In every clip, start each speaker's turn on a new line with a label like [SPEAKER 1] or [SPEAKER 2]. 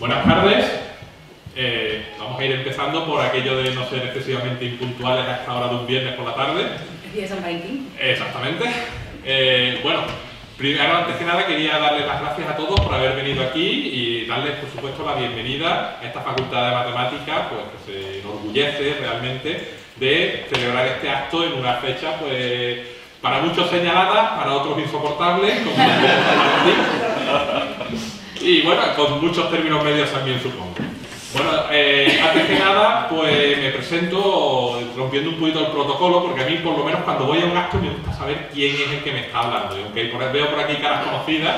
[SPEAKER 1] Buenas tardes. Eh, vamos a ir empezando por aquello de no ser excesivamente impuntuales a esta hora de un viernes por la tarde.
[SPEAKER 2] El día de San Valentín.
[SPEAKER 1] Exactamente. Eh, bueno, primero, antes que nada, quería darles las gracias a todos por haber venido aquí y darles, por supuesto, la bienvenida a esta Facultad de Matemáticas, pues que se enorgullece realmente de celebrar este acto en una fecha, pues, para muchos señalada, para otros insoportables, como de San Valentín. Y bueno, con muchos términos medios también, supongo. Bueno, eh, antes que nada, pues me presento rompiendo un poquito el protocolo, porque a mí, por lo menos, cuando voy a un acto me gusta saber quién es el que me está hablando. Y aunque veo por aquí caras conocidas,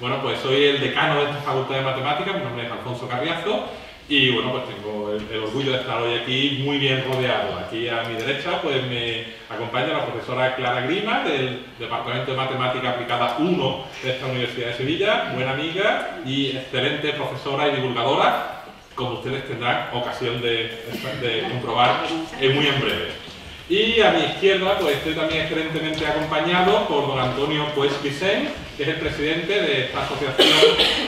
[SPEAKER 1] bueno, pues soy el decano de esta Facultad de Matemáticas, mi nombre es Alfonso Carriazo, y bueno, pues tengo el, el orgullo de estar hoy aquí muy bien rodeado. Aquí a mi derecha, pues me acompaña la profesora Clara Grima, del Departamento de Matemática Aplicada 1 de esta Universidad de Sevilla, buena amiga y excelente profesora y divulgadora como ustedes tendrán ocasión de, de comprobar muy en breve. Y a mi izquierda, pues estoy también excelentemente acompañado por don Antonio Pues Vicent, que es el presidente de esta asociación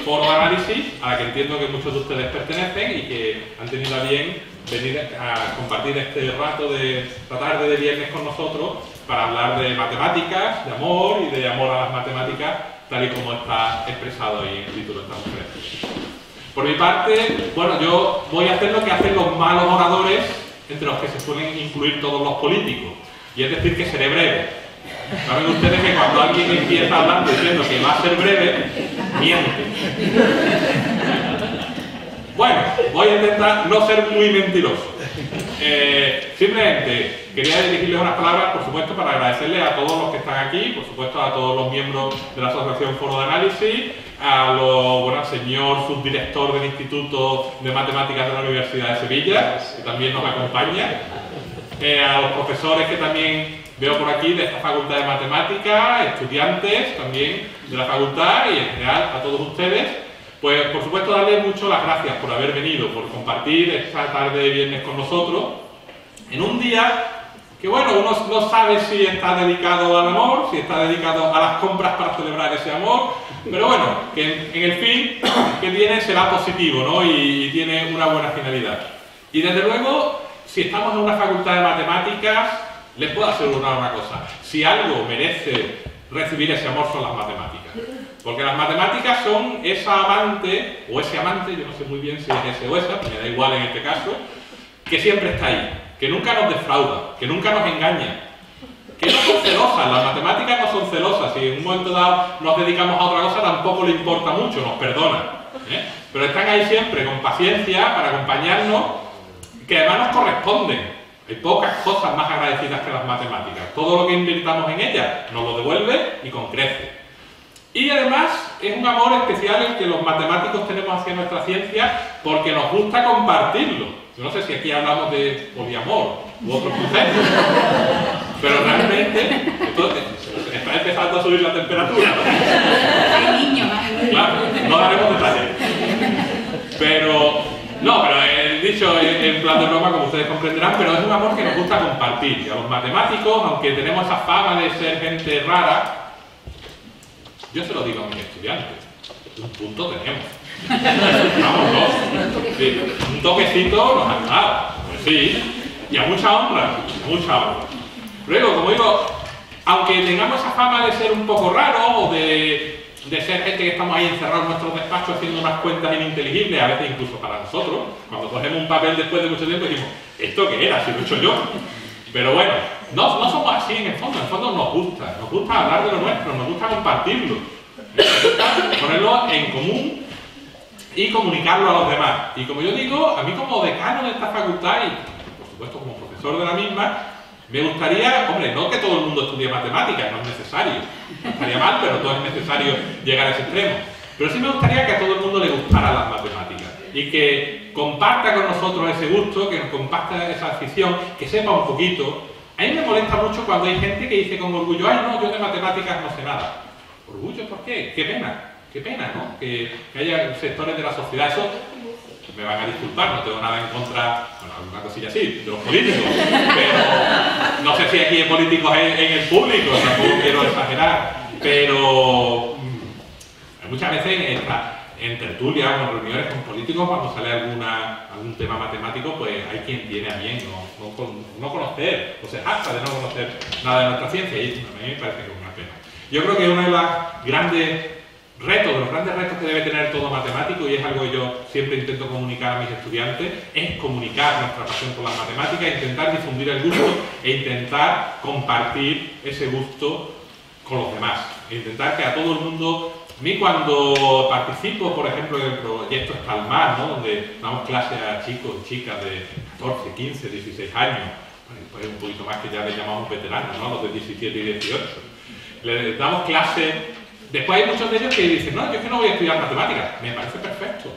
[SPEAKER 1] Foro Análisis, a la que entiendo que muchos de ustedes pertenecen y que han tenido a bien venir a compartir este rato de esta tarde de viernes con nosotros para hablar de matemáticas, de amor y de amor a las matemáticas, tal y como está expresado ahí en el título de esta conferencia. Por mi parte, bueno, yo voy a hacer lo que hacen los malos oradores, entre los que se suelen incluir todos los políticos, y es decir, que seré breve. Saben ustedes que cuando alguien empieza hablando diciendo que va a ser breve, miente. Bueno, voy a intentar no ser muy mentiroso. Eh, simplemente quería dirigirles unas palabras, por supuesto, para agradecerles a todos los que están aquí, por supuesto a todos los miembros de la Asociación Foro de Análisis, a lo, bueno, al señor subdirector del Instituto de Matemáticas de la Universidad de Sevilla, que también nos acompaña, eh, a los profesores que también veo por aquí de esta Facultad de Matemáticas, estudiantes también de la facultad y en general a todos ustedes. Pues por supuesto darles mucho las gracias por haber venido, por compartir esta tarde de viernes con nosotros, en un día que bueno, uno no sabe si está dedicado al amor, si está dedicado a las compras para celebrar ese amor, pero bueno, que en, el fin que tiene será positivo, ¿no? Y, y tiene una buena finalidad. Y desde luego, si estamos en una facultad de matemáticas, les puedo asegurar una cosa, si algo merece recibir ese amor son las matemáticas. Porque las matemáticas son esa amante, o ese amante, yo no sé muy bien si es ese o esa, me da igual en este caso, que siempre está ahí, que nunca nos defrauda, que nunca nos engaña, que no son celosas, las matemáticas no son celosas, si en un momento dado nos dedicamos a otra cosa tampoco le importa mucho, nos perdona. ¿eh? Pero están ahí siempre con paciencia para acompañarnos, que además nos corresponden. Hay pocas cosas más agradecidas que las matemáticas. Todo lo que invirtamos en ellas nos lo devuelve y con crece. Y además es un amor especial el que los matemáticos tenemos hacia nuestra ciencia porque nos gusta compartirlo. Yo no sé si aquí hablamos de poliamor u otros conceptos, pero realmente esto está empezando a subir la temperatura. ¿no? Claro, no daremos detalles. Pero, no, pero dicho en, en plan de broma, como ustedes comprenderán, pero es un amor que nos gusta compartir. Y a los matemáticos, aunque tenemos esa fama de ser gente rara, yo se lo digo a mis estudiantes, un punto tenemos. Vamos, dos. Un toquecito nos han dado. Pues sí, y a mucha honra, mucha honra. Luego, como digo, aunque tengamos esa fama de ser un poco raro o de, de ser gente que estamos ahí encerrados en nuestros despachos haciendo unas cuentas ininteligibles, a veces incluso para nosotros, cuando cogemos un papel después de mucho tiempo decimos, ¿esto qué era? Si lo he hecho yo. Pero bueno, no, no somos así en el fondo, en el fondo nos gusta, nos gusta hablar de lo nuestro, nos gusta compartirlo, nos gusta ponerlo en común y comunicarlo a los demás. Y como yo digo, a mí como decano de esta facultad y por supuesto como profesor de la misma, me gustaría, hombre, no que todo el mundo estudie matemáticas, no es necesario, no estaría mal, pero no es necesario llegar a ese extremo. Pero sí me gustaría que a todo el mundo le gustaran las matemáticas y que comparta con nosotros ese gusto, que nos comparta esa afición, que sepa un poquito. A mí me molesta mucho cuando hay gente que dice con orgullo, ay no, yo de matemáticas no sé nada. ¿Orgullo por qué? Qué pena, qué pena, ¿no? Que, que haya sectores de la sociedad, eso me van a disculpar, no tengo nada en contra, bueno, alguna cosilla así, de los políticos, pero no sé si aquí hay políticos en, en el público, tampoco quiero exagerar, pero mm, muchas veces esta, en tertulias o en reuniones con políticos, cuando sale alguna, algún tema matemático, pues hay quien tiene a bien no, no, conocer, o sea, hasta de no conocer nada de nuestra ciencia, y a mí me parece que es una pena. Yo creo que uno de los grandes retos, de los grandes retos que debe tener todo matemático, y es algo que yo siempre intento comunicar a mis estudiantes, es comunicar nuestra pasión por las matemáticas, intentar difundir el gusto e intentar compartir ese gusto con los demás. E intentar que a todo el mundo a mí cuando participo, por ejemplo, en el proyecto Espalmar, ¿no? donde damos clases a chicos y chicas de 14, 15, 16 años, pues un poquito más que ya les llamamos veteranos, ¿no? los de 17 y 18, les damos clases, después hay muchos de ellos que dicen, no, yo es que no voy a estudiar matemáticas, me parece perfecto.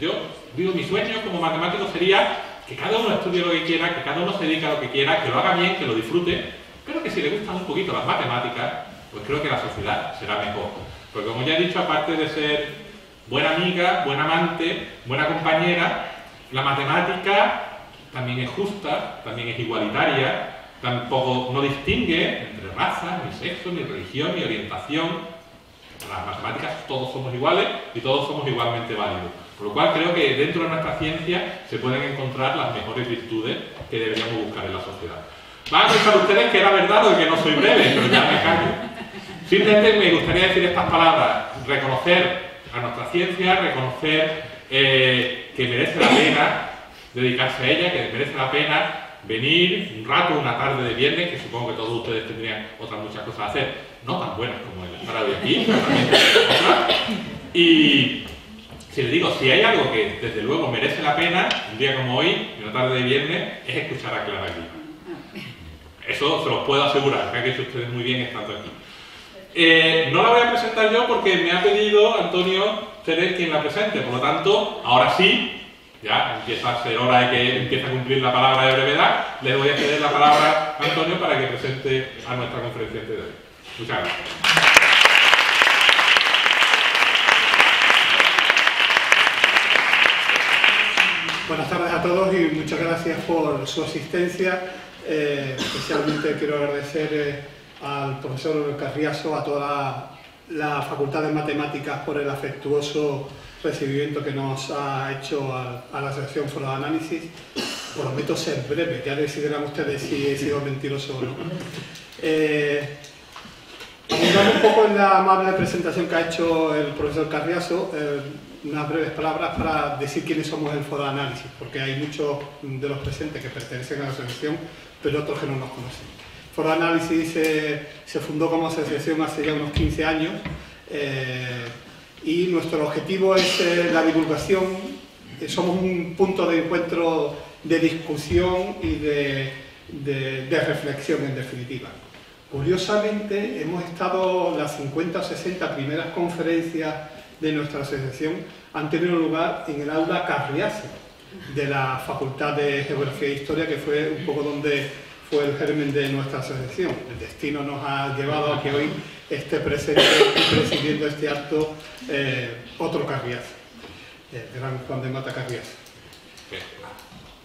[SPEAKER 1] Yo digo, mi sueño como matemático sería que cada uno estudie lo que quiera, que cada uno se dedique a lo que quiera, que lo haga bien, que lo disfrute, pero que si le gustan un poquito las matemáticas, pues creo que la sociedad será mejor. Porque como ya he dicho, aparte de ser buena amiga, buena amante, buena compañera, la matemática también es justa, también es igualitaria, tampoco no distingue entre raza, ni sexo, ni religión, ni orientación. Las matemáticas todos somos iguales y todos somos igualmente válidos. Por lo cual creo que dentro de nuestra ciencia se pueden encontrar las mejores virtudes que deberíamos buscar en la sociedad. Van a pensar ustedes que era verdad o que no soy breve, pero ya me callo. Simplemente me gustaría decir estas palabras, reconocer a nuestra ciencia, reconocer eh, que merece la pena dedicarse a ella, que merece la pena venir un rato, una tarde de viernes, que supongo que todos ustedes tendrían otras muchas cosas a hacer, no tan buenas como el hoy aquí, y si les digo, si hay algo que desde luego merece la pena, un día como hoy, una tarde de viernes, es escuchar a Clara aquí. Eso se los puedo asegurar, que han hecho ustedes muy bien estando aquí. Eh, no la voy a presentar yo porque me ha pedido Antonio ser quien la presente, por lo tanto, ahora sí, ya empieza a ser hora de que empiece a cumplir la palabra de brevedad, le voy a ceder la palabra a Antonio para que presente a nuestra conferencia de hoy.
[SPEAKER 3] Buenas tardes a todos y muchas gracias por su asistencia. Eh, especialmente quiero agradecer eh, al profesor Carriaso, a toda la, Facultad de Matemáticas por el afectuoso recibimiento que nos ha hecho a, la sección Foro de Análisis. Prometo ser breve, ya decidirán ustedes si he sido mentiroso o no. Eh, un poco en la amable presentación que ha hecho el profesor Carriaso, eh, unas breves palabras para decir quiénes somos el Foro de Análisis, porque hay muchos de los presentes que pertenecen a la asociación, pero otros que no nos conocen. Foro Análisis se fundó como asociación hace ya unos 15 años eh, y nuestro objetivo es eh, la divulgación. Somos un punto de encuentro de discusión y de reflexión en definitiva. Curiosamente, hemos estado las 50 o 60 primeras conferencias de nuestra asociación han tenido lugar en el aula Carriazo de la Facultad de Geografía e Historia, que fue un poco donde fue el germen de nuestra asociación. El destino nos ha llevado a que hoy esté presente y presidiendo este acto eh, otro Carriaz, el gran Juan de Mata Carriaz.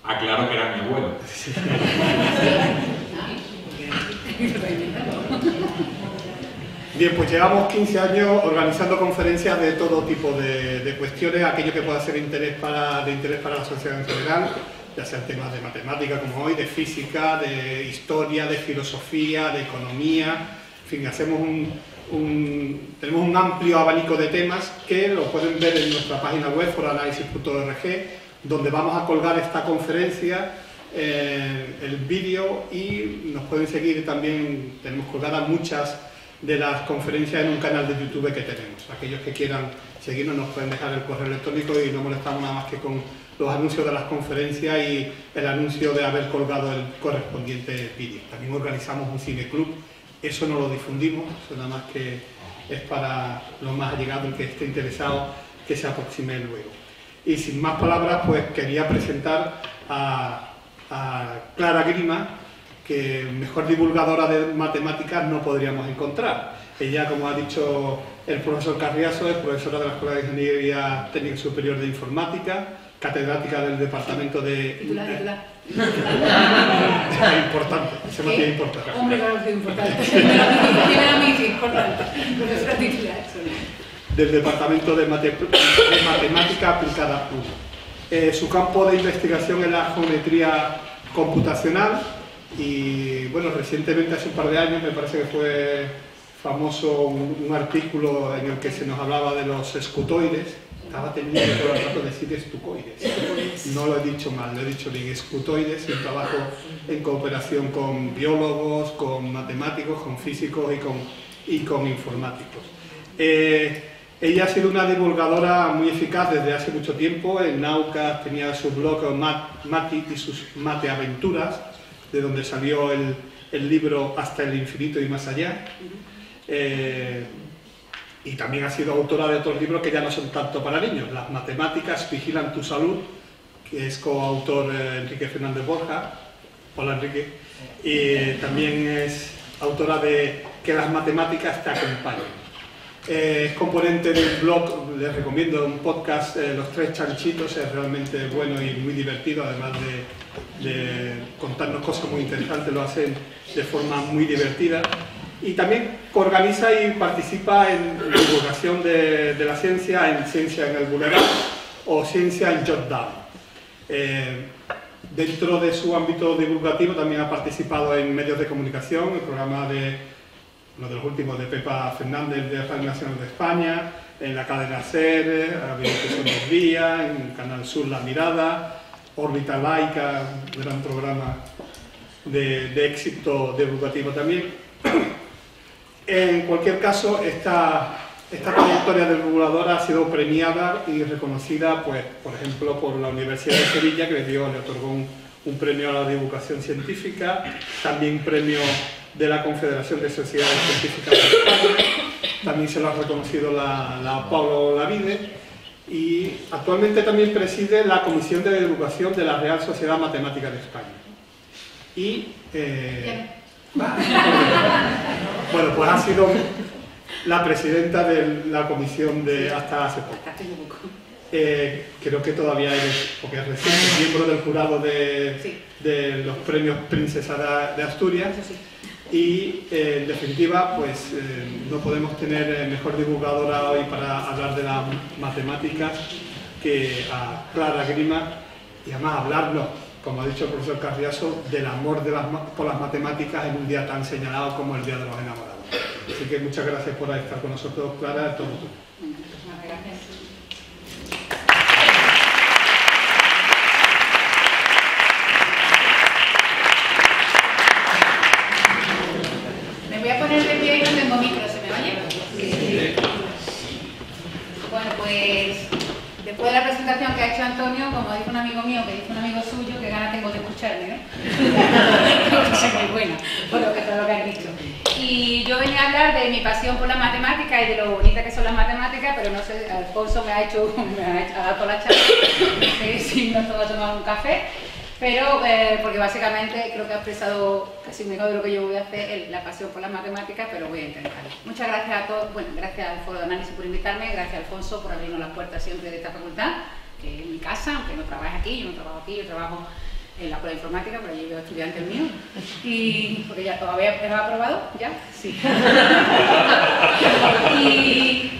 [SPEAKER 1] Aclaro que era mi abuelo.
[SPEAKER 3] Bien, pues llevamos 15 años organizando conferencias de todo tipo de, cuestiones, aquello que pueda ser de interés para la sociedad en general, ya sean temas de matemática como hoy, de física, de historia, de filosofía, de economía, en fin, hacemos un, tenemos un amplio abanico de temas que lo pueden ver en nuestra página web, foranalysis.org, donde vamos a colgar esta conferencia, eh, el vídeo y nos pueden seguir también, tenemos colgadas muchas de las conferencias en un canal de YouTube que tenemos. Aquellos que quieran seguirnos nos pueden dejar el correo electrónico y no molestamos nada más que con los anuncios de las conferencias y el anuncio de haber colgado el correspondiente vídeo. También organizamos un cine club, eso no lo difundimos, eso nada más que es para los más allegados, el que esté interesado, que se aproxime luego. Y sin más palabras, pues quería presentar a, a Clara Grima, que mejor divulgadora de matemáticas no podríamos encontrar. Ella, como ha dicho el profesor Carriazo, es profesora de la Escuela de Ingeniería Técnica Superior de Informática, catedrática del departamento de...
[SPEAKER 2] Titular, titular.
[SPEAKER 3] es importante, ese más es importante.
[SPEAKER 2] Hombre, claro que es importante. Primero a mí es importante. Profesora titular.
[SPEAKER 3] del Departamento de, Matemática Aplicada eh, su campo de investigación es la geometría computacional y bueno, recientemente, hace un par de años, me parece que fue famoso un, artículo en el que se nos hablaba de los escutoides, estaba teniendo todo el rato decir estucoides, no lo he dicho mal, lo he dicho bien, escutoides, un trabajo en cooperación con biólogos, con matemáticos, con físicos y con, y con informáticos. Eh, ella ha sido una divulgadora muy eficaz desde hace mucho tiempo. En Nauca tenía su blog Mati y sus Mateaventuras, de donde salió el, libro Hasta el infinito y más allá. Eh, y también ha sido autora de otros libros que ya no son tanto para niños. Las matemáticas vigilan tu salud, que es coautor eh, Enrique Fernández Borja. Hola Enrique. Y también es autora de Que las matemáticas te acompañen es componente del blog, les recomiendo un podcast, eh, Los Tres Chanchitos, es realmente bueno y muy divertido, además de, contarnos cosas muy interesantes, lo hacen de forma muy divertida. Y también organiza y participa en divulgación de, la ciencia, en Ciencia en el Boulevard o Ciencia en Jotdown. Eh, dentro de su ámbito divulgativo también ha participado en medios de comunicación, el programa de uno de los últimos de Pepa Fernández de Radio Nacional de España, en la cadena SER, son dos días, en Canal Sur La Mirada, Órbita Laica, un gran programa de, éxito divulgativo también. En cualquier caso, esta, trayectoria divulgadora ha sido premiada y reconocida, pues, por ejemplo, por la Universidad de Sevilla, que le, dio, le otorgó un, un premio a la divulgación científica, también premio de la Confederación de Sociedades Científicas de España, también se lo ha reconocido la, la Pablo Lavide y actualmente también preside la Comisión de Educación de la Real Sociedad Matemática de España. Y... Eh, bueno, pues ha sido la presidenta de la comisión de hasta hace poco. Eh, creo que todavía eres, porque es reciente, miembro del jurado de, de los premios Princesa de Asturias y eh, en definitiva pues eh, no podemos tener eh, mejor divulgadora hoy para hablar de las matemáticas que a Clara Grima y además hablarnos, como ha dicho el profesor Carriaso, del amor por las matemáticas en un día tan señalado como el Día de los Enamorados. Así que muchas gracias por estar con nosotros, Clara, todo tú.
[SPEAKER 2] Después de la presentación que ha hecho Antonio, como dice un amigo mío, que dice un amigo suyo, que gana tengo de escucharme, ¿no? soy muy buena por lo que, todo lo que han dicho. Y yo venía a hablar de mi pasión por la matemática y de lo bonita que son las matemáticas, pero no sé, Alfonso me ha hecho, ha, dado la charla, no sé si nos todos tomar un café, pero eh, porque básicamente creo que ha expresado casi mejor de lo que yo voy a hacer, la pasión por las matemáticas, pero voy a intentarlo. Muchas gracias a todos, bueno, gracias al Foro de Análisis por invitarme, gracias Alfonso por abrirnos las puertas siempre de esta facultad, que es mi casa, aunque no trabaje aquí, yo no trabajo aquí, yo trabajo en la escuela de informática, pero allí veo estudiantes míos, y porque ya todavía he aprobado, ¿ya? Sí. y,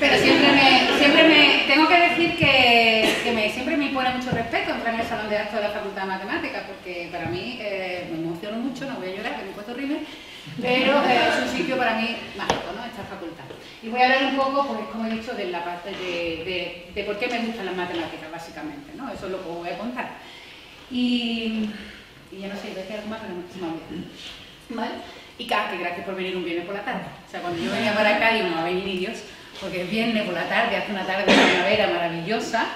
[SPEAKER 2] pero siempre me, siempre me, tengo que decir que, que me, siempre me impone mucho respeto entrar en el salón de actos de la Facultad de Matemáticas, porque para mí eh, me emociono mucho, no voy a llorar, que me cuesta horrible, pero eh, es un sitio para mí mágico, ¿no? Esta facultad. Y voy a hablar un poco, pues como he dicho, de, la parte de, de, por qué me gustan las matemáticas, básicamente, ¿no? Eso es lo que voy a contar. Y, y ya no sé, voy a algo más, pero no me ¿Vale? Y claro, que gracias por venir un viernes por la tarde. O sea, cuando yo venía para acá, y no va a venir ni porque es viernes por la tarde, hace una tarde de primavera maravillosa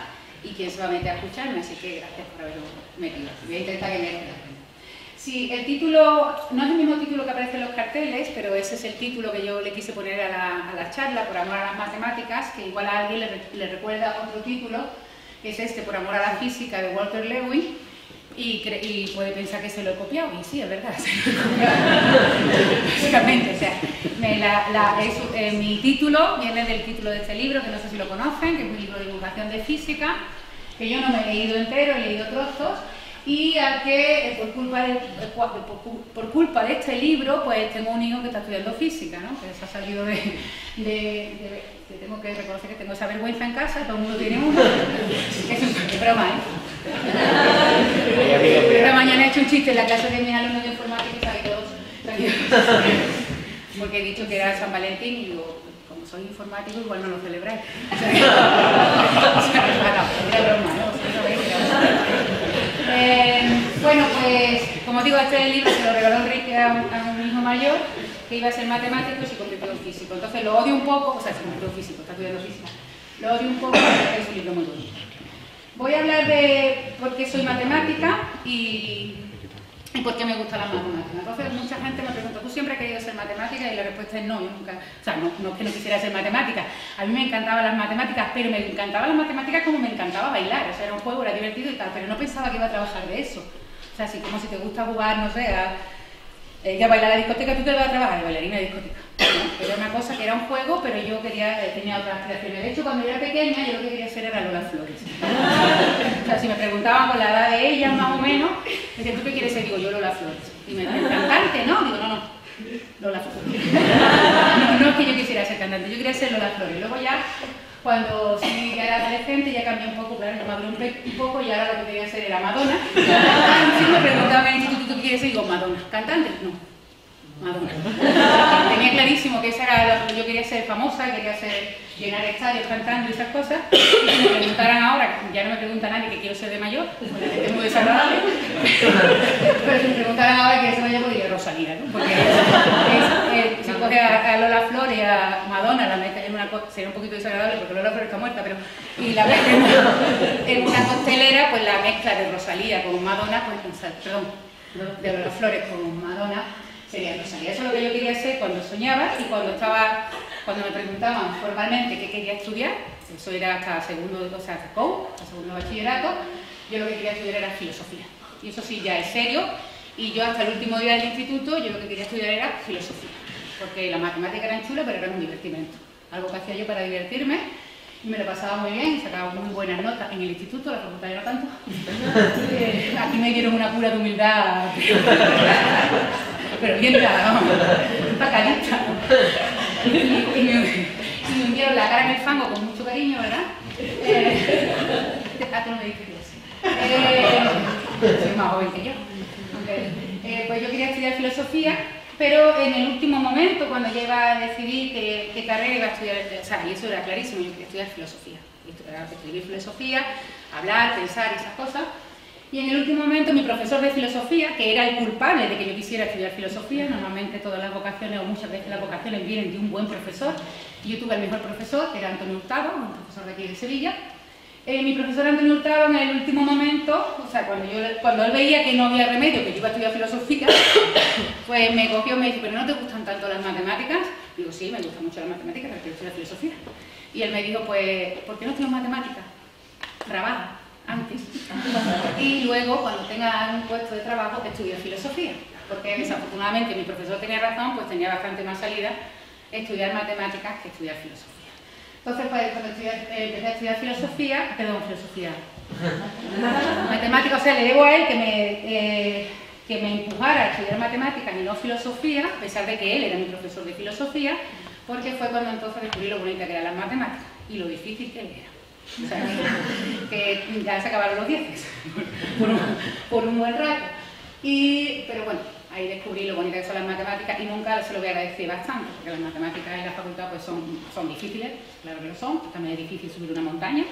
[SPEAKER 2] y quién se va a meter a escucharme, así que gracias por haberlo metido. Voy a intentar que me la Sí, el título no es el mismo título que aparece en los carteles, pero ese es el título que yo le quise poner a la, a la charla, por amor a las matemáticas, que igual a alguien le, le recuerda otro título, que es este, por amor a la física, de Walter Lewis, y, puede pensar que se lo he copiado, y sí, es verdad, se. Básicamente, o sea, eh, mi título viene del título de este libro, que no sé si lo conocen, que es un libro de divulgación de física, que yo no me he leído entero, he leído trozos, y a que eh, por culpa de, por, culpa de este libro pues tengo un hijo que está estudiando física, ¿no? que se ha salido de, tengo que reconocer que tengo esa vergüenza en casa, todo el mundo tiene uno, es broma, ¿eh? Pero mañana he hecho un chiste en la clase de mis alumnos de informática y porque he dicho que era San Valentín y digo, como soy informático igual no lo celebráis. O sea, era broma, ¿no? Eh, bueno, pues como digo, este libro se lo regaló Enrique a, un hijo mayor que iba a ser matemático y se convirtió en físico. Entonces lo odio un poco, o sea, se convirtió en físico, está estudiando física. Lo odio un poco porque es un libro muy bonito. Voy a hablar de por qué soy matemática y ¿Y por qué me gustan las matemáticas? Entonces, mucha gente me pregunta, ¿tú siempre has querido ser matemática? Y la respuesta es no, yo nunca, o sea, no, no es que no quisiera ser matemática. A mí me encantaban las matemáticas, pero me encantaban las matemáticas como me encantaba bailar. O sea, era un juego, era divertido y tal, pero no pensaba que iba a trabajar de eso. O sea, así como si te gusta jugar, no sé, a, eh, baila la discoteca, tú te vas a trabajar de bailarina de discoteca. Era una cosa que era un juego, pero yo quería, eh, tenía otras aspiraciones. De hecho, cuando era pequeña, yo lo que quería ser era Lola Flores. o sea, si me preguntaban con la edad de ella, más o menos, me decían, ¿tú qué quieres ser? Digo, yo Lola Flores. Y me decían, ¿cantante? No, digo, no, no. Lola Flores. no, no es que yo quisiera ser cantante, yo quería ser Lola Flores. Luego ya cuando sí era adolescente ya cambié un poco, claro, yo abrí un, poco y ahora lo que quería hacer era Madonna. Y me preguntaban en el instituto, ¿tú quieres ser? Digo, Madonna. ¿Cantante? No. Madonna. Tenía clarísimo que esa era lo que yo quería ser famosa, quería ser llenar estadios cantando y esas cosas. Y si me preguntaran ahora, ya no me pregunta nadie que quiero ser de mayor, porque la gente es muy desagradable. Pero si me preguntaran ahora que ser mayor, pues diría Rosalía, ¿no? Porque es, si coge a, Lola Flores y a Madonna, la mete en una sería un poquito desagradable porque Lola Flores está muerta, pero y la mete en una, costelera, pues la mezcla de Rosalía con Madonna, pues, perdón, de Lola Flores con Madonna Eso es lo que yo quería ser cuando soñaba y cuando estaba cuando me preguntaban formalmente qué quería estudiar, eso era hasta segundo, o sea, hasta COU, segundo bachillerato, yo lo que quería estudiar era filosofía. Y eso sí, ya es serio. Y yo hasta el último día del instituto, yo lo que quería estudiar era filosofía. Porque la matemática era chula, pero era un divertimento. Algo que hacía yo para divertirme. Y me lo pasaba muy bien, sacaba muy buenas notas en el instituto, la facultad ya no tanto. Aquí me dieron una cura de humildad, pero bien dada, vamos, y, me, hundieron la cara en el fango con mucho cariño, ¿verdad? Eh, no me dices eh, soy más joven que yo. Eh, pues yo quería estudiar filosofía, pero en el último momento, cuando ya iba a decidir qué, carrera iba a estudiar, o sea, y eso era clarísimo, yo quería estudiar filosofía. Escribir filosofía, hablar, pensar esas cosas. Y en el último momento mi profesor de filosofía, que era el culpable de que yo quisiera estudiar filosofía, normalmente todas las vocaciones o muchas veces las vocaciones vienen de un buen profesor, y yo tuve el mejor profesor, que era Antonio Hurtado, un profesor de aquí de Sevilla. Eh, mi profesor Antonio Hurtado en el último momento, o sea, cuando, yo, cuando él veía que no había remedio, que yo iba a estudiar filosofía, pues me cogió y me dijo, pero ¿no te gustan tanto las matemáticas? Digo, sí, me gustan mucho las matemáticas, pero quiero estudiar filosofía. Y él me dijo, pues, ¿por qué no estudias matemáticas? Trabaja antes. Y luego, cuando tenga un puesto de trabajo, estudio filosofía. Porque desafortunadamente mi profesor tenía razón, pues tenía bastante más salida estudiar matemáticas que estudiar filosofía. Entonces, pues, cuando empecé a estudiar filosofía, perdón, filosofía, matemáticas, o sea, le debo a él que me, eh, que me empujara a estudiar matemáticas y no filosofía, a pesar de que él era mi profesor de filosofía, porque fue cuando entonces descubrí lo bonita que eran las matemáticas y lo difícil que era. Que ya se acabaron los 10 por, un, buen rato. Y, pero bueno, ahí descubrí lo bonita que son las matemáticas y nunca se lo voy a agradecer bastante, porque las matemáticas en la facultad pues son, son difíciles, claro que lo son, también es difícil subir una montaña.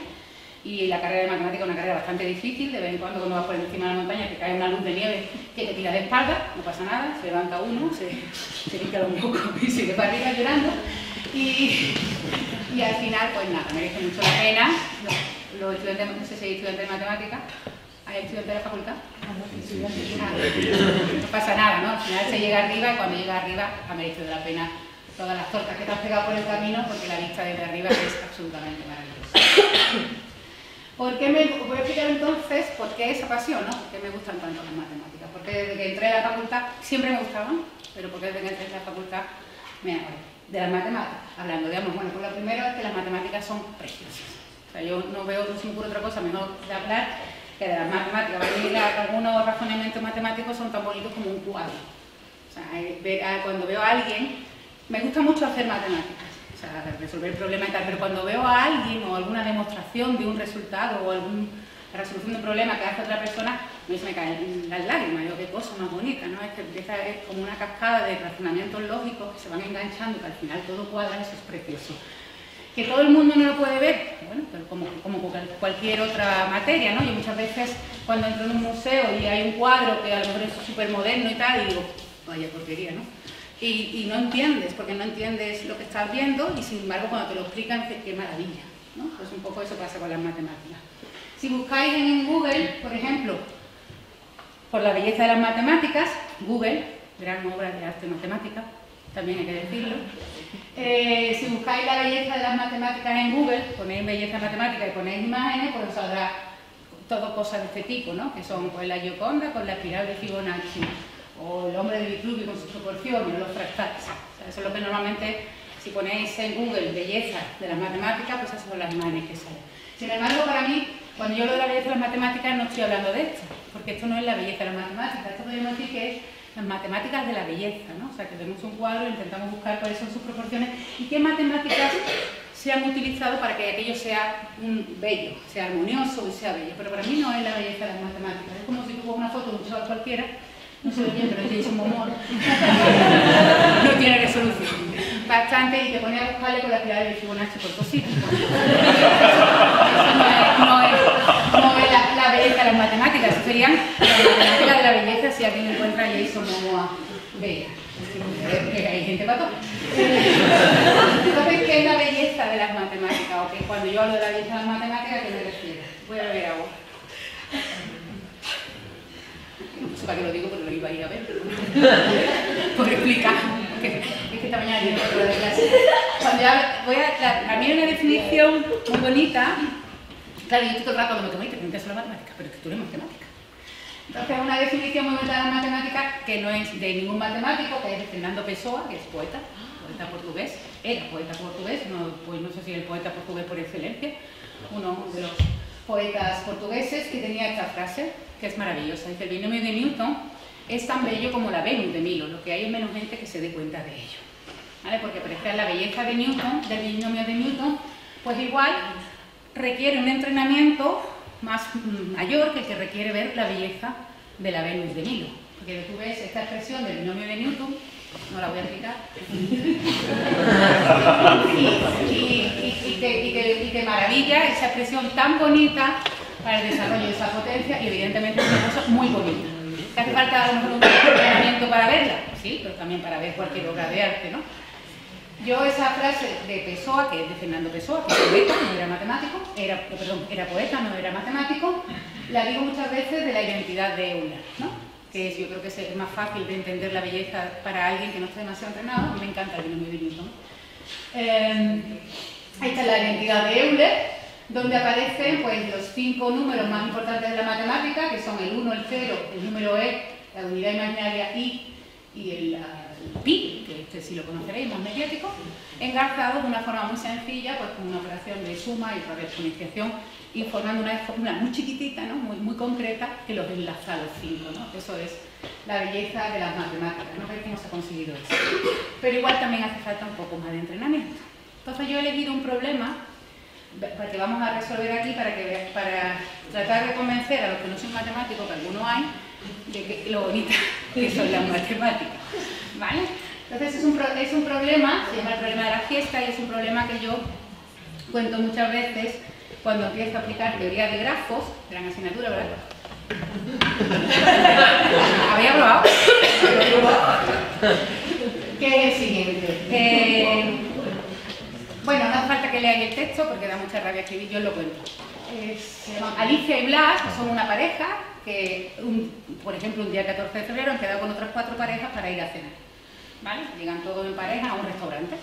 [SPEAKER 2] Y la carrera de matemática es una carrera bastante difícil, de vez en cuando cuando vas por encima de la montaña que cae una luz de nieve que te tira de espalda, no pasa nada, se levanta uno, se, se un poco y sigue para arriba llorando. Y, y al final, pues nada, merece mucho la pena. Los, estudiantes, no sé si hay estudiantes de matemáticas, ¿hay estudiantes de la facultad? No pasa nada, ¿no? Al final se llega arriba y cuando llega arriba ha merecido la pena todas las tortas que te has pegado por el camino porque la vista desde arriba es absolutamente maravillosa. ¿Por qué me, voy a explicar entonces por qué esa pasión, ¿no? ¿Por qué me gustan tanto las matemáticas? Porque desde que entré a la facultad siempre me gustaban, pero porque desde que entré a la facultad me de las matemáticas, hablando, digamos, bueno, pues lo primero es que las matemáticas son preciosas. O sea, yo no veo, no ocurre otra cosa mejor de hablar que de las matemáticas. Algunos razonamientos matemáticos son tan bonitos como un cuadro. O sea, cuando veo a alguien, me gusta mucho hacer matemáticas, o sea, resolver problemas y tal, pero cuando veo a alguien o alguna demostración de un resultado o alguna resolución de un problema que hace otra persona, mí se me caen las lágrimas, digo, qué cosa más bonita, ¿no? Es que empieza es como una cascada de razonamientos lógicos que se van enganchando, que al final todo cuadra, eso es precioso. Que todo el mundo no lo puede ver, bueno, pero como, como cualquier otra materia, ¿no? Yo muchas veces cuando entro en un museo y hay un cuadro que a lo mejor es súper moderno y tal, y digo, vaya porquería, ¿no? Y, no entiendes, porque no entiendes lo que estás viendo y sin embargo cuando te lo explican, qué, qué maravilla, ¿no? Pues un poco eso pasa con las matemáticas. Si buscáis en Google, por ejemplo, por la belleza de las matemáticas, Google, gran obra de arte matemática, también hay que decirlo, eh, si buscáis la belleza de las matemáticas en Google, ponéis belleza matemática y ponéis imágenes, pues os saldrá todo cosas de este tipo, ¿no? que son pues, la Gioconda con la espiral de Fibonacci, o el hombre de Vitruvio con sus proporciones, los fractales. eso es lo que normalmente, si ponéis en Google belleza de las matemáticas, pues esas son las imágenes que salen. Sin embargo, para mí, cuando yo hablo de la belleza de las matemáticas, no estoy hablando de esto, porque esto no es la belleza de las matemáticas, esto podemos decir que es las matemáticas de la belleza, ¿no? O sea, que tenemos un cuadro e intentamos buscar cuáles son sus proporciones y qué matemáticas se han utilizado para que aquello sea un bello, sea armonioso y sea bello. Pero para mí no es la belleza de las matemáticas. Es como si tuvo una foto de un chaval cualquiera, no ve bien, pero es Jason Momoa. no tiene resolución. Bastante y te pone a buscarle con la tirada de Fibonacci por cosita. Eso no es, no es, no es la, la, belleza de las matemáticas, eso serían las matemáticas de la belleza si alguien encuentra a Jason Momoa bella. Hay gente para todo. Entonces, ¿qué es la belleza de las matemáticas? O que cuando yo hablo de la belleza de las matemáticas, ¿a qué me refiero? Voy a beber agua. Para qué lo digo, porque lo iba a ir a ver. Por explicar. Que, es que esta mañana yo no de clase. Cuando ya voy a, a mí hay una definición muy bonita. Claro, yo estoy todo el rato hablando, me preguntas sobre matemáticas, pero es que tú eres matemática. Entonces, una definición muy bonita de las matemáticas que no es de ningún matemático, que es de Fernando Pessoa, que es poeta, poeta portugués, era poeta portugués, no, pues no sé si el poeta portugués por excelencia, uno de los poetas portugueses que tenía esta frase, que es maravillosa. Dice, el binomio de Newton es tan bello como la Venus de Milo, lo que hay es menos gente que se dé cuenta de ello. ¿Vale? Porque para la belleza de Newton, del binomio de Newton, pues igual requiere un entrenamiento más mm, mayor que el que requiere ver la belleza de la Venus de Milo. Porque tú ves esta expresión del binomio de Newton, no la voy a explicar, y, que, maravilla esa expresión tan bonita para el desarrollo de esa potencia y evidentemente es una cosa muy bonita. ¿Te hace falta a lo mejor un entrenamiento para verla? Sí, pero también para ver cualquier obra de arte, ¿no? Yo esa frase de Pessoa, que es de Fernando Pessoa, que poeta, no era matemático, era, perdón, era poeta, no era matemático, la digo muchas veces de la identidad de Euler, ¿no? que es, yo creo que es más fácil de entender la belleza para alguien que no esté demasiado entrenado, a mí me encanta el binomio de Newton. Eh, esta es la identidad de Euler, donde aparecen pues, los cinco números más importantes de la matemática, que son el 1, el 0, el número e, la unidad imaginaria i y el, pi, que este sí lo conoceréis, más mediático, engarzados de una forma muy sencilla, pues con una operación de suma y otra de exponenciación, y formando una fórmula muy chiquitita, ¿no? muy, muy concreta, que los enlaza a los cinco. ¿no? Eso es la belleza de las matemáticas, no ver cómo se ha conseguido eso. Pero igual también hace falta un poco más de entrenamiento. Entonces yo he elegido un problema que vamos a resolver aquí para, que, para tratar de convencer a los que no son matemáticos, que algunos hay, de que, lo bonita que son las matemáticas. ¿Vale? Entonces es un, es un problema, se llama el problema de la fiesta y es un problema que yo cuento muchas veces cuando empiezo a aplicar teoría de grafos, gran asignatura, ¿verdad? ¿Había probado? ¿Qué es el siguiente? Eh, bueno, no hace falta que leáis el texto porque da mucha rabia escribir, yo os lo cuento. Alicia y Blas son una pareja que, por ejemplo, un día 14 de febrero han quedado con otras cuatro parejas para ir a cenar. ¿Vale? Llegan todos en pareja a un restaurante.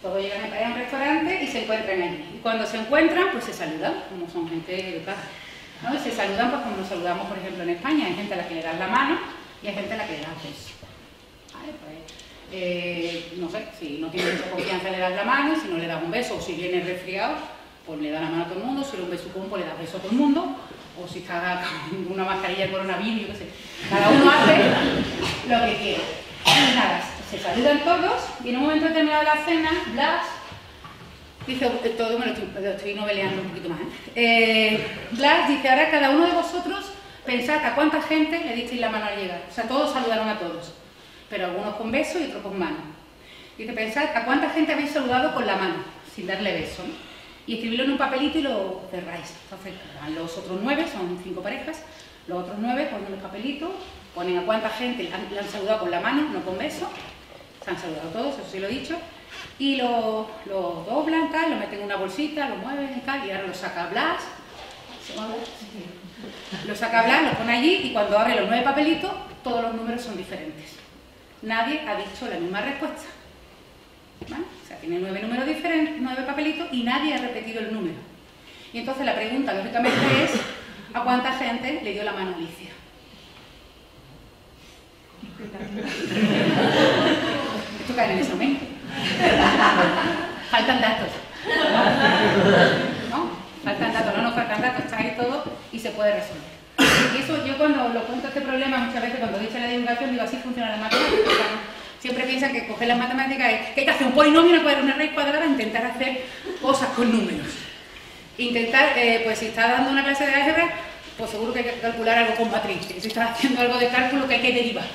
[SPEAKER 2] Todos llegan en pareja a un restaurante y se encuentran allí. Y cuando se encuentran, pues se saludan, como son gente educada. ¿no? se saludan pues como nos saludamos, por ejemplo, en España. Hay gente a la que le das la mano y hay gente a la que le das beso. Pues, eh, no sé, si no tienes mucha confianza le das la mano, si no le das un beso o si viene resfriado, pues le da la mano a todo el mundo, si era un besucón, pues le da beso a todo el mundo, o si está una mascarilla de coronavirus, yo qué sé. Cada uno hace lo que quiere. Y nada, se saludan todos y en un momento determinado de la cena, Blas dice, eh, todo me lo estoy, noveleando un poquito más, ¿eh? ¿eh? Blas dice, ahora cada uno de vosotros pensad a cuánta gente le disteis la mano al llegar. O sea, todos saludaron a todos, pero algunos con beso y otros con mano. Dice, pensad a cuánta gente habéis saludado con la mano, sin darle beso, Y escribirlo en un papelito y lo cerráis. Entonces, los otros nueve, son cinco parejas, los otros nueve ponen los papelitos, ponen a cuánta gente le han, saludado con la mano, no con beso, se han saludado todos, eso sí lo he dicho, y lo, lo doblan, tal, lo meten en una bolsita, lo mueven y tal, y ahora lo saca Blas, lo saca Blas, lo pone allí y cuando abre los nueve papelitos, todos los números son diferentes. Nadie ha dicho la misma respuesta. Sea, tiene nueve números diferentes, nueve papelitos y nadie ha repetido el número. Y entonces la pregunta, lógicamente, es ¿a cuánta gente le dio la mano Alicia? Esto cae en el examen. Faltan datos. ¿No? Faltan datos, no, no faltan datos, está ahí todo y se puede resolver. Y eso yo cuando lo cuento este problema, muchas veces cuando dice la divulgación, digo así funciona la matemática. Siempre piensan que coger las matemáticas es que hay que hacer un polinomio, una, una raíz cuadrada, intentar hacer cosas con números. Intentar, eh, pues si está dando una clase de álgebra, pues seguro que hay que calcular algo con matrices. Si está haciendo algo de cálculo, que hay que derivar.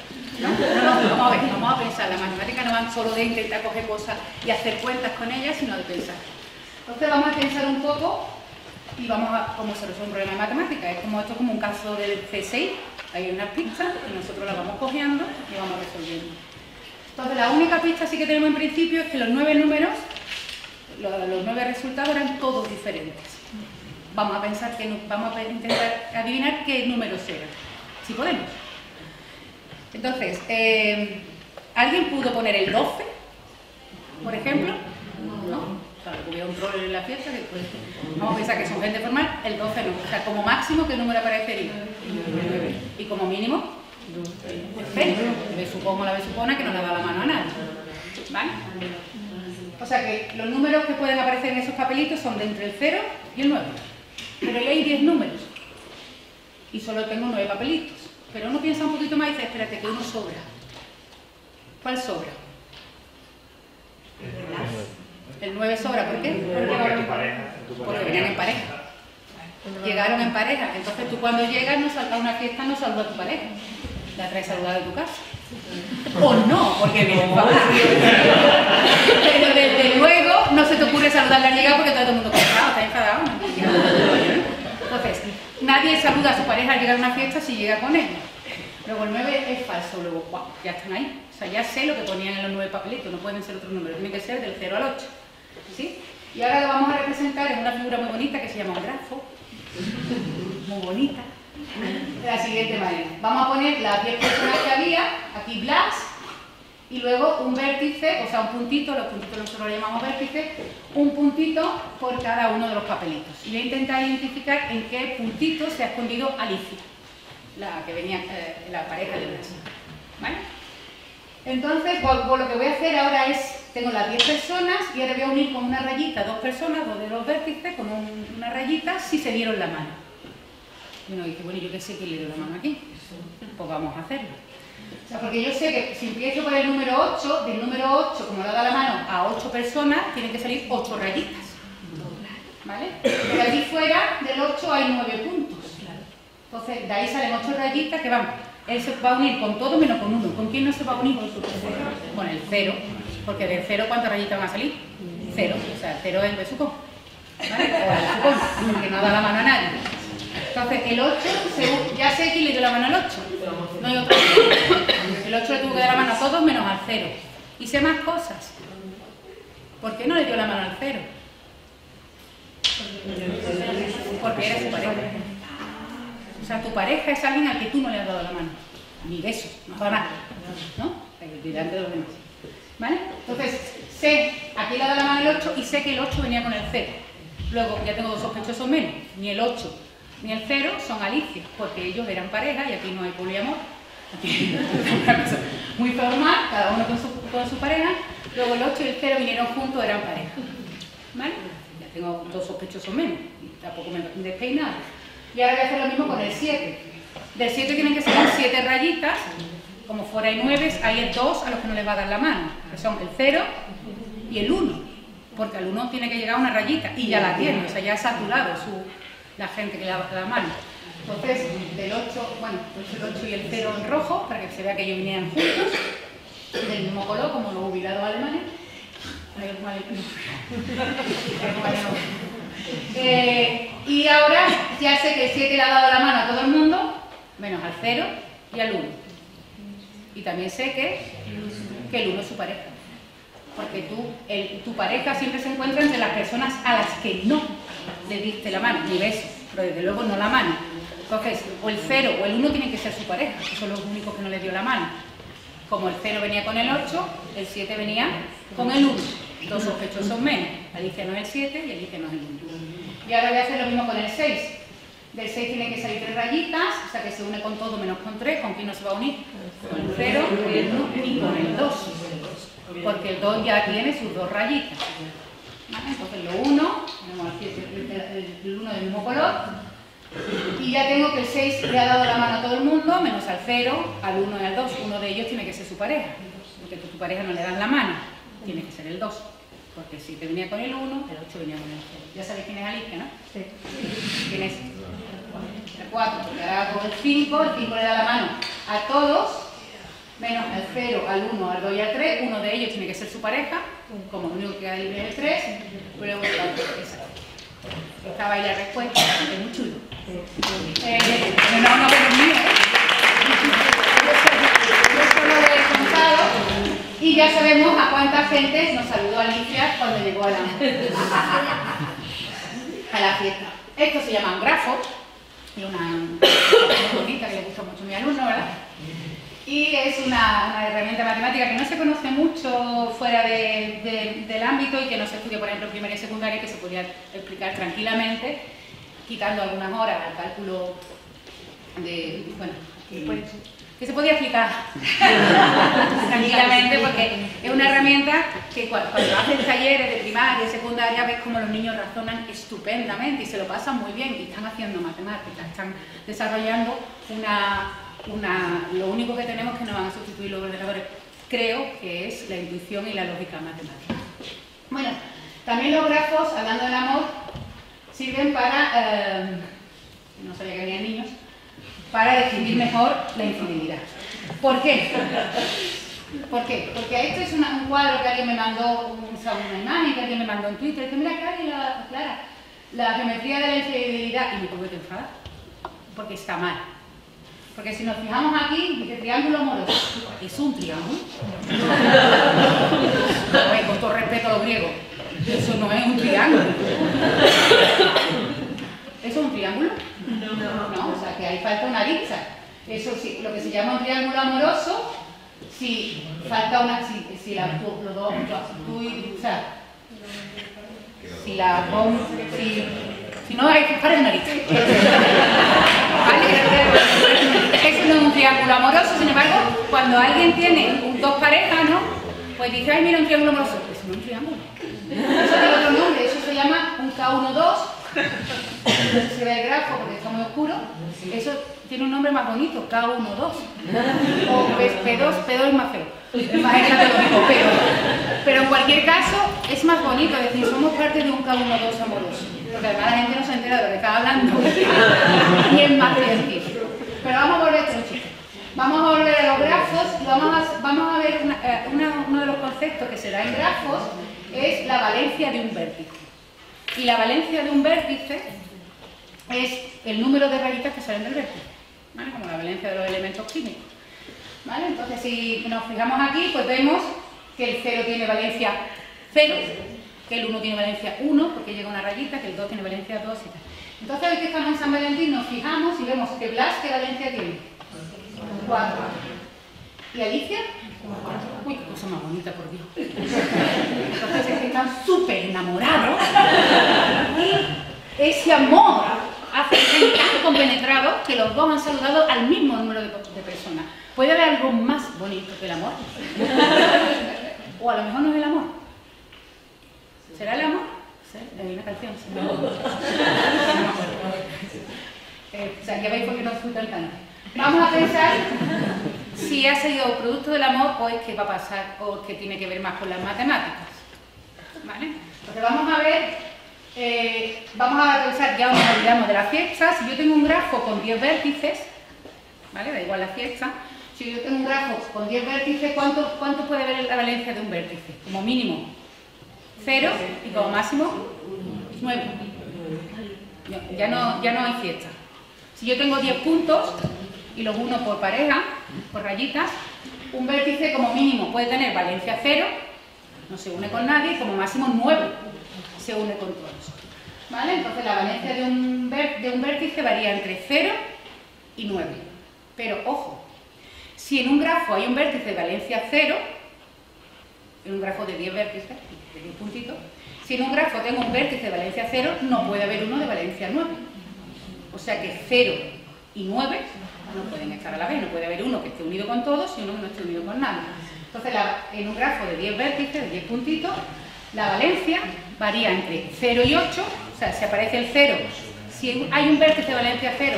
[SPEAKER 2] vamos a ver, vamos a pensar. La matemática no van solo de intentar coger cosas y hacer cuentas con ellas, sino de pensar. Entonces vamos a pensar un poco y vamos a cómo se resuelve un problema de matemática. Es como esto es como un caso del C6, hay una pista y nosotros la vamos cogiendo y vamos resolviendo. Entonces la única pista sí que tenemos en principio es que los nueve números, los, nueve resultados eran todos diferentes. Vamos a pensar que vamos a intentar adivinar qué números eran, si podemos. Entonces, eh, ¿alguien pudo poner el 12, por ejemplo? ¿No? Hubiera un rol en la fiesta, pues, vamos a pensar que son gente formal, el 12 no. O sea, como máximo, ¿qué número aparecería? Y como mínimo, perfecto. Me supongo la supone que no le da la mano a nadie. ¿Vale? O sea que los números que pueden aparecer en esos papelitos son de entre el 0 y el 9. Pero ahí hay 10 números. Y solo tengo 9 papelitos. Pero uno piensa un poquito más y dice, espérate, que uno sobra. ¿Cuál sobra? El 9 sobra, ¿por qué? Porque venían en pareja. Llegaron en pareja. Entonces tú cuando llegas no a una fiesta no saludas a tu pareja. La traes saludada de tu casa. O no, porque viene Pero desde luego no se te ocurre saludarla al llegar porque todo el mundo está está enfadado. Entonces, nadie saluda a su pareja al llegar a una fiesta si llega con él. Luego el 9 es falso, luego ya están ahí. O sea, ya sé lo que ponían en los 9 papelitos, no pueden ser otros números, tienen que ser del 0 al 8. ¿Sí? Y ahora lo vamos a representar en una figura muy bonita que se llama un grafo. Muy bonita. De la siguiente manera. Vamos a poner las 10 personas que había, aquí Blas, y luego un vértice, o sea, un puntito, los puntitos nosotros lo llamamos vértice, un puntito por cada uno de los papelitos. Y voy a intentar identificar en qué puntito se ha escondido Alicia, la que venía, eh, la pareja de Blas. ¿Vale? Entonces, pues, pues, lo que voy a hacer ahora es, tengo las 10 personas y ahora voy a unir con una rayita dos personas, dos de los vértices, con una rayita, si se dieron la mano. Y uno dice, bueno, yo qué sé que le dio la mano aquí. Pues vamos a hacerlo. O sea, porque yo sé que si empiezo por el número 8, del número 8, como le da la mano a 8 personas, tienen que salir 8 rayitas. ¿Vale? Pero aquí fuera del 8 hay 9 puntos. Entonces, de ahí salen 8 rayitas que van. Él se va a unir con todo menos con uno. ¿Con quién no se va a unir? Con el 0. Porque del 0, ¿cuántas rayitas van a salir? 0. O sea, el 0 es el besucón. ¿Vale? O el besucón, porque no da la mano a nadie. Entonces, el 8, ya sé quién le dio la mano al 8. No hay otro. El 8 le tuvo que dar la mano a todos menos al 0. Y sé más cosas. ¿Por qué no le dio la mano al 0? Porque era su pareja. O sea, tu pareja es alguien al que tú no le has dado la mano. Ni besos, no para. ¿No? Delante de los demás. ¿Vale? Entonces, sé, aquí le dado la mano el 8 y sé que el 8 venía con el 0. Luego, ya tengo dos sospechosos menos. Ni el 8 ni el 0 son Alicia, porque ellos eran pareja y aquí no hay poliamor. Aquí muy formal, cada uno con su, con su pareja. Luego el 8 y el 0 vinieron juntos, eran pareja. ¿Vale? tengo dos sospechosos menos, y tampoco me despeinado. Y ahora voy a hacer lo mismo con el 7. Del 7 tienen que salir 7 rayitas, como fuera hay 9, hay el 2 a los que no les va a dar la mano, que son el 0 y el 1, porque al 1 tiene que llegar una rayita, y ya la tiene, o sea, ya ha saturado su, la gente que le da la mano. Entonces, del 8, bueno, pues el 8 y el 0 en rojo, para que se vea que ellos vinieran juntos, del mismo color, como los jubilados alemanes. Eh, y ahora ya sé que el 7 le ha dado la mano a todo el mundo, menos al 0 y al 1. Y también sé que, que el 1 es su pareja. Porque tú, el, tu pareja siempre se encuentra entre las personas a las que no le diste la mano, ni beso, pero desde luego no la mano. Entonces, o el 0 o el 1 tienen que ser su pareja, que son los únicos que no le dio la mano. Como el 0 venía con el 8, el 7 venía con el 1. Dos sospechosos menos. Alicia no es el 7 y Alicia no es el 1. Y ahora voy a hacer lo mismo con el 6. Del 6 tienen que salir tres rayitas, o sea que se une con todo menos con 3. ¿Con quién no se va a unir? Con el 0, con el 1 y con el 2. Porque el 2 ya tiene sus dos rayitas. ¿Vale? Entonces lo 1, tenemos aquí el 1 del mismo color, y ya tengo que el 6 le ha dado la mano a todo el mundo, menos al 0, al 1 y al 2. Uno de ellos tiene que ser su pareja. Porque tu pareja no le dan la mano, tiene que ser el 2. Porque si te venía con el 1, el 8 venía con el 0. Ya sabéis quién es Alicia, ¿no? Sí. ¿Quién es? El 4, porque ahora con el 5, el 5 le da la mano a todos, menos al 0, al 1, al 2 y al 3. Uno de ellos tiene que ser su pareja, como el único que hay es el 3, luego el 4. Estaba ahí la respuesta, es muy chulo. Eh, no, no, pero mío. Yo solo lo he contado y ya sabemos a cuánta gente nos saludó Alicia cuando llegó a la, a la fiesta. Esto se llama un grafo, y una, una bonita que le gusta mucho a mi alumno, ¿verdad? Y es una, una, herramienta matemática que no se conoce mucho fuera de, de, del ámbito y que no se estudia, por ejemplo, en primaria y secundaria, que se podría explicar tranquilamente, quitando algunas horas al cálculo de, bueno, que, que se podía explicar tranquilamente porque es una herramienta que cuando, cuando haces talleres de primaria y secundaria ves como los niños razonan estupendamente y se lo pasan muy bien y están haciendo matemáticas, están desarrollando una lo único que tenemos que no van a sustituir los ordenadores, creo que es la intuición y la lógica matemática. Bueno, también los grafos, hablando del amor, sirven para, eh, no sabía que había niños, para describir mejor la infidelidad. ¿Por qué? ¿Por qué? Porque esto es un cuadro que alguien me mandó, o sea, una imagen que alguien me mandó en Twitter, que mira, la, Clara, la geometría de la infidelidad, y me tuve que enfadar, porque está mal. Porque si nos fijamos aquí, dice triángulo amoroso. Es un triángulo. con todo respeto a los griegos. Eso no es un triángulo. ¿Eso es un triángulo? No. o sea que ahí falta una lista. Eso sí, lo que se llama un triángulo amoroso, si falta una, si, si la, los dos, tú y, o sea, si la, si, si no hay que fijar el nariz. Eso no es un triángulo amoroso, sin embargo, cuando alguien tiene dos parejas, ¿no? Pues dice, ay, mira un triángulo amoroso. Eso no es un triángulo. Eso tiene otro nombre, eso se llama un K1-2. Se ve el grafo porque está muy oscuro. Eso tiene un nombre más bonito, K1-2. O P2, P2 es más feo. Más escatológico, pero, pero en cualquier caso es más bonito, es decir, somos parte de un K1-2 amoroso. Porque además la gente no se entera de lo que está hablando. es más científico. Pero vamos a volver a este Vamos a volver a los grafos y vamos a, ver eh, uno de los conceptos que se da en grafos es la valencia de un vértice. Y la valencia de un vértice es el número de rayitas que salen del vértice, ¿vale? como la valencia de los elementos químicos. ¿vale? Entonces, si nos fijamos aquí, pues vemos que el 0 tiene valencia 0, que el 1 tiene valencia 1, porque llega una rayita, que el 2 tiene valencia 2 y tal. Entonces, hoy que estamos en San Valentín, nos fijamos y vemos que Blas, ¿qué valencia tiene? 4. ¿Y Alicia? 4. Uy, qué cosa más bonita, por Dios. Entonces, es que están súper enamorados. Y ese amor hace que estén tan compenetrados que los dos han saludado al mismo número de, de personas. ¿Puede haber algo más bonito que el amor? o a lo mejor no es el amor. ¿Será el amor? Hay una canción. Eh, o sea, ya veis por qué no fui cantante. Vamos a pensar si ha sido producto del amor o es que va a pasar o es que tiene que ver más con las matemáticas. ¿Vale? Entonces vamos a ver, eh, vamos a pensar, ya nos olvidamos de la fiesta, si yo tengo un grafo con 10 vértices, ¿vale? Da igual la fiesta, si yo tengo un grafo con 10 vértices, ¿cuánto, ¿cuánto puede ver la valencia de un vértice? Como mínimo 0 y como máximo 9. Ya no, ya no hay fiesta. Si yo tengo 10 puntos y los uno por pareja, por rayitas, un vértice como mínimo puede tener valencia 0, no se une con nadie, y como máximo 9 se une con todos. ¿Vale? Entonces la valencia de un, de un vértice varía entre 0 y 9. Pero ojo, si en un grafo hay un vértice de valencia 0, en un grafo de 10 vértices, de 10 puntitos, si en un grafo tengo un vértice de valencia 0, no puede haber uno de valencia 9. O sea que 0 y 9 no pueden estar a la vez, no puede haber uno que esté unido con todos y uno que no esté unido con nadie. Entonces, en un grafo de 10 vértices, de 10 puntitos, la valencia varía entre 0 y 8, o sea, si aparece el 0, si hay un vértice de valencia 0,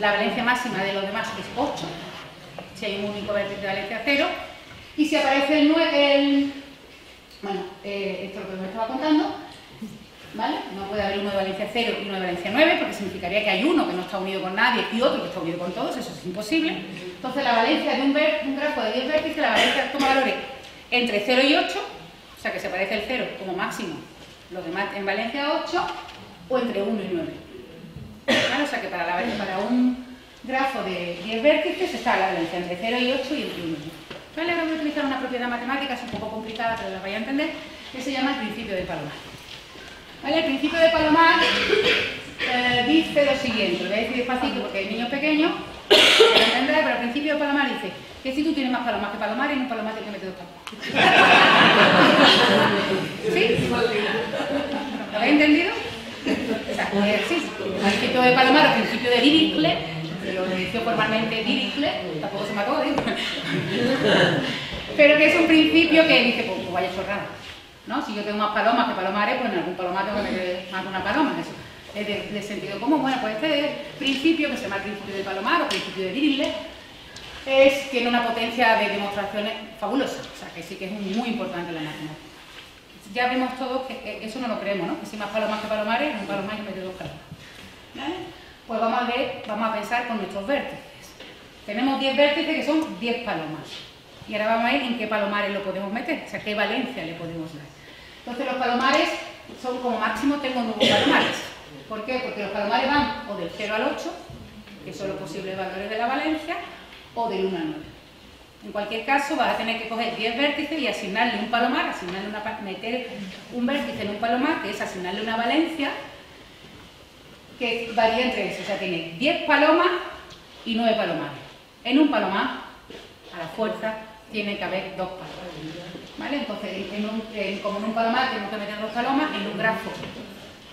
[SPEAKER 2] la valencia máxima de los demás es 8, si hay un único vértice de valencia 0, y si aparece el 9, el, bueno, eh, esto es lo que me estaba contando, ¿vale? No puede haber uno de valencia 0 y uno de valencia 9, porque significaría que hay uno que no está unido con nadie y otro que está unido con todos, eso es imposible. Entonces la valencia de un, un grafo de 10 vértices, la valencia toma valores entre 0 y 8, o sea que se aparece el 0 como máximo, los demás en valencia 8, o entre 1 y 9. ¿Vale? O sea que para, la, para un grafo de 10 vértices está la valencia entre 0 y 8 y entre 1 y 9. ¿Vale? Voy a utilizar una propiedad matemática, es un poco complicada, pero la vais a entender, que se llama el principio de Palomar. El principio de Palomar eh, dice lo siguiente, lo voy a decir despacito porque hay niños pequeños, pero el principio de Palomar dice que si tú tienes más palomas que palomares, en un palomar tienes que meter dos palomas. ¿Sí? ¿Lo habéis entendido? O sea, el principio de Palomar o principio de Dirichlet, lo dice formalmente Dirichlet, tampoco se mató, ¿eh? pero que es un principio que dice, pues, pues vaya chorrada. ¿no? Si yo tengo más palomas que palomares, pues en algún palomar tengo que meter más de una paloma. Eso es de, sentido común. Bueno, pues este principio, que se llama el principio de palomar o principio de Dirichlet, es, tiene una potencia de demostraciones fabulosa, o sea que sí que es muy importante la matemática. Ya vemos todos que eso no lo creemos, ¿no? Que si más palomas que palomares, un palomar yo meto dos palomas. ¿Vale? Pues vamos a ver, vamos a pensar con nuestros vértices. Tenemos 10 vértices que son 10 palomas. Y ahora vamos a ver en qué palomares lo podemos meter, o sea, qué valencia le podemos dar. Entonces los palomares son como máximo tengo nuevos palomares. ¿Por qué? Porque los palomares van o del 0 al 8, que son los posibles valores de la valencia, o del 1 al 9. En cualquier caso vas a tener que coger 10 vértices y asignarle un palomar, asignarle una, meter un vértice en un palomar, que es asignarle una valencia, que varía entre eso. O sea, tiene 10 palomas y 9 palomares. En un palomar, a la fuerza, tiene que haber dos palomas. ¿Vale? Entonces, como en un palomar tenemos que meter dos palomas, en un grafo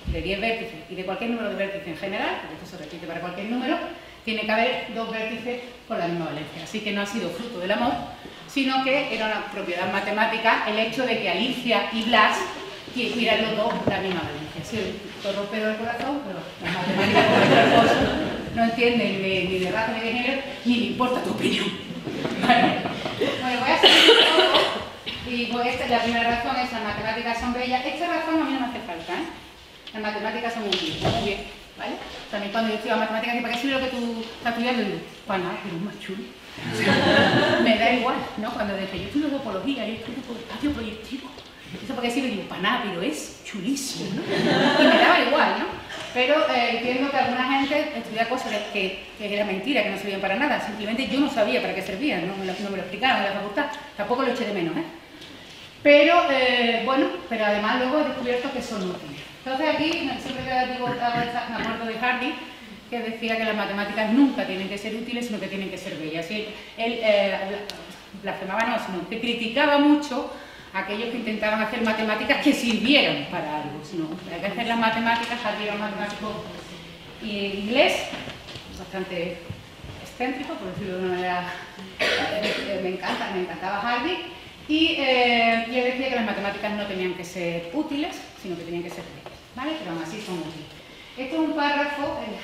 [SPEAKER 2] de 10 vértices y de cualquier número de vértices en general, porque esto se repite para cualquier número, tiene que haber dos vértices con la misma valencia. Así que no ha sido fruto del amor, sino que era una propiedad matemática el hecho de que Alicia y Blas tuvieran los dos la misma valencia. Sí, todo pedo del corazón, pero las matemáticas no entienden ni de, raza ni de género, ni le importa tu opinión. Bueno, voy a hacer un y pues esta, la primera razón es las matemáticas son bellas. Esta razón a mí no me hace falta, ¿eh? Las matemáticas son muy bien, muy bien, ¿vale? También cuando yo estudio matemáticas, ¿para qué sirve lo que tú estás estudiando? Para nada, pero es más chulo. me da igual, ¿no? Cuando dije, yo estudio topología, yo estudio por espacio proyectivo. ¿Eso qué sirve? Digo, para nada, pero es chulísimo, ¿no? Y me daba igual, ¿no? Pero eh, entiendo que alguna gente estudia cosas que, que, era mentira, que no servían para nada. Simplemente yo no sabía para qué servían, no, no me lo explicaron en la facultad. Tampoco lo eché de menos, ¿eh? Pero, eh, bueno, pero además luego he descubierto que son útiles. Entonces aquí, siempre que digo, me acuerdo de Hardy, que decía que las matemáticas nunca tienen que ser útiles, sino que tienen que ser bellas. Y él eh, blasfemaba no, sino que criticaba mucho aquellos que intentaban hacer matemáticas que sirvieran para algo. Sino hay que hacer las matemáticas, Hardy era matemático inglés, bastante excéntrico, por decirlo de una manera, eh, me encanta, me encantaba Hardy, y eh, yo decía que las matemáticas no tenían que ser útiles, sino que tenían que ser bellas. ¿vale? Pero aún así son útiles. Esto es un párrafo eh,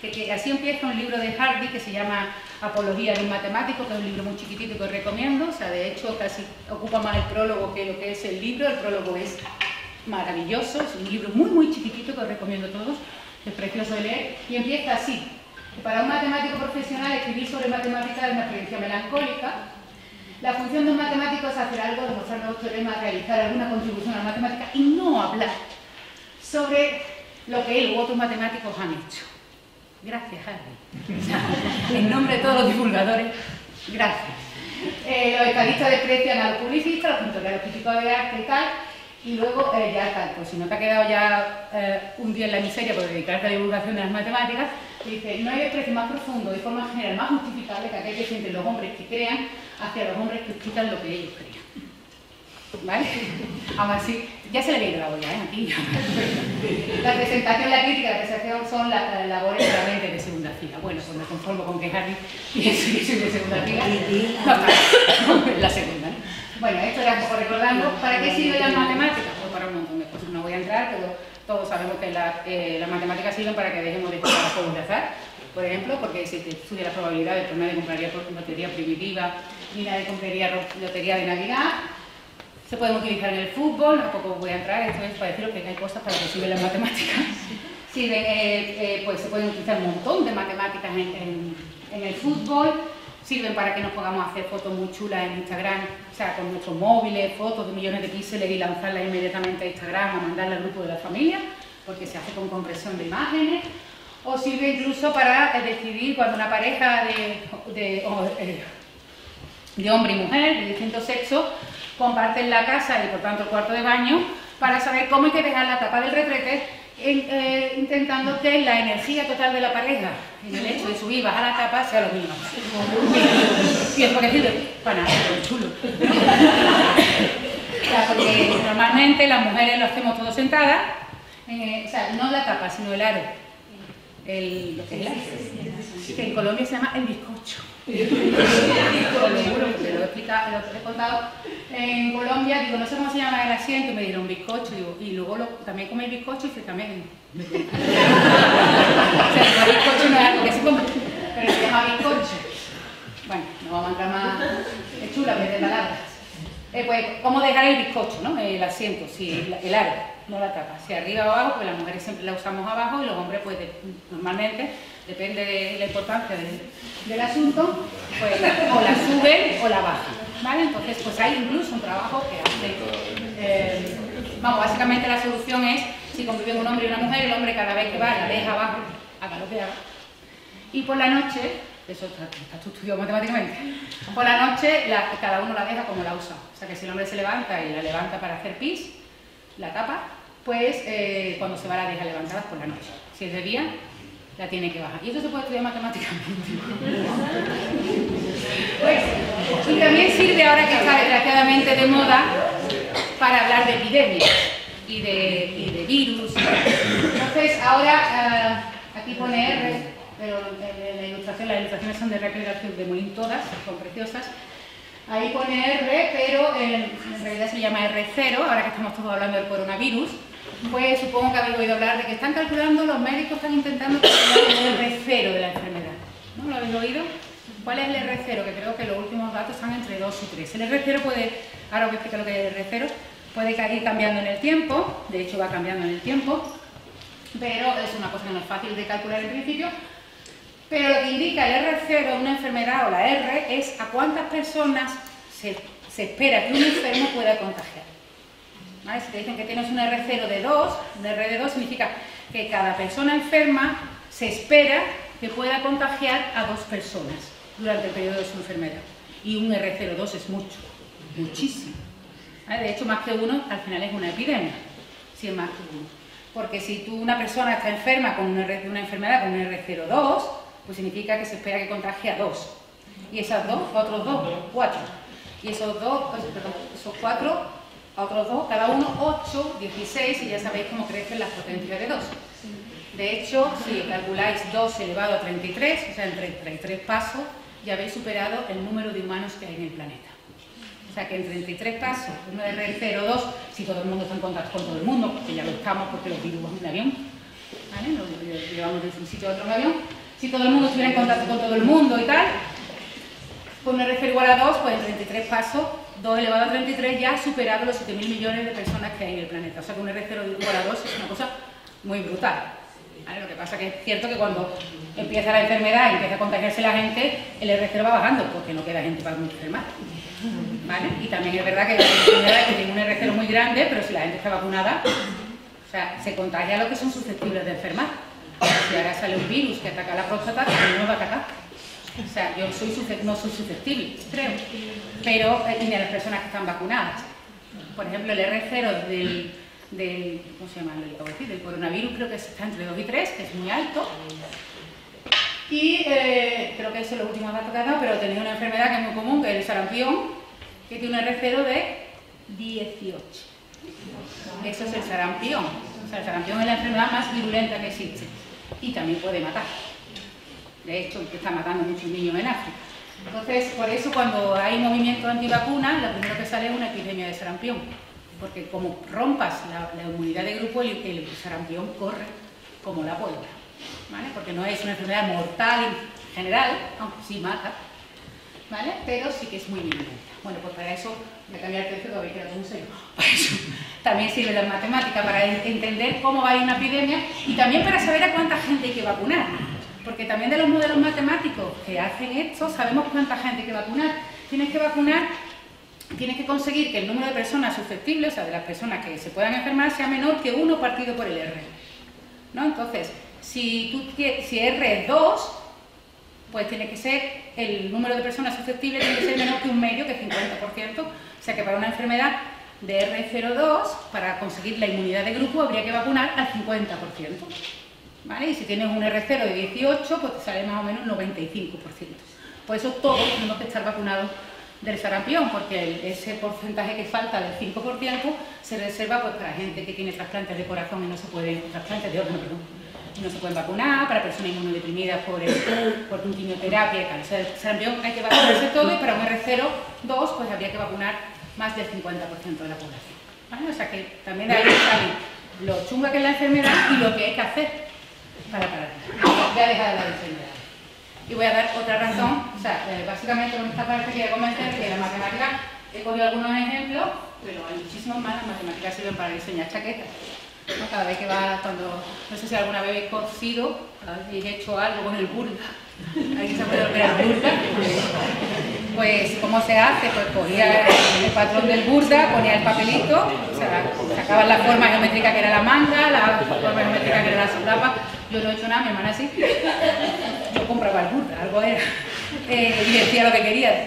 [SPEAKER 2] que, así empieza un libro de Hardy que se llama Apología de un matemático, que es un libro muy chiquitito que os recomiendo, o sea, de hecho casi ocupa más el prólogo que lo que es el libro, el prólogo es maravilloso, es un libro muy muy chiquitito que os recomiendo a todos, es precioso de leer, y empieza así, para un matemático profesional escribir sobre matemáticas es una experiencia melancólica, la función de un matemático es hacer algo, demostrar nuevos teoremas, realizar alguna contribución a la matemática y no hablar sobre lo que él u otros matemáticos han hecho. Gracias, Harry. en nombre de todos los divulgadores, gracias. Eh, los estadistas desprecian a los publicistas, los pintores, los críticos de arte y tal, y luego eh, ya tal, pues si no te ha quedado ya eh, un día en la miseria por dedicarte a la divulgación de las matemáticas, dice, no hay desprecio más profundo y forma general más justificable que aquel que sienten los hombres que crean hacia los hombres que explican lo que ellos crean. ¿Vale? Aún así, ya se le viene la olla, ¿eh? Aquí. la presentación, la crítica, la presentación son las labores realmente de segunda fila. Bueno, pues me conformo con que Harry piense que soy de segunda fila. No, la segunda, ¿no? Bueno, esto era un poco recordando. ¿Para qué sirve la matemática? Pues para un montón de cosas. No voy a entrar, pero todos sabemos que eh, las matemáticas sirven para que dejemos de jugar a juegos de azar, por ejemplo, porque si te estudia las probabilidades, pues nadie compraría lotería primitiva, ni nadie compraría lotería de Navidad. Se pueden utilizar en el fútbol, tampoco voy a entrar, esto es para deciros que hay cosas para que sirven las matemáticas. Sirven, eh, eh, pues se pueden utilizar un montón de matemáticas en el fútbol, sirven para que nos podamos hacer fotos muy chulas en Instagram, o sea, con nuestros móviles, fotos de millones de píxeles y lanzarlas inmediatamente a Instagram o mandarlas al grupo de la familia, porque se hace con compresión de imágenes, o sirve incluso para eh, decidir cuando una pareja de, eh, de, hombre y mujer de distintos sexos comparten la casa y por tanto el cuarto de baño, para saber cómo hay que dejar la tapa del retrete eh, intentando que la energía total de la pareja en el hecho de subir y bajar la tapa sea lo mismo. Y es porque sirve para nada, chulo. porque normalmente las mujeres lo hacemos todo sentadas, eh, o sea, no la tapa, sino el aro. El, lo que en Colombia se llama el bizcocho. Lo he explicado, lo he contado en Colombia, digo, no sé cómo se llama el asiento, y me dieron bizcocho, digo, y luego lo, también comí bizcocho y se también. o sea, el bizcocho no es algo que se come, pero se llama bizcocho. Bueno, no vamos a entrar más, es chula, de palabras. Eh, pues, ¿cómo dejar el bizcocho, no? El asiento, sí, el, el aro, no la tapa. Si arriba o abajo, pues las mujeres siempre la usamos abajo y los hombres, pues, normalmente, depende de la importancia del, asunto, pues, o la suben o la bajan. ¿vale? Entonces, pues hay incluso un trabajo que hace... Eh, vamos, básicamente la solución es, si conviven un hombre y una mujer, el hombre cada vez que va la deja abajo, haga lo que haga. Y por la noche, eso está, estudiado matemáticamente, por la noche cada uno la deja como la usa. O sea que si el hombre se levanta y la levanta para hacer pis, la tapa, pues eh, cuando se va la deja levantada por la noche. Si es de día, la tiene que bajar. Y eso se puede estudiar matemáticamente. pues, y también sirve ahora que está desgraciadamente de moda para hablar de epidemias y de, de virus. Entonces, ahora eh, aquí pone R, pero la ilustración, las ilustraciones son de R de Molín todas, son preciosas. Ahí pone R, pero en, realidad se llama R0, ahora que estamos todos hablando del coronavirus. Pues supongo que habéis oído hablar de que están calculando, los médicos están intentando calcular el R0 de la enfermedad. ¿No lo habéis oído? ¿Cuál es el R0? Que creo que los últimos datos están entre 2 y 3. El R0 puede, ahora os explicar lo que es el R0, puede ir cambiando en el tiempo, de hecho va cambiando en el tiempo, pero es una cosa que no es fácil de calcular en principio. Pero lo que indica el R0, una enfermedad o la R, es a cuántas personas se, espera que un enfermo pueda contagiar. Si te dicen que tienes un R0 de 2, un R de 2 significa que cada persona enferma se espera que pueda contagiar a dos personas durante el periodo de su enfermedad. Y un R02 es mucho, muchísimo. De hecho, más que uno, al final es una epidemia, si es más que uno. Porque si tú, una persona está enferma con una, una enfermedad con un R02, pues significa que se espera que contagie a dos. Y esas dos, otros dos, cuatro. Y esos dos, pues, esos cuatro, a otros dos, cada uno ocho, dieciséis, y ya sabéis cómo crecen las potencias de dos. De hecho, si calculáis 2 elevado a 33, o sea, en 33 pasos, ya habéis superado el número de humanos que hay en el planeta. O sea que en 33 pasos, uno r 0,2, si todo el mundo está en contacto con todo el mundo, porque ya lo estamos porque los virus en un avión, ¿vale? Lo llevamos de un sitio a otro en avión, si todo el mundo estuviera en contacto con todo el mundo y tal, con un R0 igual a 2, pues en 33 pasos, 2 elevado a 33 ya ha superado los 7.000 millones de personas que hay en el planeta. O sea que un R0 igual a 2 es una cosa muy brutal. Lo que pasa que es cierto que cuando empieza la enfermedad y empieza a contagiarse la gente, el R0 va bajando porque no queda gente para enfermar. ¿Vale? Y también es verdad que hay enfermedades que tienen un R0 muy grande, pero si la gente está vacunada, o sea, se contagia a los que son susceptibles de enfermar. Si ahora sale un virus que ataca la próstata, no va a atacar. O sea, yo soy no soy susceptible, creo. Pero, eh, y a las personas que están vacunadas. Por ejemplo, el R0 del del, ¿cómo se llama? del coronavirus, creo que está entre 2 y 3, que es muy alto. Y eh, creo que es el último que ha dado, pero tenía una enfermedad que es muy común, que es el sarampión, que tiene un R0 de 18. Eso es el sarampión. O sea, el sarampión es la enfermedad más virulenta que existe. Y también puede matar. De hecho, está matando muchos niños en África. Entonces, por eso cuando hay movimiento antivacunas, lo primero que sale es una epidemia de sarampión porque como rompas la, inmunidad de grupo, el, sarampión corre como la pólvora, ¿vale? Porque no es una enfermedad mortal en general, aunque sí mata, ¿vale? Pero sí que es muy virulenta. Bueno, pues para eso, voy a cambiar el precio, todavía queda un serio. Para eso también sirve la matemática, para entender cómo va a ir una epidemia y también para saber a cuánta gente hay que vacunar. Porque también de los modelos matemáticos que hacen esto, sabemos cuánta gente hay que vacunar. Tienes que vacunar tienes que conseguir que el número de personas susceptibles, o sea, de las personas que se puedan enfermar, sea menor que 1 partido por el R. ¿No? Entonces, si, R es 2, pues tiene que ser, el número de personas susceptibles tiene que ser menor que un medio, que es 50%, o sea que para una enfermedad de R02, para conseguir la inmunidad de grupo, habría que vacunar al 50%. ¿Vale? Y si tienes un R0 de 18, pues te sale más o menos 95%. Por eso todos tenemos que estar vacunados del sarampión, porque ese porcentaje que falta del 5% se reserva pues, para gente que tiene trasplantes de corazón y no se pueden, trasplantes de órgano, y no se pueden vacunar, para personas inmunodeprimidas por, por un quimioterapia. O sea, el sarampión hay que vacunarse todo y para un R0-2 pues habría que vacunar más del 50% de la población. ¿Vale? O sea que también ahí sale lo chunga que es la enfermedad y lo que hay que hacer para pararla. Ya dejar la enfermedad. Y voy a dar otra razón, o sea, eh, básicamente con esta parte quería comentar que la matemática, he cogido algunos ejemplos, pero hay muchísimos más, las matemáticas sirven para diseñar chaquetas. Cada vez que va, cuando, no sé si alguna vez habéis cocido, habéis hecho algo con el burda, ¿alguien se puede ver el burda? Pues, ¿cómo se hace? Pues cogía el patrón del burda, ponía el papelito, o sea, sacaban la forma geométrica que era la manga, la forma geométrica que era la solapa, yo no he hecho nada, mi hermana sí. Yo compraba burda, algo era. Eh, y decía lo que quería.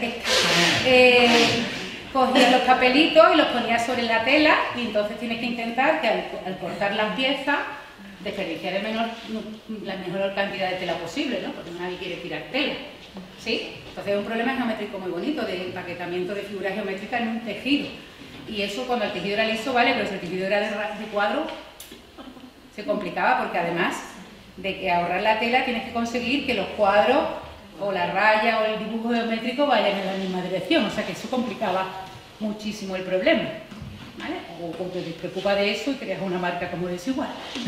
[SPEAKER 2] Eh, cogía los papelitos y los ponía sobre la tela y entonces tienes que intentar que al, cortar las piezas desperdiciar el menor, la mejor cantidad de tela posible, ¿no? Porque nadie quiere tirar tela. ¿Sí? Entonces es un problema geométrico muy bonito de empaquetamiento de figuras geométricas en un tejido. Y eso cuando el tejido era liso, vale, pero si el tejido era de cuadro, se complicaba porque además de que ahorrar la tela tienes que conseguir que los cuadros o la raya o el dibujo geométrico vayan en la misma dirección, o sea que eso complicaba muchísimo el problema. ¿Vale? O, te preocupa de eso y creas una marca como desigual. eso,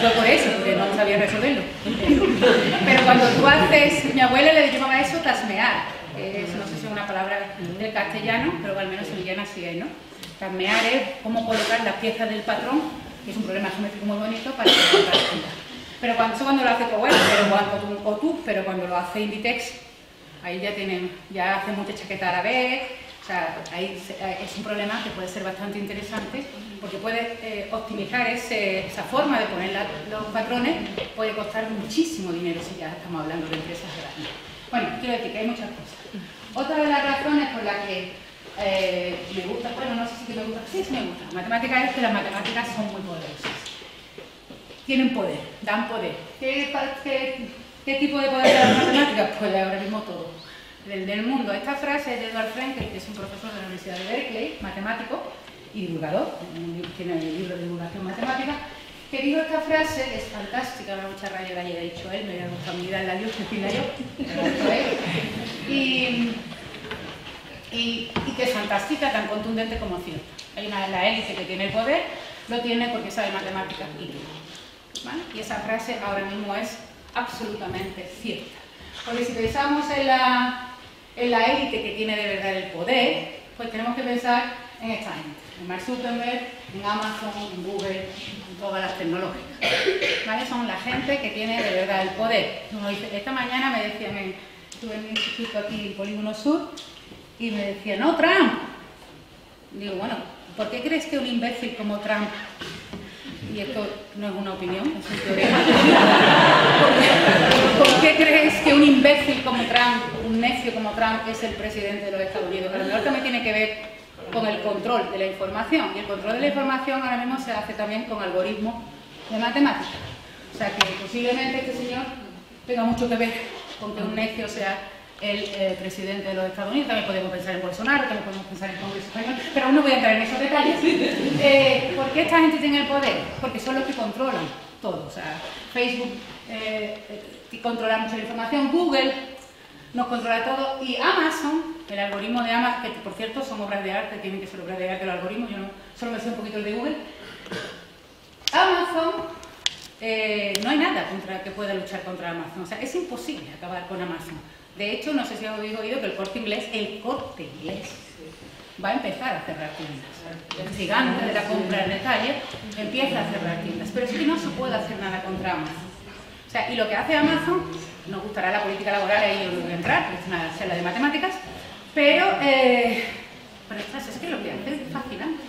[SPEAKER 2] fue por eso, porque no sabía resolverlo. Pero cuando tú haces, mi abuela le llamaba eso tasmear, no sé si es una palabra del castellano, pero al menos en Villana sí es, ¿no? Tasmear es cómo colocar las piezas del patrón que es un problema geométrico muy bonito para Pero cuando, eso cuando lo hace Powell, pero cuando, o tú, pero cuando lo hace Inditex, ahí ya tienen, ya hace mucha chaqueta a la vez, o sea, ahí es un problema que puede ser bastante interesante porque puede eh, optimizar esa forma de poner los patrones, puede costar muchísimo dinero si ya estamos hablando de empresas grandes. Bueno, quiero decir que hay muchas cosas. Otra de las razones por las que eh, me gusta, bueno, no sé si me gusta, sí, sí me gusta. Matemáticas es que las matemáticas son muy poderosas. Tienen poder, dan poder. ¿Qué, qué, tipo de poder dan las matemáticas? Pues ahora mismo todo. El del mundo. Esta frase es de Edward Frenkel, que es un profesor de la Universidad de Berkeley, matemático y divulgador, tiene el libro de divulgación matemática, que dijo esta frase, que es fantástica, me mucha rabia que haya dicho él, me hubiera gustado mi vida en la luz, decirla yo, y y, que es fantástica, tan contundente como cierta. Hay una la élite que tiene el poder, lo tiene porque sabe matemáticas y ¿Vale? Y esa frase ahora mismo es absolutamente cierta. Porque si pensamos en la, en la élite que tiene de verdad el poder, pues tenemos que pensar en esta gente, en Mark Zuckerberg, en Amazon, en Google, en todas las tecnológicas. ¿Vale? Son la gente que tiene de verdad el poder. esta mañana me decían, estuve en mi instituto aquí en Polígono Sur, y me decían, no, Trump. Digo, bueno, ¿por qué crees que un imbécil como Trump y esto no es una opinión, es un teorema. ¿Por qué crees que un imbécil como Trump, un necio como Trump, es el presidente de los Estados Unidos? A lo mejor también tiene que ver con el control de la información. Y el control de la información ahora mismo se hace también con algoritmos de matemáticas. O sea que posiblemente este señor tenga mucho que ver con que un necio sea el eh, presidente de los Estados Unidos, también podemos pensar en Bolsonaro, también podemos pensar en el Congreso Español, pero aún no voy a entrar en esos detalles. Eh, ¿Por qué esta gente tiene el poder? Porque son los que controlan todo. O sea, Facebook eh, controla mucha información, Google nos controla todo y Amazon, el algoritmo de Amazon, que por cierto son obras de arte, tienen que ser obras de arte los algoritmos, yo no, solo me sé un poquito el de Google. Amazon, no hay nada contra que pueda luchar contra Amazon, o sea, es imposible acabar con Amazon. De hecho, no sé si habéis oído que el corte inglés, el corte inglés, va a empezar a cerrar tiendas. El gigante de la compra en detalle empieza a cerrar tiendas. Pero es que no se puede hacer nada contra Amazon. O sea, y lo que hace Amazon, nos gustará la política laboral, ahí yo no voy a entrar, es una sala de matemáticas, pero, eh, pero es que lo que hace es fascinante.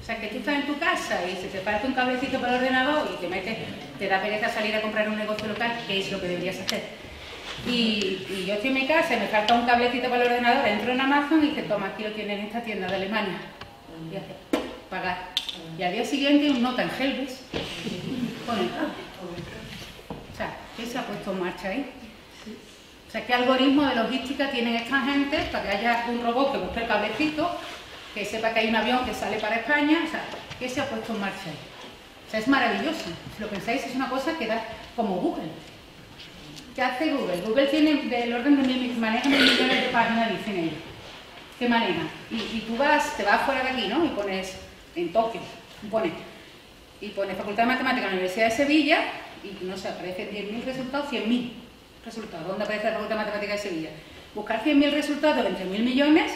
[SPEAKER 2] O sea, que tú estás en tu casa y se te parte un cablecito para el ordenador y te metes, te da pereza salir a comprar un negocio local, que es lo que deberías hacer y, yo estoy en mi casa y me falta un cablecito para el ordenador, entro en Amazon y dice, toma, aquí lo tienes en esta tienda de Alemania. Y hace, pagar. Y al día siguiente un nota en el O sea, ¿qué se ha puesto en marcha ahí? O sea, ¿qué algoritmo de logística tienen esta gente para que haya un robot que busque el cablecito, que sepa que hay un avión que sale para España? O sea, ¿qué se ha puesto en marcha ahí? O sea, es maravilloso. Si lo pensáis, es una cosa que da como Google. ¿Qué hace Google? Google tiene del orden de mil, maneja mil millones de páginas, dicen ellos. ¿Qué maneja? Y, tú vas, te vas fuera de aquí, ¿no? Y pones en Tokio, pones, y pones Facultad de Matemáticas en la Universidad de Sevilla, y no sé, aparecen 10.000 resultados, 100.000 resultados. ¿Dónde aparece la Facultad de Matemáticas de Sevilla? Buscar 100.000 resultados entre mil millones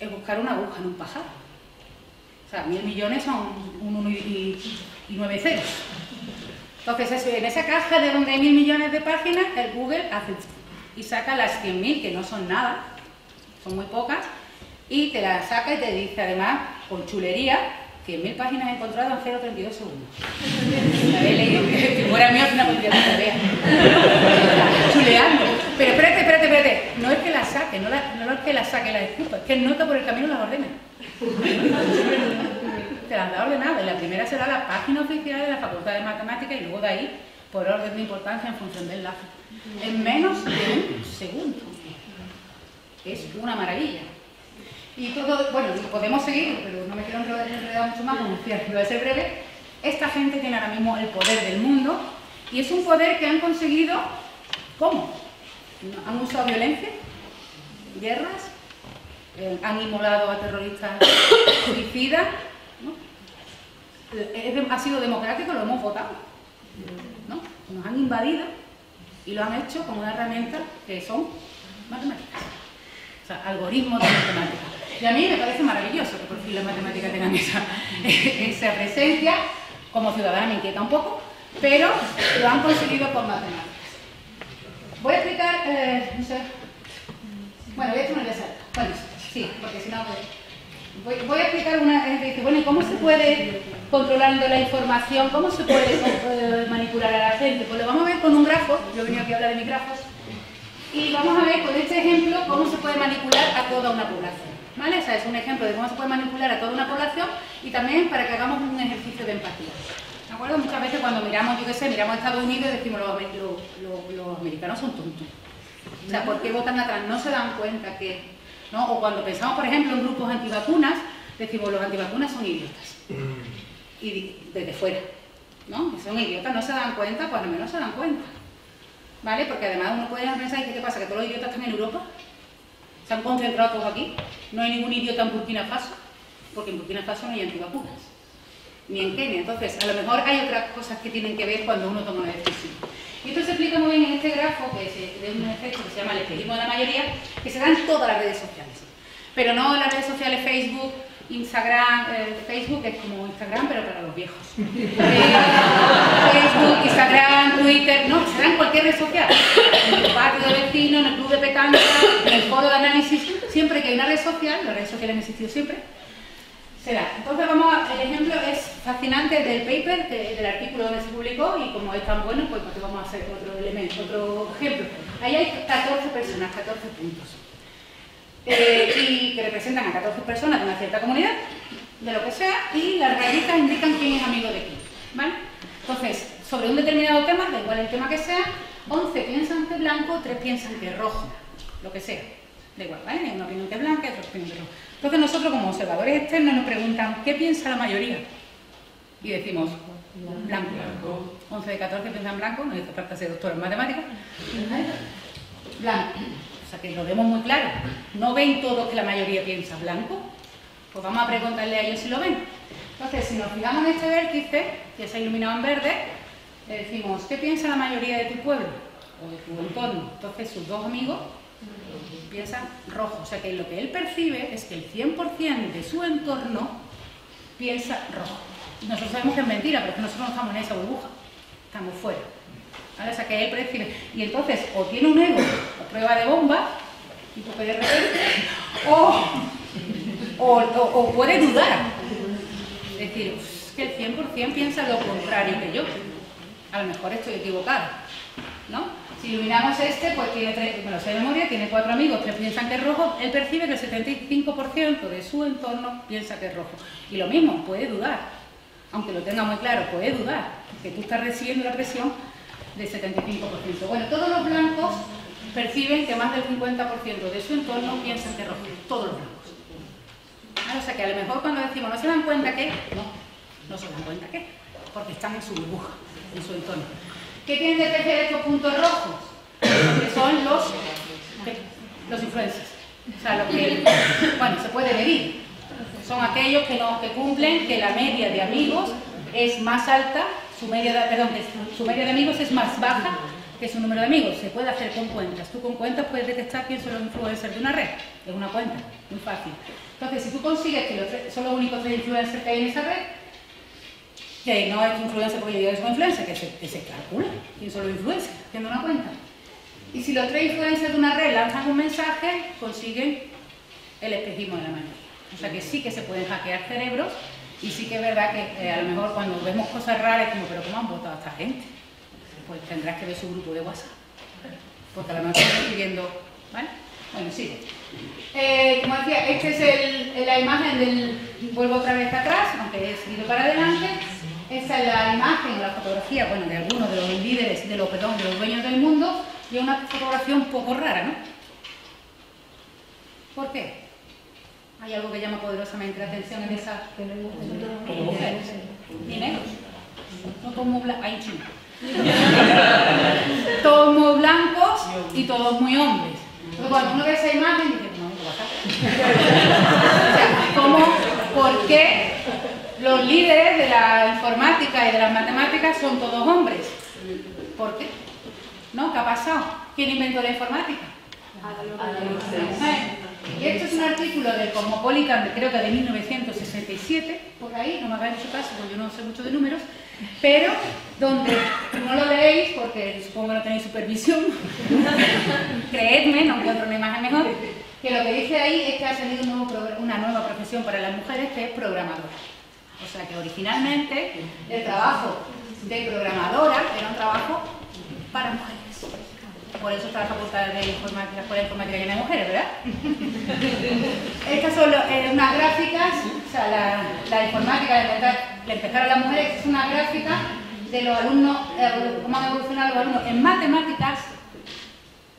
[SPEAKER 2] es buscar una aguja en un pajar. O sea, mil millones son un 1 y, y 9 ceros. Entonces, en esa caja de donde hay mil millones de páginas, el Google hace y saca las 100.000, que no son nada, son muy pocas, y te las saca y te dice además, con chulería, 100.000 páginas encontradas en 0,32 segundos. Habéis leído que fuera una. Chuleando. Pero espérate, espérate, espérate. No es que la saque, no, es que la saque la disculpa, es que nota por el camino las ordena te las da y la primera será la página oficial de la Facultad de Matemáticas y luego de ahí por orden de importancia en función del enlace. En menos de un segundo. Es una maravilla. Y todo, bueno, podemos seguir, pero no me quiero enredar mucho más, voy a ser breve. Esta gente tiene ahora mismo el poder del mundo y es un poder que han conseguido, ¿cómo? Han usado violencia, guerras, eh, han inmolado a terroristas suicidas, ha sido democrático, lo hemos votado. ¿no? Nos han invadido y lo han hecho con una herramienta que son matemáticas. O sea, algoritmos de matemáticas. Y a mí me parece maravilloso que por fin las matemáticas tengan esa, presencia. Como ciudadana me inquieta un poco, pero lo han conseguido con matemáticas. Voy a explicar, eh, no sé, bueno, voy a hacer una Bueno, sí, porque si no... Pues, Voy, a explicar una, bueno, ¿cómo se puede, controlando la información, cómo se puede eh, manipular a la gente? Pues lo vamos a ver con un grafo, yo he venido aquí a hablar de mi grafos, y vamos a ver con este ejemplo cómo se puede manipular a toda una población. ¿Vale? O sea, es un ejemplo de cómo se puede manipular a toda una población y también para que hagamos un ejercicio de empatía. ¿De acuerdo? Muchas veces cuando miramos, yo qué sé, miramos a Estados Unidos y decimos los, los, los americanos son tontos. O sea, ¿por qué votan atrás? No se dan cuenta que o cuando pensamos, por ejemplo, en grupos antivacunas, decimos los antivacunas son idiotas. Mm. Y desde fuera, ¿no? son idiotas, no se dan cuenta, pues al menos se dan cuenta. ¿Vale? Porque además uno puede pensar, ¿qué pasa? ¿Que todos los idiotas están en Europa? ¿Se han concentrado todos aquí? no hay ningún idiota en Burkina Faso, porque en Burkina Faso no hay antivacunas, ni en Kenia. Entonces, a lo mejor hay otras cosas que tienen que ver cuando uno toma una decisión. Y esto se explica muy bien en este grafo, que es de un efecto que se llama el espejismo de la mayoría, que se da en todas las redes sociales. Pero no las redes sociales Facebook, Instagram, eh, Facebook es como Instagram, pero para los viejos. Eh, Facebook, Instagram, Twitter, no, se da en cualquier red social. En el patio de vecinos, en el club de petanca, en el foro de análisis, siempre que hay una red social, las redes sociales han existido siempre, se da. Entonces vamos a, el ejemplo es fascinante del paper, del artículo donde se publicó y como es tan bueno, pues, pues vamos a hacer otro elemento, otro ejemplo. Ahí hay 14 personas, 14 puntos. Eh, y que representan a 14 personas de una cierta comunidad, de lo que sea, y las rayitas indican quién es amigo de quién. ¿vale? Entonces, sobre un determinado tema, da igual el tema que sea, 11 piensan que es blanco, 3 piensan que es rojo, lo que sea. Da igual, ¿vale? Una opinión que es blanca y otra opinión que es roja. Entonces nosotros como observadores externos nos preguntan, ¿qué piensa la mayoría? Y decimos, blanco. 11 de 14 piensan blanco, no hace falta ser doctor en matemáticas. Blanco que lo vemos muy claro. ¿No ven todos que la mayoría piensa blanco? Pues vamos a preguntarle a ellos si lo ven. Entonces, si nos fijamos en este vértice, que se ha iluminado en verde, le decimos, ¿qué piensa la mayoría de tu pueblo? O de tu entorno. Entonces, sus dos amigos piensan rojo. O sea que lo que él percibe es que el 100% de su entorno piensa rojo. Nosotros sabemos que es mentira, pero nosotros no estamos en esa burbuja. Estamos fuera. ¿Vale? O sea que él. Y entonces, o tiene un ego, o prueba de bomba, y de repente, o, o, puede dudar. Es decir, es que el 100% piensa lo contrario que yo. A lo mejor estoy equivocada. ¿No? Si iluminamos este, pues tiene tres, bueno, memoria, tiene cuatro amigos, tres piensan que es rojo, él percibe que el 75% de su entorno piensa que es rojo. Y lo mismo, puede dudar, aunque lo tenga muy claro, puede dudar, que tú estás recibiendo la presión de 75%. Bueno, todos los blancos perciben que más del 50% de su entorno piensan que rojo, todos los blancos. O sea que a lo mejor cuando decimos no se dan cuenta que, no, no se dan cuenta que, porque están en su burbuja, en su entorno. ¿Qué tienen de especial estos puntos rojos? Que son los, los influencers. O sea, lo que, bueno, se puede medir. Son aquellos que, no, que cumplen que la media de amigos es más alta su media de, perdón, su media de amigos es más baja que su número de amigos. Se puede hacer con cuentas. Tú con cuentas puedes detectar quién son los influencers de una red. Es una cuenta, muy fácil. Entonces, si tú consigues que los son los únicos tres influencers que hay en esa red, que no es influencer porque yo digo influencers, que se, que se calcula quién son los influencers, haciendo una cuenta. Y si los tres influencers de una red lanzan un mensaje, consiguen el espejismo de la mayoría. O sea que sí que se pueden hackear cerebros y sí que es verdad que eh, a lo mejor cuando vemos cosas raras, como, pero ¿cómo han votado esta gente? Pues tendrás que ver su grupo de WhatsApp. Porque a lo mejor está escribiendo, ¿vale? Bueno, sigue. Eh, como decía, esta es la imagen del... Vuelvo otra vez atrás, aunque he seguido para adelante. Esta es la imagen, la fotografía, bueno, de algunos de los líderes, de los, perdón, de los dueños del mundo, y una fotografía un poco rara, ¿no? ¿Por qué? Hay algo que llama poderosamente la atención en esa... Ni negros. No todos muy blancos. Hay chino. todos muy blancos y todos muy hombres. Entonces, cuando uno ve esa imagen, dice, no, no va O sea, ¿cómo, por qué los líderes de la informática y de las matemáticas son todos hombres? ¿Por qué? ¿No? ¿Qué ha pasado? ¿Quién inventó la informática? Y esto es un artículo del Cosmopolitan, creo que de 1967, por ahí, no me hagáis mucho caso porque yo no sé mucho de números, pero donde no lo leéis porque supongo que no tenéis supervisión, creedme, no encuentro una imagen mejor, que lo que dice ahí es que ha salido una nueva profesión para las mujeres que es programadora. O sea que originalmente el trabajo de programadora era un trabajo para mujeres. Por eso está la facultad de informática, de informática llena de mujeres, ¿verdad? Estas son unas gráficas, o sea, la, la informática de empezar, a las mujeres es una gráfica de los alumnos, eh, cómo han evolucionado los alumnos en matemáticas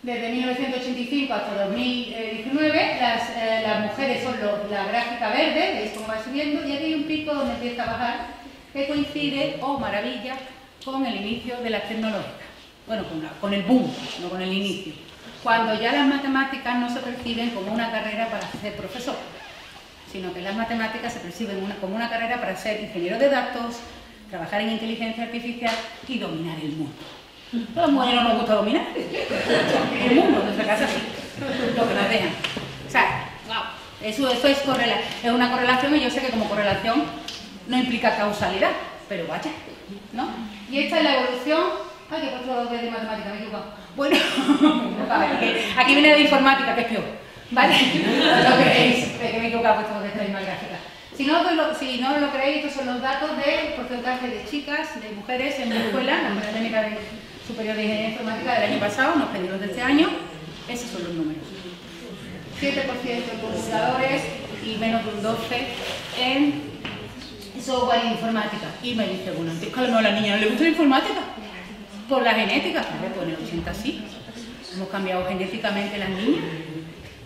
[SPEAKER 2] desde 1985 hasta 2019, las, eh, las mujeres son la gráfica verde, veis cómo va subiendo, y aquí hay un pico donde empieza a bajar, que coincide, oh maravilla, con el inicio de las tecnológicas bueno, con, el boom, no con el inicio. cuando ya las matemáticas no se perciben como una carrera para ser profesor, sino que las matemáticas se perciben como una carrera para ser ingeniero de datos, trabajar en inteligencia artificial y dominar el mundo. A los mujeres no nos gusta dominar el mundo, en nuestra casa sí, lo que nos dejan. O sea, wow, eso, eso es, es una correlación y yo sé que como correlación no implica causalidad, pero vaya, ¿no? Y esta es la evolución... Ay, que he puesto de matemática, me he equivocado. Bueno, aquí viene de informática, que es peor. ¿Vale? lo creéis, que me he equivocado, puesto de misma gráfica. Si no, lo, si no lo creéis, estos son los datos del porcentaje de chicas, de mujeres en mi escuela, la Escuela Técnica Superior de Ingeniería Informática del año pasado, no pedidos de este año. Esos son los números. 7% en computadores y menos de un 12% en software e informática. Y me dice, bueno, claro, no, a la niña no le gusta la informática. Por la genética, pues en el 80 sí. Hemos cambiado genéticamente las niñas.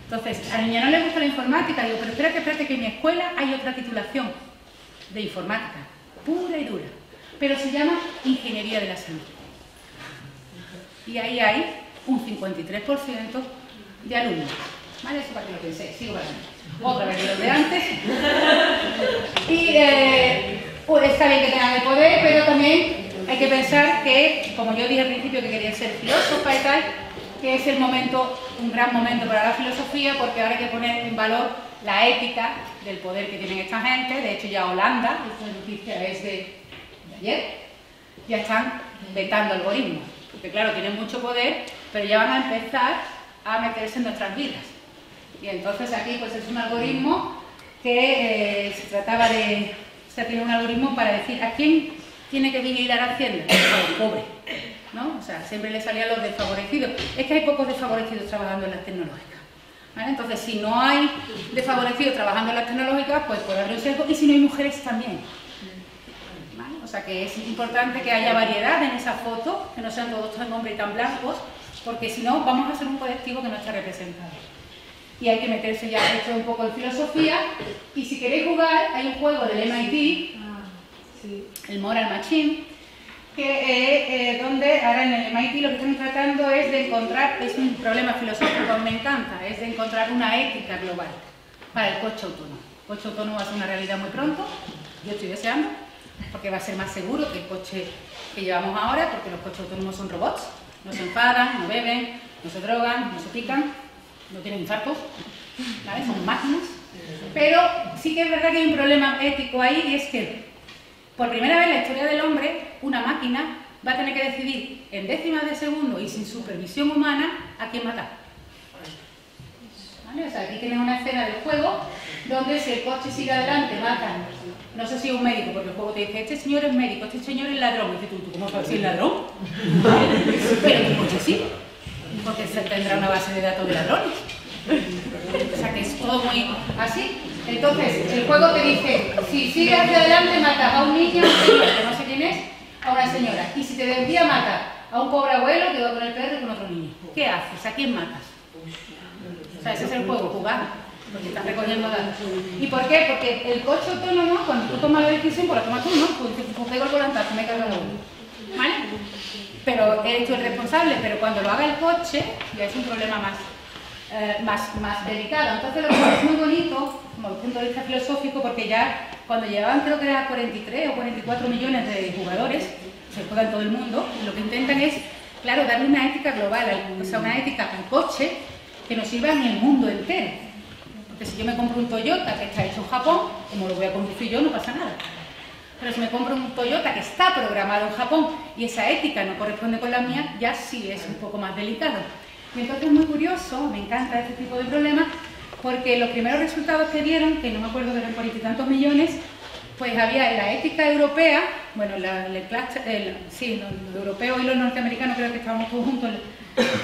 [SPEAKER 2] Entonces, a la niña no le gusta la informática, digo, pero espérate, espérate, que en mi escuela hay otra titulación de informática, pura y dura, pero se llama Ingeniería de la Salud. Y ahí hay un 53% de alumnos. ¿Vale? Eso para que lo penséis, sigo para Otra vez los de antes. Y eh, pues está bien que tengan el poder, pero también hay que pensar que, como yo dije al principio que quería ser filósofa y tal, que es el momento, un gran momento para la filosofía, porque ahora hay que poner en valor la ética del poder que tienen esta gente. De hecho, ya Holanda, esta noticia es de, ayer, ya están vetando algoritmos. Porque claro, tienen mucho poder, pero ya van a empezar a meterse en nuestras vidas. Y entonces aquí pues es un algoritmo que eh, se trataba de... O sea, tiene un algoritmo para decir a quién tiene que vigilar Hacienda, al pobre. ¿no? O sea, siempre le salían los desfavorecidos. Es que hay pocos desfavorecidos trabajando en las tecnológicas. Entonces, si no hay desfavorecidos trabajando en las tecnológicas, pues puede haber un sesgo, y si no hay mujeres también. O sea, que es importante que haya variedad en esa foto, que no sean todos tan hombres y tan blancos, porque si no, vamos a ser un colectivo que no está representado. Y hay que meterse ya esto un poco en filosofía, y si queréis jugar, hay un juego del MIT, el Moral Machine, que eh, eh, donde ahora en el MIT lo que están tratando es de encontrar, es un problema filosófico, me encanta, es de encontrar una ética global para el coche autónomo. El coche autónomo va a ser una realidad muy pronto, yo estoy deseando, porque va a ser más seguro que el coche que llevamos ahora, porque los coches autónomos son robots, no se enfadan, no beben, no se drogan, no se pican, no tienen infartos, ¿vale? son máquinas. Pero sí que es verdad que hay un problema ético ahí y es que por primera vez en la historia del hombre, una máquina va a tener que decidir en décimas de segundo y sin supervisión humana a quién matar. ¿Vale? O sea, aquí tienes una escena del juego donde si el coche sigue adelante, matan. No sé si es un médico, porque el juego te dice, este señor es médico, este señor es ladrón. Y dices tú, ¿tú cómo sabes si es ladrón? Pero tu coche sí, porque tendrá una base de datos de ladrones. O sea, que es todo muy así. Entonces, el juego te dice, si sigues hacia adelante, mata a un niño, que no sé quién es, a una señora. Y si te desvía, mata a un pobre abuelo que va con el perro y con otro niño. ¿Qué haces? ¿A quién matas? O sea, ese es el juego, jugar, porque estás recogiendo datos. ¿Y por qué? Porque el coche autónomo, cuando tú tomas la decisión, pues la tomas tú, ¿no? Te pues pego el volantazo, me cargo uno. ¿Vale? Pero eres tú el responsable, pero cuando lo haga el coche, ya es un problema más, eh, más, más delicado. Entonces lo que es muy bonito como punto de vista filosófico, porque ya cuando llevaban creo que era 43 o 44 millones de jugadores, se juega en todo el mundo, lo que intentan es, claro, darle una ética global, o sea, una ética al coche que nos sirva en el mundo entero. Porque si yo me compro un Toyota que está hecho en Japón, como lo voy a conducir yo, no pasa nada. Pero si me compro un Toyota que está programado en Japón y esa ética no corresponde con la mía, ya sí es un poco más delicado. Y entonces es muy curioso, me encanta este tipo de problemas, porque los primeros resultados que dieron, que no me acuerdo de los cuarenta y tantos millones, pues había la ética europea, bueno, la, el, sí, los europeos y los norteamericanos creo que estábamos todos juntos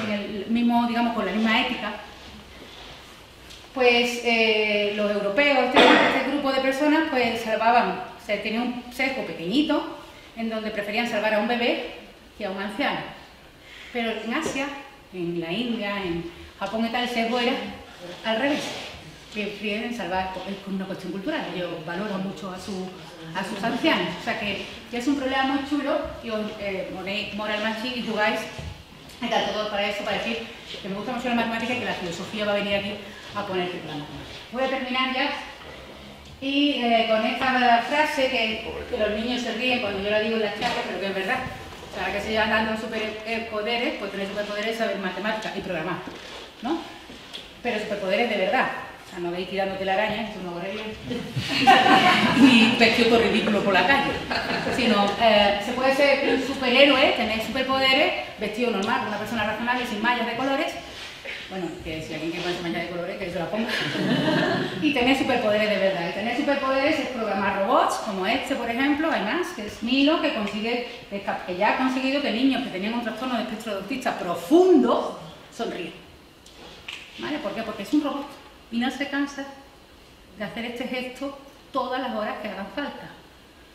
[SPEAKER 2] en el mismo, digamos, con la misma ética, pues eh, los europeos, este, este, grupo de personas, pues salvaban, o sea, un sesgo pequeñito, en donde preferían salvar a un bebé que a un anciano. Pero en Asia, en la India, en Japón y tal, el sesgo era al revés, prefieren salvar con una cuestión cultural, ellos valoran mucho a, su, a sus ancianos, o sea que, es un problema muy chulo y os eh, Moral Machine y jugáis, está todo para eso, para decir que me gusta mucho la matemática y que la filosofía va a venir aquí a poner este plano. Voy a terminar ya y eh, con esta frase que, que, los niños se ríen cuando yo la digo en las charlas, pero que es verdad. O sea, que se llevan dando superpoderes, pues tener superpoderes es saber matemáticas y programar, ¿no? Pero superpoderes de verdad. O sea, no veis tirando araña, esto no corre ni vestido ridículo por la calle. Sino, eh, se puede ser un superhéroe, tener superpoderes, vestido normal, una persona razonable, sin mallas de colores, bueno, que si alguien quiere ponerse mancha de colores, que yo la ponga. y tener superpoderes de verdad. Y tener superpoderes es programar robots, como este, por ejemplo, hay más, que es Milo, que consigue, que ya ha conseguido que niños que tenían un trastorno de espectro autista profundo sonríen. ¿Vale? ¿Por qué? Porque es un robot y no se cansa de hacer este gesto todas las horas que hagan falta.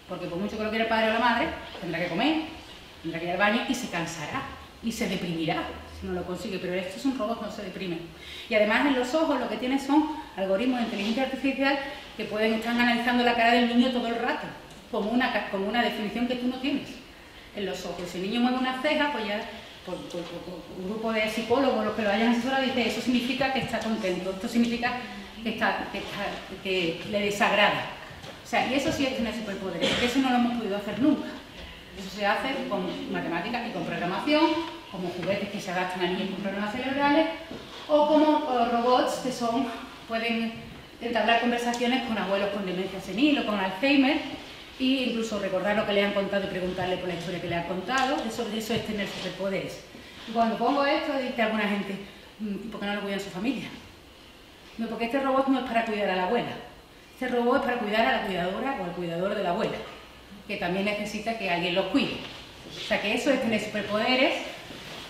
[SPEAKER 2] Porque por mucho que lo quiera el padre o la madre, tendrá que comer, tendrá que ir al baño y se cansará y se deprimirá no lo consigue, pero esto es un robot, no se deprime. Y además en los ojos lo que tiene son algoritmos de inteligencia artificial que pueden estar analizando la cara del niño todo el rato, como una, como una definición que tú no tienes en los ojos. Si el niño mueve una ceja, pues ya por, un grupo de psicólogos, los que lo hayan asesorado, dice eso significa que está contento, esto significa que, está, que, le desagrada. O sea, y eso sí es tener superpoderes, porque eso no lo hemos podido hacer nunca. Eso se hace con matemáticas y con programación, como juguetes que se adaptan a niños con problemas cerebrales, o como robots que son, pueden entablar conversaciones con abuelos con demencia senil o con Alzheimer, e incluso recordar lo que le han contado y preguntarle por la historia que le han contado, eso, eso es tener superpoderes. Y cuando pongo esto, dice alguna gente, mm, ¿por qué no lo cuidan su familia? No, porque este robot no es para cuidar a la abuela, este robot es para cuidar a la cuidadora o al cuidador de la abuela, que también necesita que alguien los cuide. O sea que eso es tener superpoderes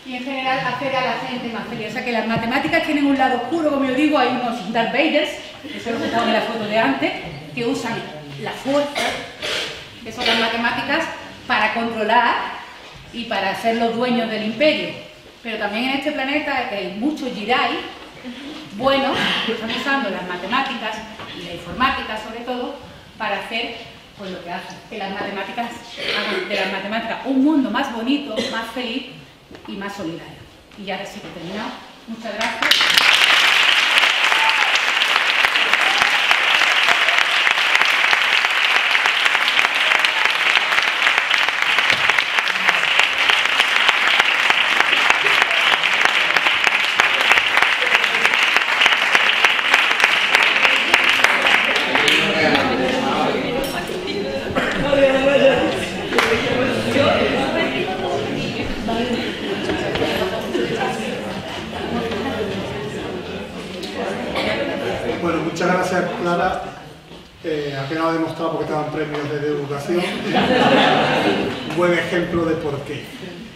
[SPEAKER 2] y en general hacer a la gente más feliz. O sea que las matemáticas tienen un lado oscuro, como yo digo, hay unos Darth Vaders, eso es lo que en la foto de antes, que usan la fuerza, que son las matemáticas, para controlar y para ser los dueños del imperio. Pero también en este planeta hay muchos Jedi buenos que están usando las matemáticas y la informática sobre todo para hacer pues lo que hacen, que las matemáticas hagan de las matemáticas un mundo más bonito, más feliz y más solidario. Y ya sí que he terminado. Muchas gracias.
[SPEAKER 3] Premios de educación, un buen ejemplo de por qué.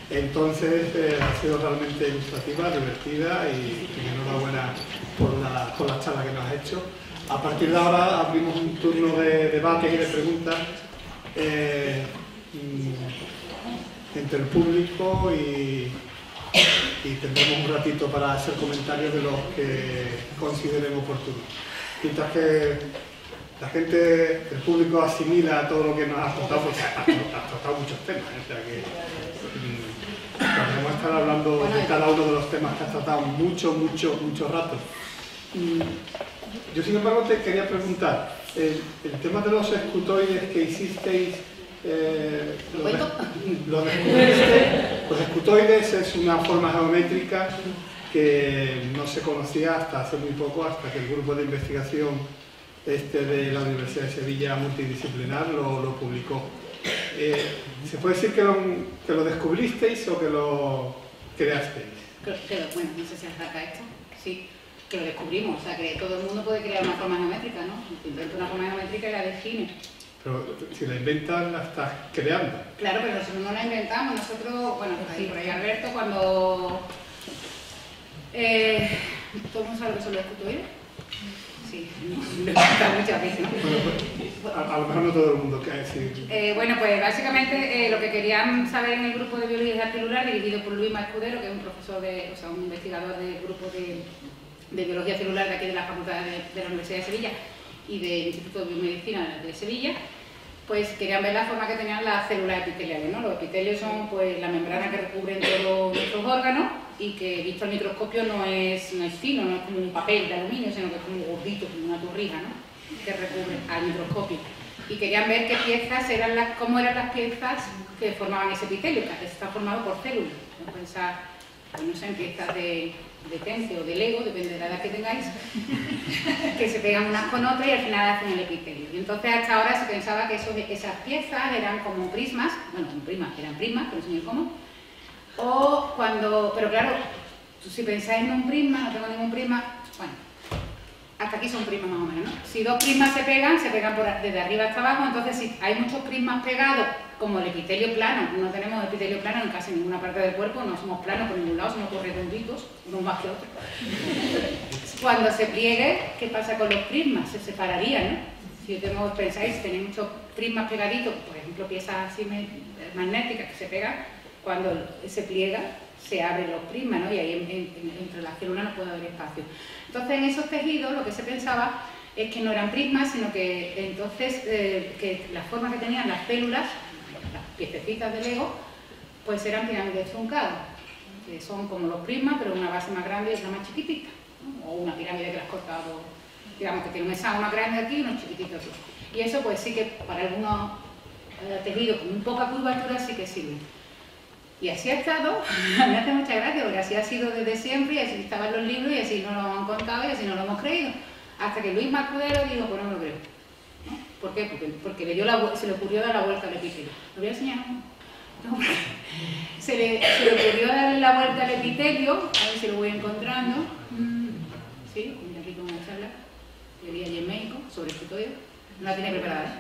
[SPEAKER 3] Entonces eh, ha sido realmente ilustrativa, divertida y, enhorabuena por la, por la charla que nos has hecho. A partir de ahora abrimos un turno de debates y de preguntas eh, mm, entre el público y, y, tendremos un ratito para hacer comentarios de los que consideremos oportunos. Mientras que la gente, el público asimila todo lo que nos has contado, porque has, tratado muchos temas, ¿eh? o sea que mm, podemos estar hablando de cada uno de los temas que has tratado mucho, mucho, mucho rato. Mm, yo sin embargo te quería preguntar, el, tema de los escutoides que hicisteis, eh, lo, descubriste, los escutoides es una forma geométrica que no se conocía hasta hace muy poco, hasta que el grupo de investigación este de la Universidad de Sevilla multidisciplinar lo, lo publicó. Eh, ¿Se puede decir que lo, que lo, descubristeis o que lo creasteis?
[SPEAKER 2] bueno, no sé si acá esto. Sí, que lo descubrimos. O sea, que todo el mundo puede crear una forma geométrica, ¿no? Inventa una forma geométrica y la define.
[SPEAKER 3] Pero si la inventas, la estás creando.
[SPEAKER 2] Claro, pero nosotros no la inventamos. Nosotros, bueno, pues ahí por ahí Alberto, cuando... Eh, ¿Todo el mundo sabe lo que son los escutoides?
[SPEAKER 3] a, lo mejor no todo el mundo, ¿qué decir?
[SPEAKER 2] Eh, bueno, pues básicamente eh, lo que querían saber en el grupo de biología celular, dirigido por Luis Escudero, que es un profesor, de, o sea, un investigador del grupo de, biología celular de aquí de la Facultad de, la Universidad de Sevilla y del Instituto de Biomedicina de Sevilla, pues querían ver la forma que tenían las células epiteliales. ¿no? Los epitelios son pues, la membrana que recubren todos nuestros órganos y que visto al microscopio no es, no es fino, no es como un papel de aluminio, sino que es como gordito, como una turrija, ¿no? que recubre al microscopio. Y querían ver qué piezas eran las, cómo eran las piezas que formaban ese epitelio, que está formado por células. No pensar, pues no sé, en piezas de, de Tence o de Lego, depende de la edad que tengáis, que se pegan unas con otras y al final hacen el epitelio. Y entonces hasta ahora se pensaba que esas piezas eran como prismas, bueno, como prismas, eran prismas, pero no sé cómo, o cuando, pero claro, si pensáis en un prisma, no tengo ningún prisma, hasta aquí son prismas más o menos, ¿no? Si dos prismas se pegan, se pegan por, desde arriba hasta abajo, entonces si hay muchos prismas pegados, como el epitelio plano, no tenemos epitelio plano en casi ninguna parte del cuerpo, no somos planos por ningún lado, somos redonditos, unos más que otros. Cuando se pliegue, ¿qué pasa con los prismas? Se separarían, ¿no? Si yo tengo, pensáis, tenéis muchos prismas pegaditos, por ejemplo, piezas así magnéticas que se pegan, cuando se pliega, se abren los prismas, ¿no? Y ahí entre las células no puede haber espacio. Entonces, en esos tejidos lo que se pensaba es que no eran prismas, sino que entonces eh, que las formas que tenían las células, las piececitas de Lego, pues eran pirámides truncadas, que son como los prismas, pero una base más grande y otra más chiquitita, o una pirámide que las cortado, digamos que tiene un hexágono más grande aquí y unos chiquititos aquí. Y eso pues sí que para algunos eh, tejidos con un poca curvatura sí que sirve. Y así ha estado, me hace mucha gracia, porque así ha sido desde siempre, y así estaban los libros, y así nos lo han contado, y así no lo hemos creído. Hasta que Luis Macudero dijo, pues no lo creo. ¿Por qué? Porque, se le ocurrió dar la vuelta al epitelio. ¿Lo voy a enseñar? No, se, le, ocurrió dar la vuelta al epitelio, a ver si lo voy encontrando. Mm, sí, mira aquí con una charla que vi allí en México sobre esto todo. No la tiene preparada.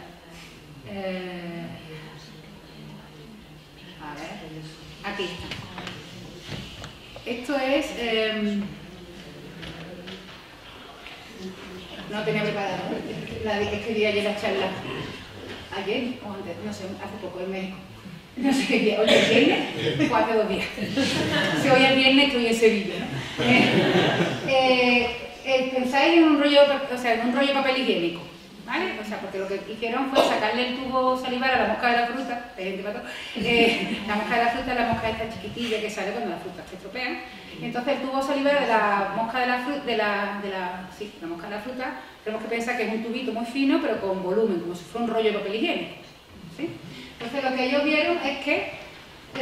[SPEAKER 2] ¿eh? a ver. Aquí está. Esto es... Eh, no tenía preparado. La que escribí ayer la charla. Ayer o antes, no sé, hace poco en México. No sé qué día. ¿Hoy es viernes? O hace dos días. Si hoy es viernes, estoy en Sevilla. ¿no? Eh, eh, eh, pensáis en un rollo, o sea, en un rollo papel higiénico. ¿Vale? O sea, porque lo que hicieron fue sacarle el tubo salivar a la mosca de la fruta, eh, la mosca de la fruta es la mosca esta chiquitilla que sale cuando las frutas se estropean. Entonces el tubo salivar de la mosca de la fruta, de la, sí, la mosca de la fruta, tenemos que pensar que es un tubito muy fino, pero con volumen, como si fuera un rollo de papel higiénico. Entonces lo que ellos vieron es que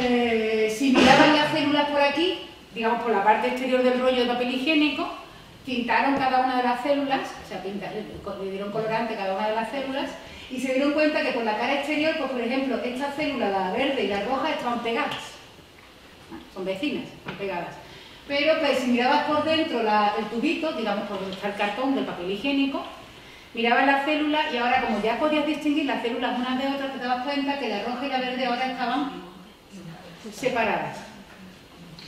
[SPEAKER 2] eh, si miraban las células por aquí, digamos por la parte exterior del rollo de papel higiénico, pintaron cada una de las células, o sea, le dieron colorante cada una de las células y se dieron cuenta que por la cara exterior, pues por ejemplo, estas células, la verde y la roja, estaban pegadas. Son vecinas, pegadas. Pero pues si mirabas por dentro el tubito, digamos por donde está el cartón del papel higiénico, mirabas las células y ahora como ya podías distinguir las células unas de otras, te dabas cuenta que la roja y la verde ahora estaban separadas.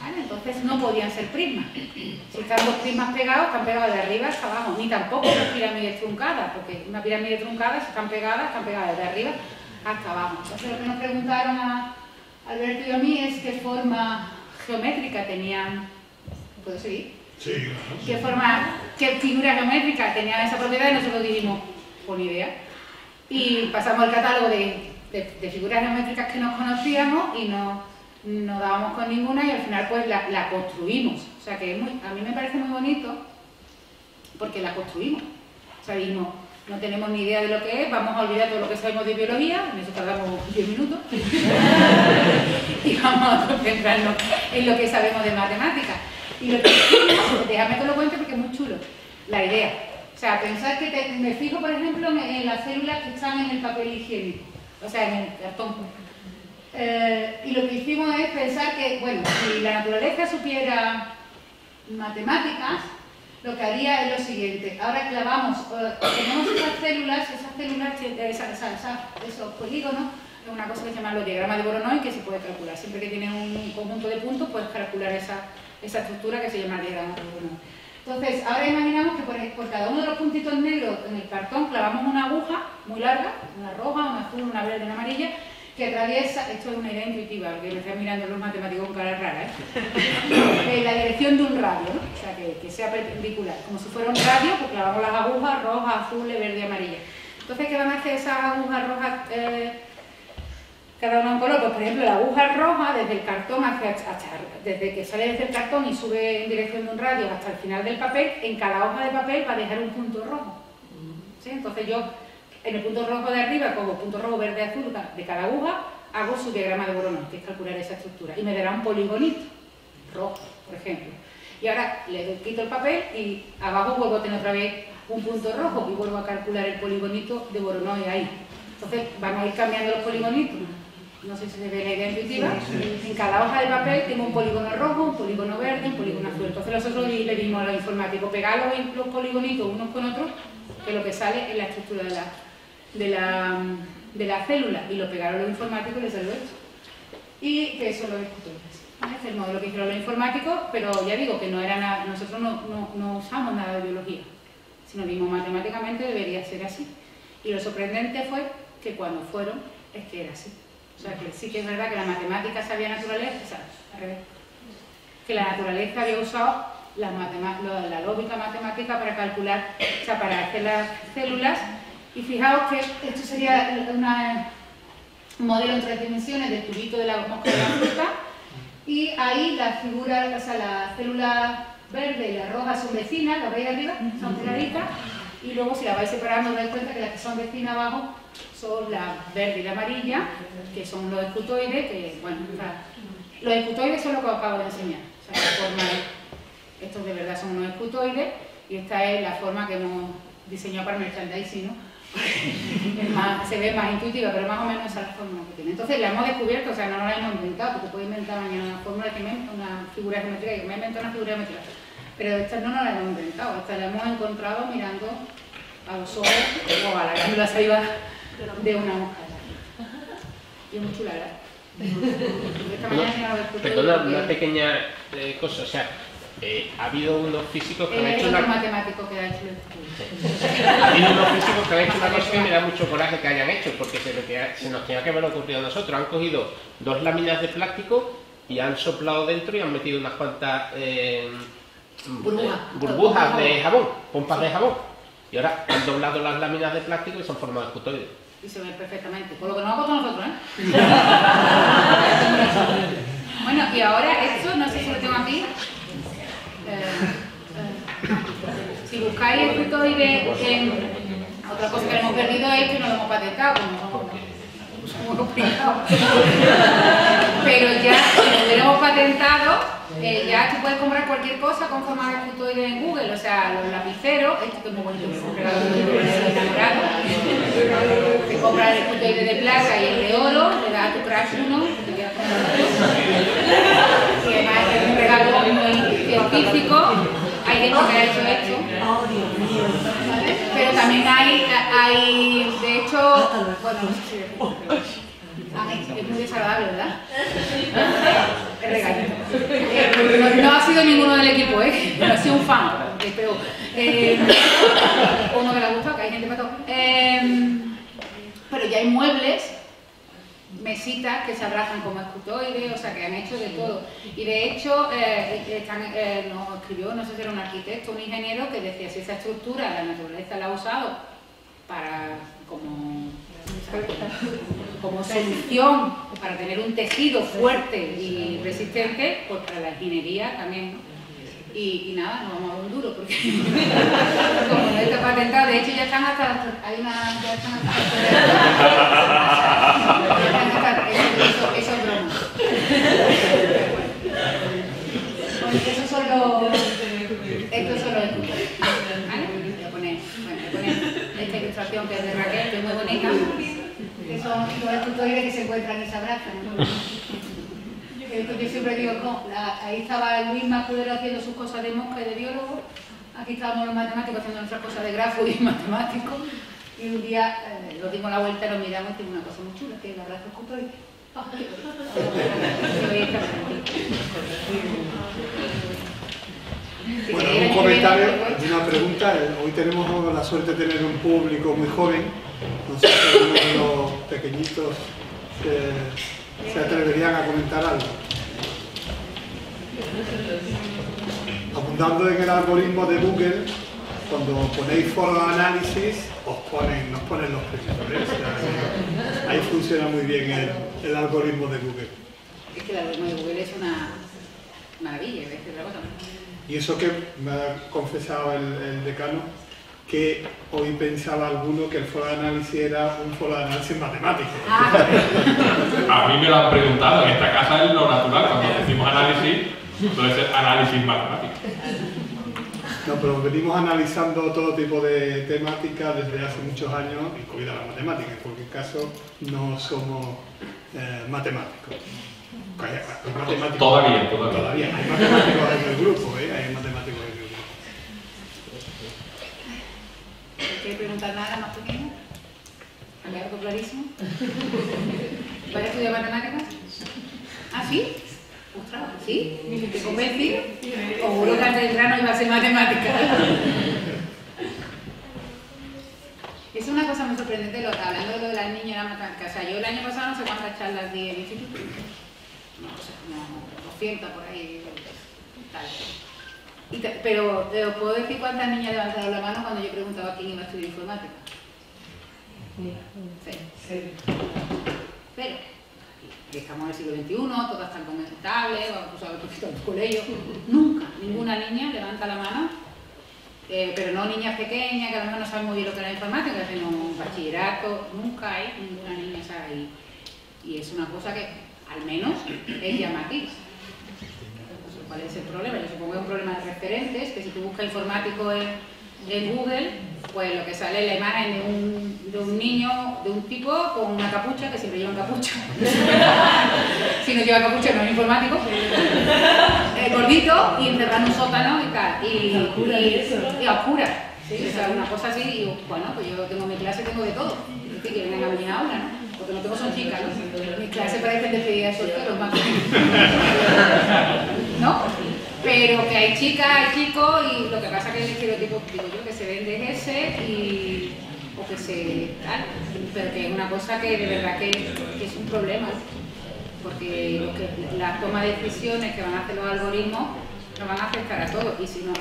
[SPEAKER 2] Entonces no podían ser prismas. Si están dos prismas pegados, están pegados de arriba hasta abajo, ni tampoco las pirámides truncadas, porque una pirámide truncada, si están pegadas, están pegadas de arriba hasta abajo. Entonces lo que nos preguntaron a Alberto y a mí es qué forma geométrica tenían... ¿Puedo seguir?
[SPEAKER 3] Sí,
[SPEAKER 2] ¿Qué forma, qué figura geométrica tenían esa propiedad? Y nosotros dijimos, con idea. Y pasamos el catálogo de, de figuras geométricas que nos conocíamos y nos no dábamos con ninguna y al final pues la, construimos. O sea que a mí me parece muy bonito porque la construimos. O sea, no, tenemos ni idea de lo que es, vamos a olvidar todo lo que sabemos de biología, en eso tardamos 10 minutos, y vamos a concentrarnos en lo que sabemos de matemáticas. Y lo que déjame que lo cuente porque es muy chulo, la idea. O sea, pensar que me fijo, por ejemplo, en las células que están en el papel higiénico, o sea, en el cartón eh, y lo que hicimos es pensar que, bueno, si la naturaleza supiera matemáticas, lo que haría es lo siguiente. Ahora clavamos, eh, tenemos esas células, esas células, esos polígonos, es una cosa que se llama los diagramas de Voronoi que se puede calcular. Siempre que tiene un conjunto de puntos puedes calcular esa, esa estructura que se llama diagrama de Voronoi. Entonces, ahora imaginamos que por, por, cada uno de los puntitos negros en el cartón clavamos una aguja muy larga, una roja, una azul, una verde, una amarilla, que atraviesa, esto es una idea intuitiva, porque me están mirando los matemáticos con cara rara, ¿eh? en la dirección de un radio, ¿no? o sea, que, sea perpendicular, como si fuera un radio, pues clavamos las agujas roja, azul, verde amarilla. Entonces, ¿qué van a hacer esas agujas rojas? Eh, cada uno un color. Pues, por ejemplo, la aguja roja, desde el cartón hacia, desde que sale desde el cartón y sube en dirección de un radio hasta el final del papel, en cada hoja de papel va a dejar un punto rojo. ¿Sí? Entonces yo, en el punto rojo de arriba, como punto rojo, verde, azul de cada aguja, hago su diagrama de Voronoi, que es calcular esa estructura, y me dará un poligonito rojo, por ejemplo. Y ahora le quito el papel y abajo vuelvo a tener otra vez un punto rojo y vuelvo a calcular el poligonito de Voronoi ahí. Entonces vamos a ir cambiando los poligonitos no sé si se ve la idea intuitiva, en cada hoja de papel tengo un polígono rojo, un polígono verde, un polígono azul. Entonces nosotros le dimos a los informáticos pegar los, poligonitos unos con otros, que lo que sale es la estructura de la, de la, de la célula, y lo pegaron los informáticos y les salió esto. Y que eso lo escritores. Este es el modelo que hicieron los informáticos, pero ya digo que no era nada, nosotros no, no, no usamos nada de biología. Si nos vimos matemáticamente debería ser así. Y lo sorprendente fue que cuando fueron es que era así. O sea, que sí que es verdad que la matemática sabía naturaleza, o sea, al revés. Que la naturaleza había usado la, la lógica matemática para calcular, o sea, para hacer las células. Y fijaos que esto sería un modelo en tres dimensiones del tubito de la mosca de la fruta. Y ahí las figuras, o sea, la célula verde y la roja son vecinas, ¿lo veis arriba? Son pegaditas. Y luego si la vais separando, os dais cuenta que las que son vecinas abajo son la verde y la amarilla, que son los escutoides, que, bueno, los escutoides son lo que os acabo de enseñar. O sea, forma, estos de verdad son unos escutoides, y esta es la forma que hemos diseñado para merchandising, ¿no? se ve más intuitiva, pero más o menos esa es la forma que tiene. Entonces la hemos descubierto, o sea, no, la hemos inventado, porque puedo inventar mañana una fórmula que una figura geométrica, y me he inventado una figura geométrica. Pero esta no, nos la hemos inventado, esta la hemos encontrado mirando a los ojos o a la glándula saliva de una mosca. Y es muy chula, ¿verdad? Esta
[SPEAKER 4] mañana Perdona, una pequeña eh, cosa, o sea, eh, ha habido unos físicos que han hecho una...
[SPEAKER 2] matemático que ha hecho
[SPEAKER 4] Ha habido unos físicos que han hecho una cosa que me da mucho coraje que hayan hecho, porque se, se nos tenía que haber ocurrido a nosotros. Han cogido dos láminas de plástico y han soplado dentro y han metido unas cuantas eh, burbujas de jabón, pompas de jabón. Y ahora han doblado las láminas de plástico y son formadas de escutoides.
[SPEAKER 2] Y se ve perfectamente. Por lo que no ha pasado nosotros, ¿eh? bueno, y ahora esto, no sé si lo tengo aquí. Eh, eh, si buscáis escutoide en... Otra cosa que hemos perdido es que no lo hemos patentado, Pero ya, lo hubiéramos patentado, eh, ya tú puedes comprar cualquier cosa con forma de escutoide en Google, o sea, los lapiceros, esto que es muy bonito. Te compras el escutoide de plata y el de oro, le das a tu crash uno, Y además es un regalo muy científico, hay gente que ha hecho esto. Pero también hay, hay de hecho, bueno, es muy desagradable, ¿verdad? Es regalito. Eh, no, ha sido ninguno del equipo, ¿eh? No ha sido un fan, pero eh, uno que le ha gustado, que hay gente para todo. Eh, pero ya hay muebles, mesitas que se abrazan como escutoides, o sea, que han hecho de todo. Y de hecho, eh, están, eh, nos escribió, no sé si era un arquitecto, un ingeniero, que decía si esa estructura la naturaleza la ha usado para como como solución para tener un tejido fuerte y resistente, pues para la ingeniería también. Y, nada, no vamos a un duro, porque como no está patentado, de hecho ya están hasta, hay una, ya están hasta, eso, eso es broma. Bueno, esos son los, estos son los ¿vale? Voy a poner, bueno, voy a poner ilustración que es de Raquel, que es muy bonita que son los escultores que se encuentran y se abrazan. Yo siempre digo, no, ahí estaba Luis Macudero haciendo sus cosas de monje, de biólogo, aquí estábamos los matemáticos haciendo nuestras cosas de grafo y matemático, y un día eh, lo dimos la vuelta, lo miramos y tengo una cosa muy chula, que es el abrazo escultórico.
[SPEAKER 3] Bueno, un comentario, una pregunta. Hoy tenemos la suerte de tener un público muy joven. No sé si alguno de los pequeñitos se, atreverían a comentar algo. Abundando en el algoritmo de Google, cuando ponéis foro análisis, os ponen, nos ponen los precios. ahí funciona muy bien el, el algoritmo de Google.
[SPEAKER 2] Es que el algoritmo de Google es una maravilla, es otra cosa.
[SPEAKER 3] Y eso que me ha confesado el, el decano, que hoy pensaba alguno que el foro de análisis era un foro de análisis matemático.
[SPEAKER 2] Ah,
[SPEAKER 1] A mí me lo han preguntado, en esta casa es lo natural, cuando decimos análisis, ser análisis matemático.
[SPEAKER 3] No, pero venimos analizando todo tipo de temáticas desde hace muchos años, incluida la matemática. En cualquier caso, no somos eh, matemáticos. Hay- hay matemáticos-
[SPEAKER 1] Todavía, todavía.
[SPEAKER 3] Todavía. Hay matemáticos en el grupo, ¿eh? Hay matemáticos en el grupo.
[SPEAKER 2] ¿No quiere preguntar nada más pequeño? ¿Ha quedado clarísimo? ¿Vas a estudiar matemáticas? ¿Ah, sí? Ostras, ¿sí? ¿Te convencí? Seguro que antes del grano iba a ser matemática. Es una cosa muy sorprendente, lo, hablando de lo de las niñas y la matemática. O sea, yo el año pasado no sé cuántas charlas di en el instituto. No sé, como 200 por ahí. Tal. Y pero te os puedo decir cuántas niñas levantaron la mano cuando yo preguntaba quién iba a estudiar informática. Sí. Pero, que estamos en el siglo XXI, todas están con tablets, o tú sabes poquito el colegio. Nunca, ninguna niña levanta la mano, eh, pero no niñas pequeñas que a lo mejor no saben muy bien lo que es la informática, sino un bachillerato, nunca hay ninguna niña esa ahí. Y es una cosa que, al menos, es llamativa. ¿Cuál es el problema? Yo supongo que es un problema de referentes, que si tú buscas informático en, en Google, pues lo que sale es la imagen de un, de un niño, de un tipo con una capucha, que siempre lleva capucha. si no lleva capucha no es informático. Eh, gordito y encerrado en un sótano y tal. Y, y, y a oscura. Sí, o sea, una cosa así, y bueno, pues yo tengo mi clase, tengo de todo. Es que vengan a venir ahora, ¿no? Porque no tengo son chicas, ¿no? Mis clases parecen despedidas de solteros, más ¿no? Pero que hay chicas, hay chicos y lo que pasa que el estereotipo, digo yo, que se vende es ese y o que se tal, pero que es una cosa que de verdad que, es un problema, porque lo la toma de decisiones que van a hacer los algoritmos nos van a afectar a todos y si no,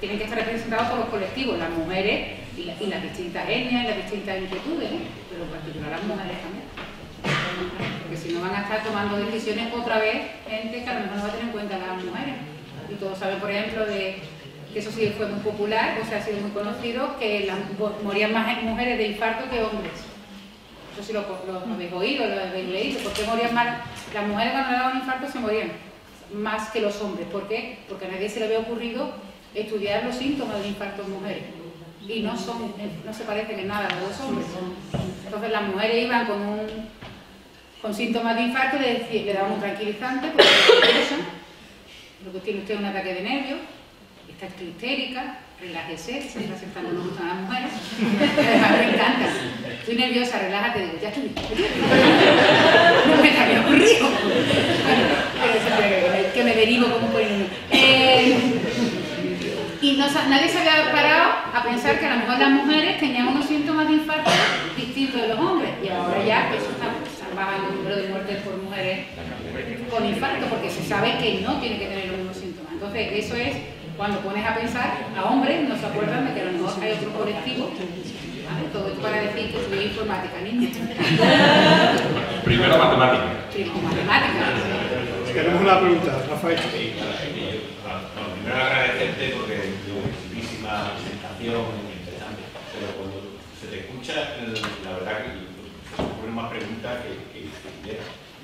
[SPEAKER 2] tienen que estar representados por los colectivos, las mujeres y, la- y las distintas etnias y las distintas inquietudes, pero en particular las mujeres también. Porque si no van a estar tomando decisiones otra vez gente que a lo mejor no va a tener en cuenta a las mujeres. Y todos saben, por ejemplo, que eso sí fue muy popular, o sea, ha sido muy conocido, que morían más mujeres de infarto que hombres. Eso sí lo, lo- lo habéis oído, lo habéis leído. ¿Por qué morían más? Las mujeres cuando le daban un infarto se morían más que los hombres. ¿Por qué? Porque a nadie se le había ocurrido estudiar los síntomas del infarto en mujeres. Y no, son, no se parecen en nada a los hombres. Entonces las mujeres iban con un con síntomas de infarto le, decía- le daban un tranquilizante porque lo que tiene usted un ataque de nervios, está histérica, relájese, se está sentando no gustan las mujeres, además me encanta. Estoy nerviosa, relájate, digo, ya estoy No me había ocurrido. Eso que, me derivo como un polinomio. Eh, y nadie se había parado a pensar que a lo mejor las mujeres tenían unos síntomas de infarto distintos de los hombres. Y ahora ya eso está bajando el número de muertes por mujeres con infarto, porque se sabe que no tiene que tener los mismos síntomas. Entonces, eso es cuando pones a pensar a hombres, no se acuerdan de que a lo mejor hay otro colectivo. ¿vale? Todo esto para decir que estudié informática, niña.
[SPEAKER 1] Primero matemática.
[SPEAKER 2] Primo, matemática.
[SPEAKER 3] Tenemos una pregunta, Rafael.
[SPEAKER 5] Bueno, primero agradecerte porque es muchísima presentación interesante, pero cuando se te escucha, la verdad que se ocurren más preguntas que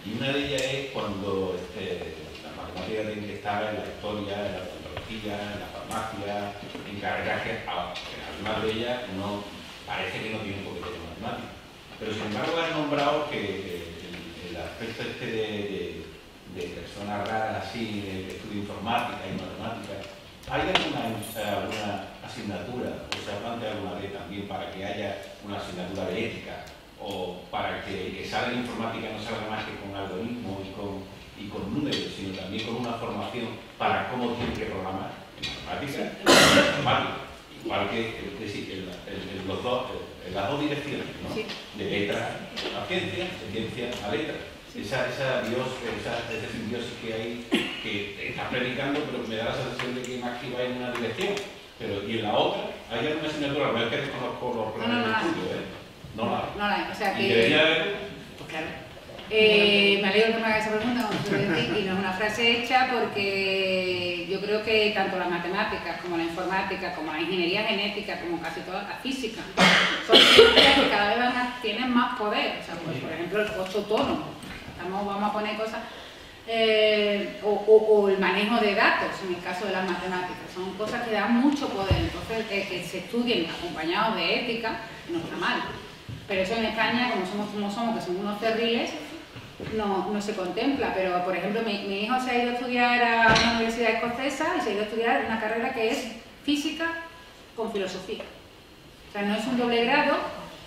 [SPEAKER 5] Y una de ellas es cuando este, las matemáticas tienen que estar en la historia, en la antropología, en la farmacia, en carreras que a- en algunas de ellas no, parece que no tienen por qué tener matemáticas. Pero sin embargo has nombrado que el, el aspecto este de, de- de personas raras así, de estudio informática y matemática, ¿hay alguna, alguna asignatura, o se ha planteado alguna vez también para que haya una asignatura de ética o para que el que informática no salga más que con algoritmos y con, y con números, sino también con una formación para cómo tiene que programar en y en informática? Igual que, es decir, en, la- en- en los dos, en las dos direcciones, ¿no?
[SPEAKER 2] Sí.
[SPEAKER 5] De letra a ciencia, de ciencia a letra esa, esa, Dios, esa, esa simbiosis que hay, que estás predicando, pero me da la sensación de que más que va en una dirección. Pero, y en la otra, hay alguna asignatura, no es que desconozco los planes de estudio, ¿eh? No la hay.
[SPEAKER 2] No la hay. O sea
[SPEAKER 5] Y debería
[SPEAKER 2] que.
[SPEAKER 5] haber,
[SPEAKER 2] Claro. Eh, me alegro que me haga esa pregunta, y no es una frase hecha porque yo creo que tanto las matemáticas como la informática, como la ingeniería genética, como casi toda la física, son ciencias que cada vez van a- tienen más poder. O sea, pues, por ejemplo, el coche autónomo. Vamos, vamos a poner cosas. eh, o, o- o el manejo de datos, en el caso de las matemáticas. Son cosas que dan mucho poder. Entonces, que se estudien acompañados de ética no está mal. Pero eso en España, como somos como somos, que somos unos terribles, no, no se contempla, pero por ejemplo mi, hijo se ha ido a estudiar a una universidad escocesa y se ha ido a estudiar una carrera que es física con filosofía. O sea, no es un doble grado,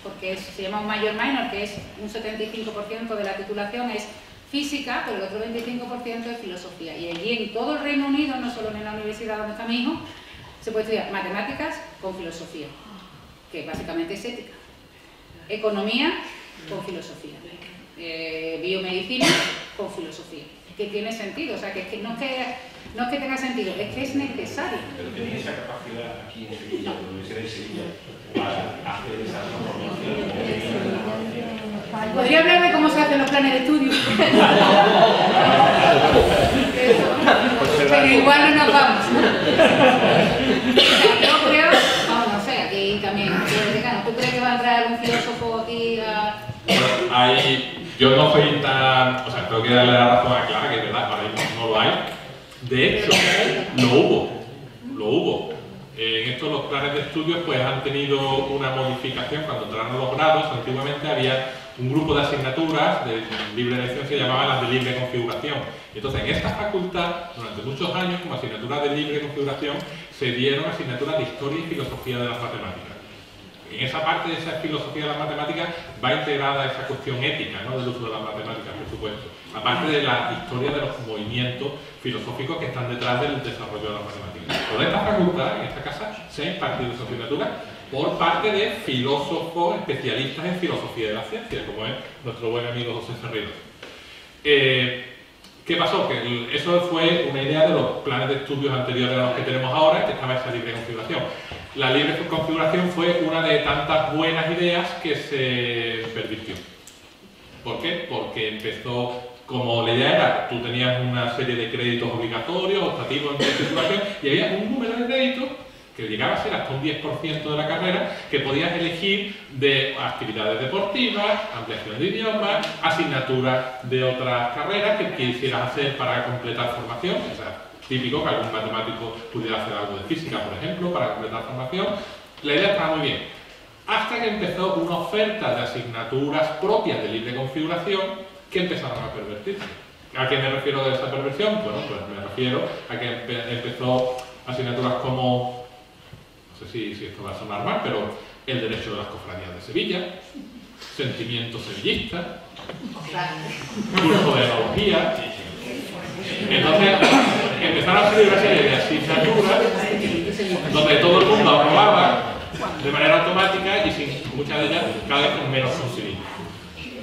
[SPEAKER 2] porque se llama un major minor, que es un 75% de la titulación es física, pero el otro 25% es filosofía. Y allí en todo el Reino Unido, no solo en la universidad donde está mi hijo, se puede estudiar matemáticas con filosofía, que básicamente es ética. Economía con filosofía. Eh, biomedicina con filosofía. Que tiene sentido, o sea, que, es que no, es que no es que tenga sentido, es que es necesario.
[SPEAKER 5] Pero tenía esa capacidad aquí en Sevilla, en la Universidad de Sevilla, para hacer esa transformación.
[SPEAKER 2] Podría hablar de cómo se hacen los planes de estudio. Pero igual no nos vamos, no sé, aquí también, teoreticano, ¿tú crees que va a entrar un filósofo aquí a...
[SPEAKER 1] Bueno, yo no soy tan. O sea, tengo que darle la razón a Clara, que es verdad, ahora mismo no lo hay. De hecho, lo hubo. Lo hubo. En estos los planes de estudios pues han tenido una modificación cuando entraron los grados. Antiguamente había un grupo de asignaturas de libre elección se llamaban las de libre configuración. Entonces, en esta facultad, durante muchos años, como asignaturas de libre configuración, se dieron asignaturas de historia y filosofía de las matemáticas. En esa parte de esa filosofía de las matemáticas va integrada esa cuestión ética ¿no? del uso de las matemáticas, por supuesto. Aparte de la historia de los movimientos filosóficos que están detrás del desarrollo de las matemáticas. Por esta facultad, en esta casa, se ha impartido esa asignatura por parte de filósofos especialistas en filosofía de la ciencia, como es nuestro buen amigo José Ferreiro. Eh, ¿Qué pasó? Que eso fue una idea de los planes de estudios anteriores a los que tenemos ahora, que estaba esa libre configuración. La libre configuración fue una de tantas buenas ideas que se pervirtió. ¿Por qué? Porque empezó, como la idea era, tú tenías una serie de créditos obligatorios, optativos en titulación, y había un número de créditos que llegaba a ser hasta un 10% de la carrera, que podías elegir de actividades deportivas, ampliación de idiomas, asignaturas de otras carreras que quisieras hacer para completar formación. Típico que algún matemático pudiera hacer algo de física, por ejemplo, para completar formación. La idea estaba muy bien. Hasta que empezó una oferta de asignaturas propias de libre configuración que empezaron a pervertirse. ¿A qué me refiero de esa perversión? Bueno, pues me refiero a que empe- empezó asignaturas como no sé si, si esto va a sonar mal, pero el derecho de las cofradías de Sevilla, sentimiento sevillista, curso de enología. Entonces empezaron a salir una serie de asignaturas donde todo el mundo aprobaba de manera automática y sin muchas de ellas cada vez con menos conocimiento.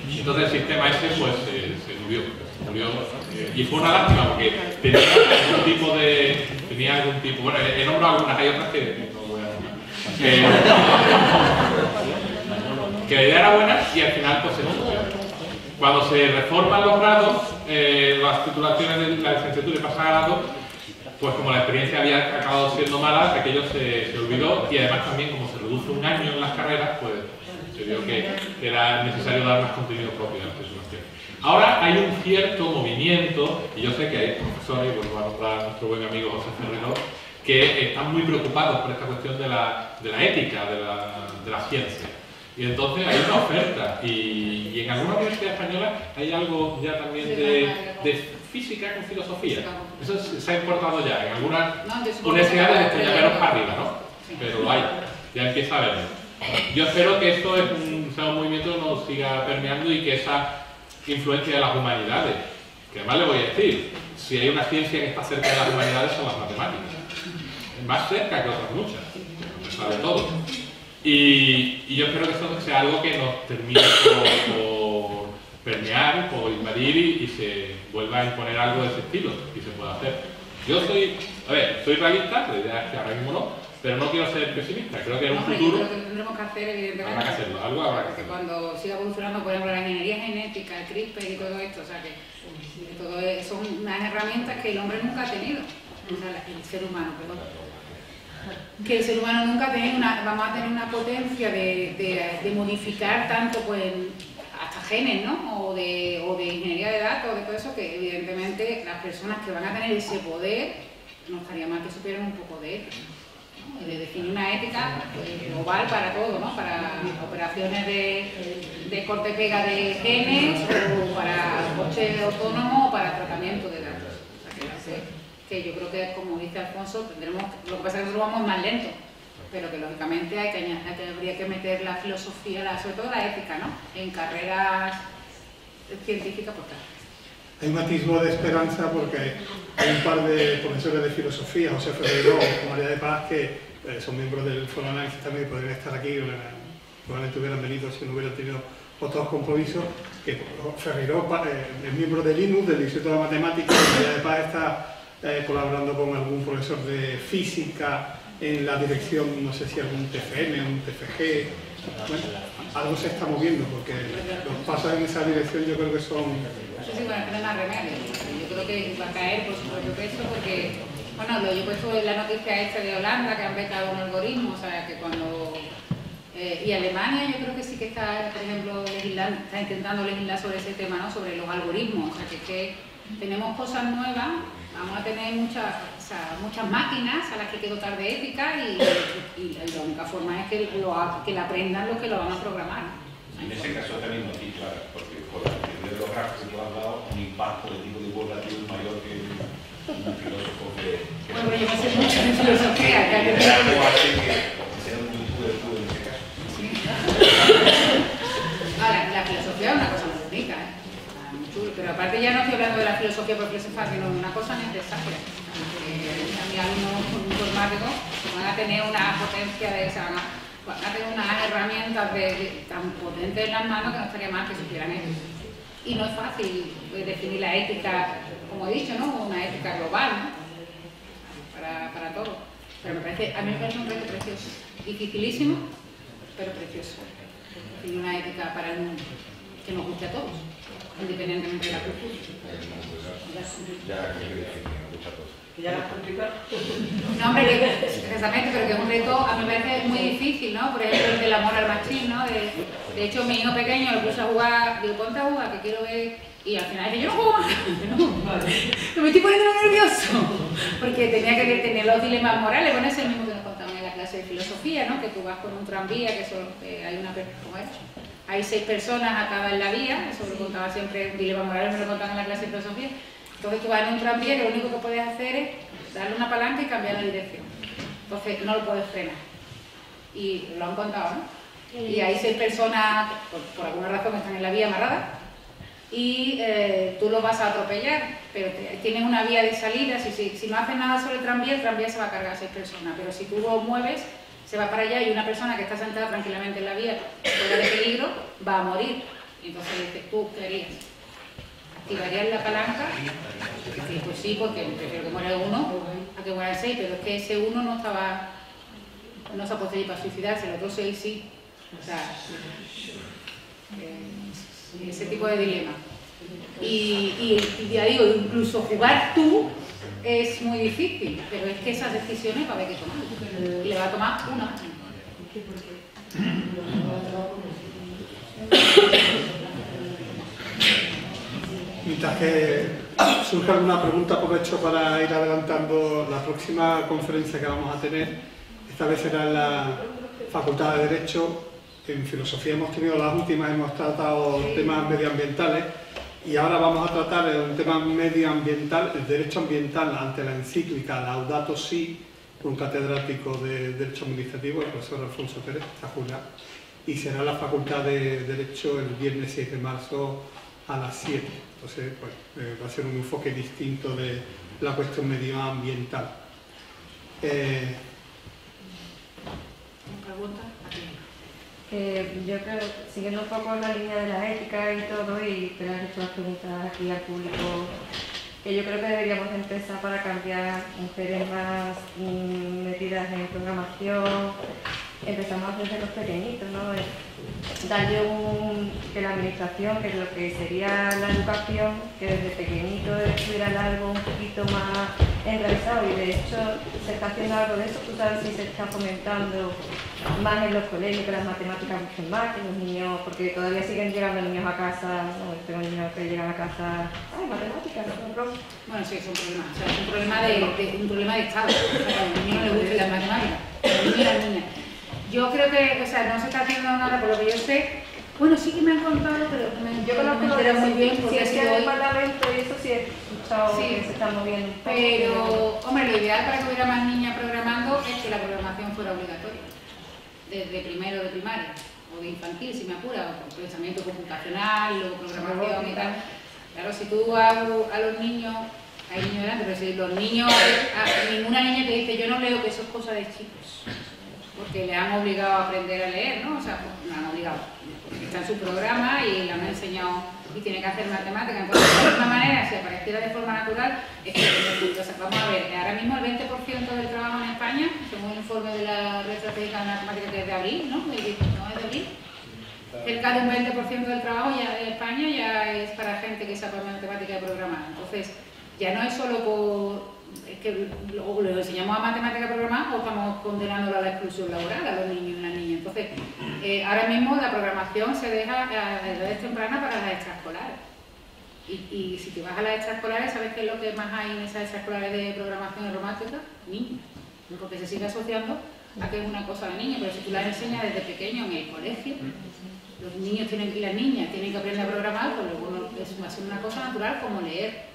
[SPEAKER 1] Entonces el sistema ese pues se, se murió, se murió, eh, y fue una lástima porque tenía algún tipo de tenía algún tipo, bueno he nombrado algunas, hay otras que no voy a nombrar. Que, que la idea era buena y al final pues se murió. Cuando se reforman los grados, eh, las titulaciones de la licenciatura y pasan a grado, pues como la experiencia había acabado siendo mala, aquello se, se olvidó y además también como se reduce un año en las carreras, pues se vio que era necesario dar más contenido propio a la titulación. Ahora hay un cierto movimiento, y yo sé que hay profesores, y vuelvo a nombrar a nuestro buen amigo José Ferrero, que están muy preocupados por esta cuestión de la, de la ética, de la, de la ciencia. Y entonces hay una oferta, y, y en alguna universidad española hay algo ya también de, de física con filosofía. Eso se se ha importado ya en algunas universidades ya menos para arriba, ¿no? Pero lo hay, ya empieza a verlo. Yo espero que esto es un, sea un movimiento que nos siga permeando y que esa influencia de las humanidades, que además le voy a decir, si hay una ciencia que está cerca de las humanidades son las matemáticas. Más cerca que otras muchas, a pesar de todo. Y, y yo espero que esto sea algo que nos termine por, por permear, por invadir y, y se vuelva a imponer algo de ese estilo y se pueda hacer. Yo soy, a ver, soy realista, la idea es que ahora mismo no, pero no quiero ser pesimista. Creo que en un futuro
[SPEAKER 2] creo que tendremos que hacer, evidentemente.
[SPEAKER 1] habrá que hacerlo, algo habrá que hacerlo.
[SPEAKER 2] cuando siga evolucionando, por ejemplo, la ingeniería genética, el CRISPR y todo esto, o sea, que todo es- son unas herramientas que el hombre nunca ha tenido, o sea, el ser humano, perdón. Que el ser humano nunca ha tenido una, vamos a tener una potencia de, de- de modificar tanto, pues, genes, ¿no? O de, o de ingeniería de datos, de todo eso, que evidentemente las personas que van a tener ese poder, no estaría mal que supieran un poco de ética. ¿no? De definir una ética pues, global para todo, ¿no? Para operaciones de, de corte-pega de genes o para coche autónomo o para tratamiento de datos. O sea, que, que yo creo que, como dice Alfonso, tendremos, lo que pasa es que nosotros vamos más lento, pero que lógicamente hay que, que- habría que meter la filosofía, sobre todo la ética, ¿no? En carreras científicas, pues claro.
[SPEAKER 3] Hay un de esperanza porque hay un par de profesores de filosofía, José Ferreiro y María de Paz, que eh, son miembros del Foro Análisis también podrían estar aquí, probablemente hubieran venido si no hubieran tenido otros compromisos, que Ferreiro eh, es miembro del INUS, del Instituto de Matemáticas, María de Paz está eh, colaborando con algún profesor de física en la dirección, no sé si algún TFM, un TFG, bueno, algo se está moviendo porque los pasos en esa dirección yo creo que son
[SPEAKER 2] Sí, bueno, que más remedio. Yo creo que va a caer por su propio peso porque, bueno, lo, yo he puesto en la noticia esta de Holanda que han becado un algoritmo, o sea, que cuando... eh, y Alemania yo creo que sí que está, por ejemplo, legislando, está intentando legislar sobre ese tema, ¿no? Sobre los algoritmos, o sea, que, que tenemos cosas nuevas, vamos a tener muchas, sea, muchas máquinas a las que hay que dotar de ética y, y la única forma es que, lo, que la aprendan los que lo van a programar.
[SPEAKER 5] En ese caso también nos clara, porque por de los grafos que tú has dado, un impacto de tipo divulgativo es mayor que un filósofo que... que
[SPEAKER 2] Bueno, yo me sé mucho de filosofía, que
[SPEAKER 5] y
[SPEAKER 2] hay
[SPEAKER 5] el
[SPEAKER 2] que
[SPEAKER 5] grafo hace que sea un tú de tú en ese caso.
[SPEAKER 2] Ahora, la filosofía es una cosa muy bonita, ¿eh? Ah, muy chulo, pero aparte ya no estoy hablando de la filosofía por filosofía, sino de una cosa necesaria. Eh, a mis alumnos informáticos van a tener una potencia de esa, van a, tener unas herramientas tan potentes en las manos que no estaría mal que supieran ellos. Y no es fácil eh, definir la ética, como he dicho, ¿no? Una ética global, ¿no? Para, para todo. Pero me parece, a mí me parece un reto precioso. Dificilísimo, pero precioso. Definir una ética para el mundo que nos guste a todos, independientemente de la cultura.
[SPEAKER 5] Ya que definir muchas cosas.
[SPEAKER 2] No, hombre, que- precisamente, pero que es un reto, a mí me parece muy difícil, ¿no? Por ejemplo, el del amor al machín, ¿no? De, de hecho, mi hijo pequeño lo puse a jugar, digo, ponte a jugar, que quiero ver, y al final dije, yo no juego más, no, que me estoy poniendo nervioso, porque tenía que tener los dilemas morales, bueno, es el mismo que nos contaban en la clase de filosofía, ¿no? Que tú vas con un tranvía, que son, eh, hay una, ¿cómo es? Hay seis personas atadas en la vía, eso lo contaba siempre, un dilema moral me lo contaban en la clase de filosofía, entonces tú vas en un tranvía y lo único que puedes hacer es darle una palanca y cambiar la dirección. Entonces no lo puedes frenar. Y lo han contado, ¿no? Y hay seis personas, por, por alguna razón, están en la vía amarradas y eh, tú lo vas a atropellar, pero te- tienes una vía de salida. Si, si, si no haces nada sobre el tranvía, el tranvía se va a cargar a seis personas. Pero si tú lo mueves, se va para allá y una persona que está sentada tranquilamente en la vía, fuera de peligro, va a morir. Entonces ¿tú qué harías? ¿Activarías la palanca? Pues sí, porque prefiero que muera uno a que muera seis, pero es que ese uno no estaba, no se allí para suicidarse, el otro seis sí. O sea, eh, ese tipo de dilema. Y, y- y ya digo, incluso jugar tú es muy difícil, pero es que esas decisiones va a haber que tomar. Y le va a tomar una.
[SPEAKER 3] Mientras que surge alguna pregunta, aprovecho para ir adelantando la próxima conferencia que vamos a tener. Esta vez será en la Facultad de Derecho. En filosofía hemos tenido las últimas, hemos tratado temas medioambientales y ahora vamos a tratar un tema medioambiental, el derecho ambiental ante la encíclica Laudato Si, un catedrático de Derecho Administrativo, el profesor Alfonso Pérez, está jubilado, y será la Facultad de Derecho el viernes 6 de marzo a las 7. Entonces, pues, eh, va a ser un enfoque distinto de la cuestión medioambiental. Eh,
[SPEAKER 2] ¿Pregunta?
[SPEAKER 6] Eh, yo creo, siguiendo un poco la línea de la ética y todo, y pero han hecho las preguntas aquí al público que yo creo que deberíamos empezar para cambiar mujeres más mm, metidas en programación, empezamos desde los pequeñitos, ¿no? darle un, que la administración, que lo que sería la educación, que desde pequeñito estuviera algo un poquito más enraizado y de hecho se está haciendo algo de eso, tú sabes si se está fomentando más en los colegios que las matemáticas más, que los niños, porque todavía siguen llegando niños a casa, no, tengo niños que llegan a casa, ay, matemáticas, no,
[SPEAKER 2] Bueno, sí, es un problema, o sea, es un problema de, un problema de Estado, o sea, a los niños no les gusta las matemáticas, a los niños y niñas. Yo creo que, o sea, no se está haciendo nada por lo que yo sé. Bueno, sí que me han contado, pero me,
[SPEAKER 6] yo conozco
[SPEAKER 2] no me muy bien porque
[SPEAKER 6] si es que el Parlamento y eso sí he escuchado sí, que se está moviendo.
[SPEAKER 2] Pero, hombre, lo ideal para que hubiera más niñas programando es que la programación fuera obligatoria, desde primero de primaria o de infantil, si me apura, o pensamiento computacional, o programación y tal. Claro, si tú a, a los niños, hay niños grandes, pero si los niños, a, ninguna niña te dice, yo no leo que eso es cosa de chicos porque le han obligado a aprender a leer, ¿no? O sea, pues, me han obligado. Está en su programa y le han enseñado y tiene que hacer matemáticas. Entonces, de alguna manera, si apareciera de forma natural, es que, vamos a ver, ahora mismo el 20% del trabajo en España, según el informe de la Red Estratégica de Matemáticas que de abril, ¿no? De, no es de abril. Cerca de un 20% del trabajo ya en España ya es para gente que sabe matemática y programar. Entonces, ya no es solo por que o les enseñamos a matemática programar o estamos condenándolo a la exclusión laboral a los niños y las niñas. Entonces, eh, ahora mismo la programación se deja a edades tempranas para las extraescolares. Y, y, si te vas a las extraescolares, ¿sabes qué es lo que más hay en esas extraescolares de programación romántica? Niños. Porque se sigue asociando a que es una cosa de niños, pero si tú las enseñas desde pequeño en el colegio, los niños tienen, y las niñas tienen que aprender a programar, pues luego va a ser una cosa natural como leer.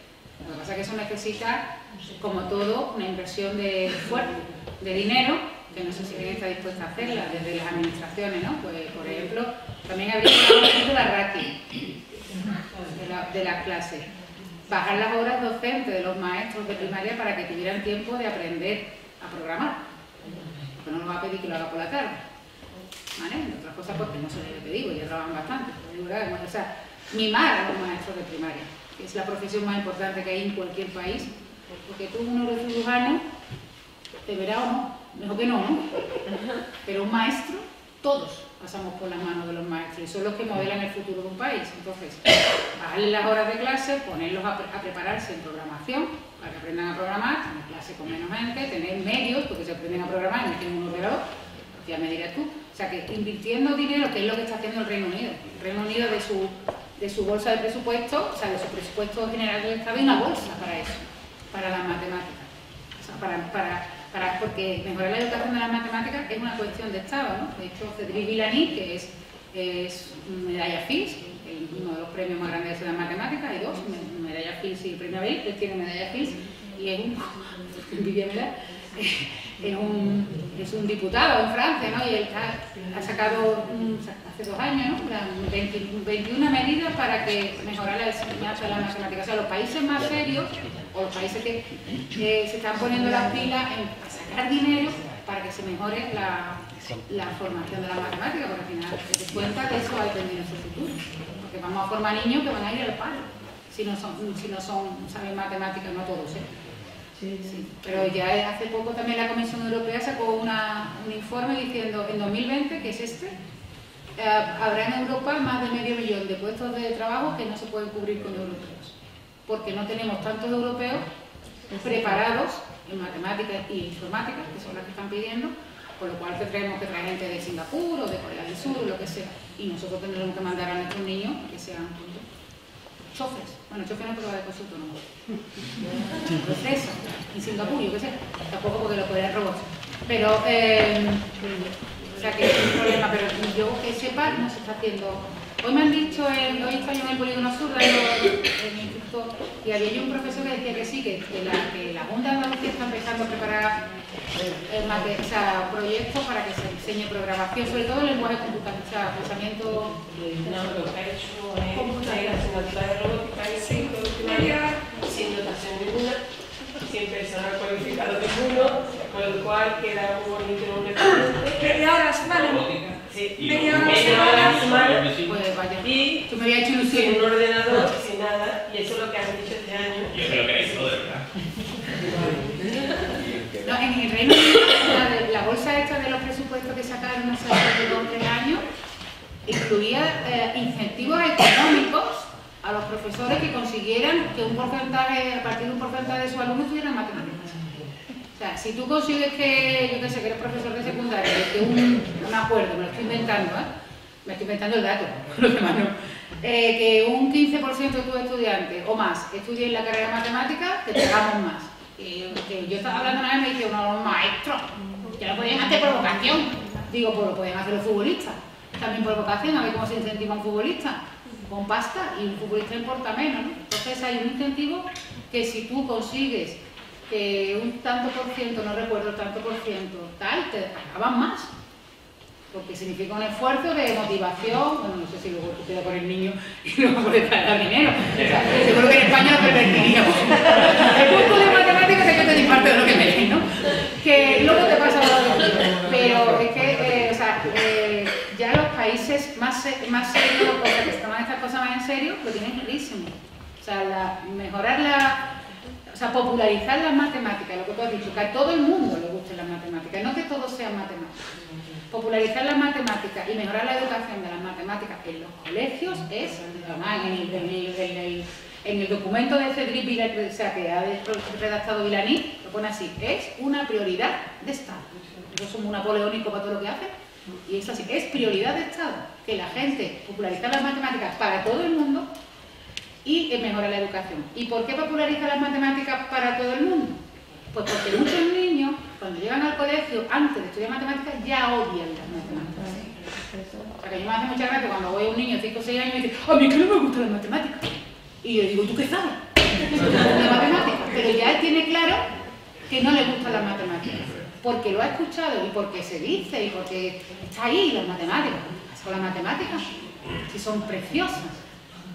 [SPEAKER 2] Lo que pasa es que eso necesita como todo, una inversión de esfuerzo, de dinero, que no sé si alguien está dispuesta a hacerla desde las administraciones, ¿no? Pues, por ejemplo, también habría que la RATI de, las clases. Bajar las horas docentes de los maestros de primaria para que tuvieran tiempo de aprender a programar. Porque no nos va a pedir que lo haga por la tarde. ¿Vale? otras cosas porque no se pedir, porque ya trabajan bastante. O sea, mimar a los maestros de primaria, que es la profesión más importante que hay en cualquier país, porque tú, un neurocirujano, te verá o no, mejor que no, ¿no? Pero un maestro, todos pasamos por las manos de los maestros y son los que modelan el futuro de un país. Entonces, bajarles las horas de clase, ponerlos a, prepararse en programación, para que aprendan a programar, tener clase con menos gente, tener medios, porque se aprenden a programar y no tienen un ordenador, ya me dirás tú. O sea, que invirtiendo dinero, que es lo que está haciendo el Reino Unido. El Reino Unido de su, de su bolsa de presupuesto, o sea, de su presupuesto general del Estado, hay una bolsa para eso para las matemáticas. O sea, para, para, para, porque mejorar la educación de las matemáticas es una cuestión de Estado, ¿no? De hecho, Cedric Villani, que es, es medalla Fields, uno de los premios más grandes de las matemáticas, hay dos, medalla Fields y premio Abel, él tiene medalla Fields y es un, es un, es un diputado en Francia, ¿no? Y él ha, ha sacado hace dos años, ¿no? 21 medidas para que mejorar la enseñanza de las matemáticas. O sea, los países más serios o los países que se están poniendo las pilas en sacar dinero para que se mejore la, la formación de la matemática, porque al final te cuenta que eso va a en su futuro. Porque vamos a formar niños que van a ir al palo, si no son, si no son, saben matemáticas, no todos, ¿eh? Sí, sí. Pero ya hace poco también la Comisión Europea sacó una, un informe diciendo en 2020, que es este, eh, habrá en Europa más de medio millón de puestos de trabajo que no se pueden cubrir con europeos porque no tenemos tantos europeos preparados en matemáticas y informática, que son las que están pidiendo, con lo cual tendremos que traer gente de Singapur o de Corea del Sur, lo que sea, y nosotros tendremos que mandar a nuestros niños que sean chofres, bueno, chofres no, pero va de coche autónomo, proceso, en Singapur, yo qué sé, tampoco porque lo podría robar, pero, eh, o sea que es un problema, pero yo que sepa no se está haciendo Hoy me han dicho, hoy estoy en el Polígono Sur, en el instituto, y había un profesor que decía que sí, que, la, que la Junta de Andalucía está empezando a preparar el, o sea, proyectos para que se enseñe programación, sobre todo el lenguaje computacional, o sea, pensamiento
[SPEAKER 7] sin dotación ninguna, sin personal cualificado ninguno, con lo cual queda muy bonito un referente.
[SPEAKER 2] ¿Y ahora semana?
[SPEAKER 7] Sí, hora a la semana.
[SPEAKER 2] Pues
[SPEAKER 7] y
[SPEAKER 2] tú me habías hecho
[SPEAKER 7] Sin un ordenador, sin nada, y eso es lo que han dicho este año.
[SPEAKER 5] Yo creo que
[SPEAKER 2] No, en el Reino Unido, la, de- la bolsa esta de los presupuestos que sacaron hace dos o tres años incluía eh, incentivos económicos a los profesores que consiguieran que un porcentaje, a partir de un porcentaje de sus alumnos estuvieran matemáticas. Sea, si tú consigues que, yo qué sé, que eres profesor de secundaria, que un, un acuerdo, me lo estoy inventando, ¿eh? me estoy inventando el dato, no, eh, que un 15% de tus estudiantes o más estudien la carrera de matemáticas, te pagamos más. Yo estaba hablando una vez y me dice uno maestros, que lo podían hacer por vocación. Digo, pues lo pueden hacer los futbolistas, también por vocación, a ver cómo se incentiva un futbolista, con pasta, y un futbolista importa menos, ¿no? Entonces hay un incentivo que si tú consigues que un tanto por ciento, no recuerdo el tanto por ciento, tal, te pagaban más. Porque significa un esfuerzo de motivación, bueno, no sé si luego tú quedas con el niño y luego puedes pagar dinero. O sea, seguro que en España lo pervertiríamos. El punto de matemáticas es que te disparte de lo que metes, ¿no? Que luego te pasa lo Pero es que, eh, o sea, eh, ya los países más, más serios, o sea, que se toman estas cosas más en serio, lo tienen clarísimo. O sea, la- mejorar la, sea, popularizar las matemáticas, lo que tú has dicho, que a todo el mundo le gusten las matemáticas, no que todos sean matemáticos. Popularizar las matemáticas y mejorar la educación de las matemáticas en los colegios es, en el, en el- en el- en el documento de Cedric o que ha redactado Vilani, lo pone así, es una prioridad de Estado. Nosotros somos un napoleónico para todo lo que hace, y es así, es prioridad de Estado, que la gente popularizar las matemáticas para todo el mundo y mejorar la educación. ¿Y por qué popularizar las matemáticas para todo el mundo? Pues porque muchos niños, cuando llegan al colegio, antes de estudiar matemáticas, ya odian las matemáticas. O sea, que yo me hace mucha gracia cuando voy a un niño de 5 o 6 años y me dice, a mí que no me gustan las matemáticas. Y yo digo, ¿tú qué sabes? de matemáticas. Pero ya él tiene claro que no le gustan las matemáticas. Porque lo ha escuchado y porque se dice y porque está ahí las matemáticas. ¿Qué pasa con las matemáticas? Si son preciosas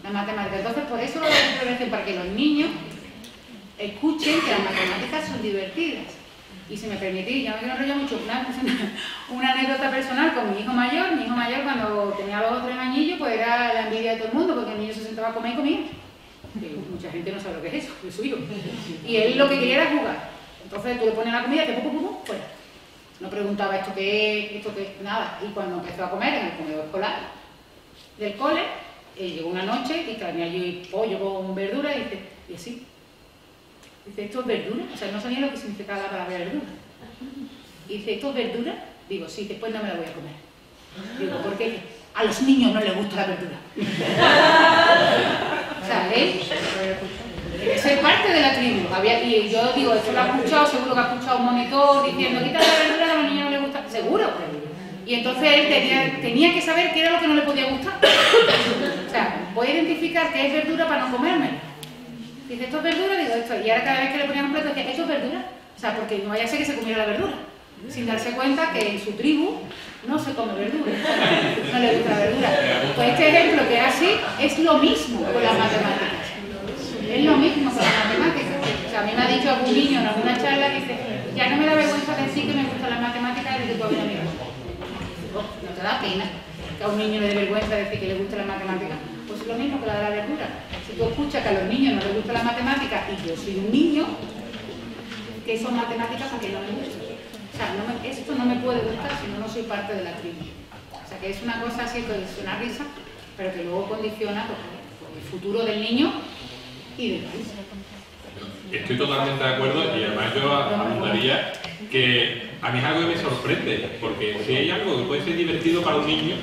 [SPEAKER 2] las matemáticas. Entonces, por eso lo doy en prevención, para que los niños escuchen que las matemáticas son divertidas. Y si me permitís, ya no quiero enrollar mucho, una, una anécdota personal con mi hijo mayor. Mi hijo mayor, cuando tenía dos o tres añillos, pues era la envidia de todo el mundo, porque el niño se sentaba a comer y comía. Mucha gente no sabe lo que es eso, es su hijo. Y él lo que quería era jugar. Entonces tú le pones la comida, que pum, pum, pum, fuera. No preguntaba esto qué es, esto qué nada. Y cuando empezó a comer en el comedor escolar del cole, eh, llegó una noche y traía allí pollo con verdura y dice, y así. Dice, ¿esto es verdura? O sea, no sabía lo que significaba la palabra verdura. Y dice, ¿esto es verdura? Digo, sí, después no me la voy a comer. Digo, ¿por qué? A los niños no les gusta la verdura. o sea, él debe ser parte de la tribu. Había- y yo digo, esto lo ha escuchado, seguro que ha escuchado un monitor diciendo, quita la verdura, a los niños no les gusta. Seguro. Y entonces él tenía, tenía que saber qué era lo que no le podía gustar. Voy a identificar qué es verdura para no comerme. Dice, ¿esto es verdura? Digo, esto. Y ahora cada vez que le ponían un plato decía, ¿esto es verdura? O sea, porque no vaya a ser que se comiera la verdura. Sin darse cuenta que en su tribu no se come verdura. No le gusta la verdura. Pues este ejemplo que así es lo mismo con las matemáticas. Es lo mismo con las matemáticas. O sea, a mí me ha dicho algún niño en alguna charla que dice, ya no me da vergüenza decir que me gustan las matemáticas desde habías amigo. No te da pena que a un niño le dé vergüenza decir que le gusta la matemática. Pues es lo mismo que la de la verdura. Si tú escuchas que a los niños no les gusta la matemática y yo soy un niño, que son matemáticas porque no me gustan. O sea, esto no me puede gustar si no, soy parte de la tribu. O sea, que es una cosa así que es una risa, pero que luego condiciona pues, pues, el futuro del niño y del país.
[SPEAKER 1] Estoy totalmente de acuerdo y además yo apuntaría que a mí es algo que me sorprende, porque si hay algo que puede ser divertido para un niño,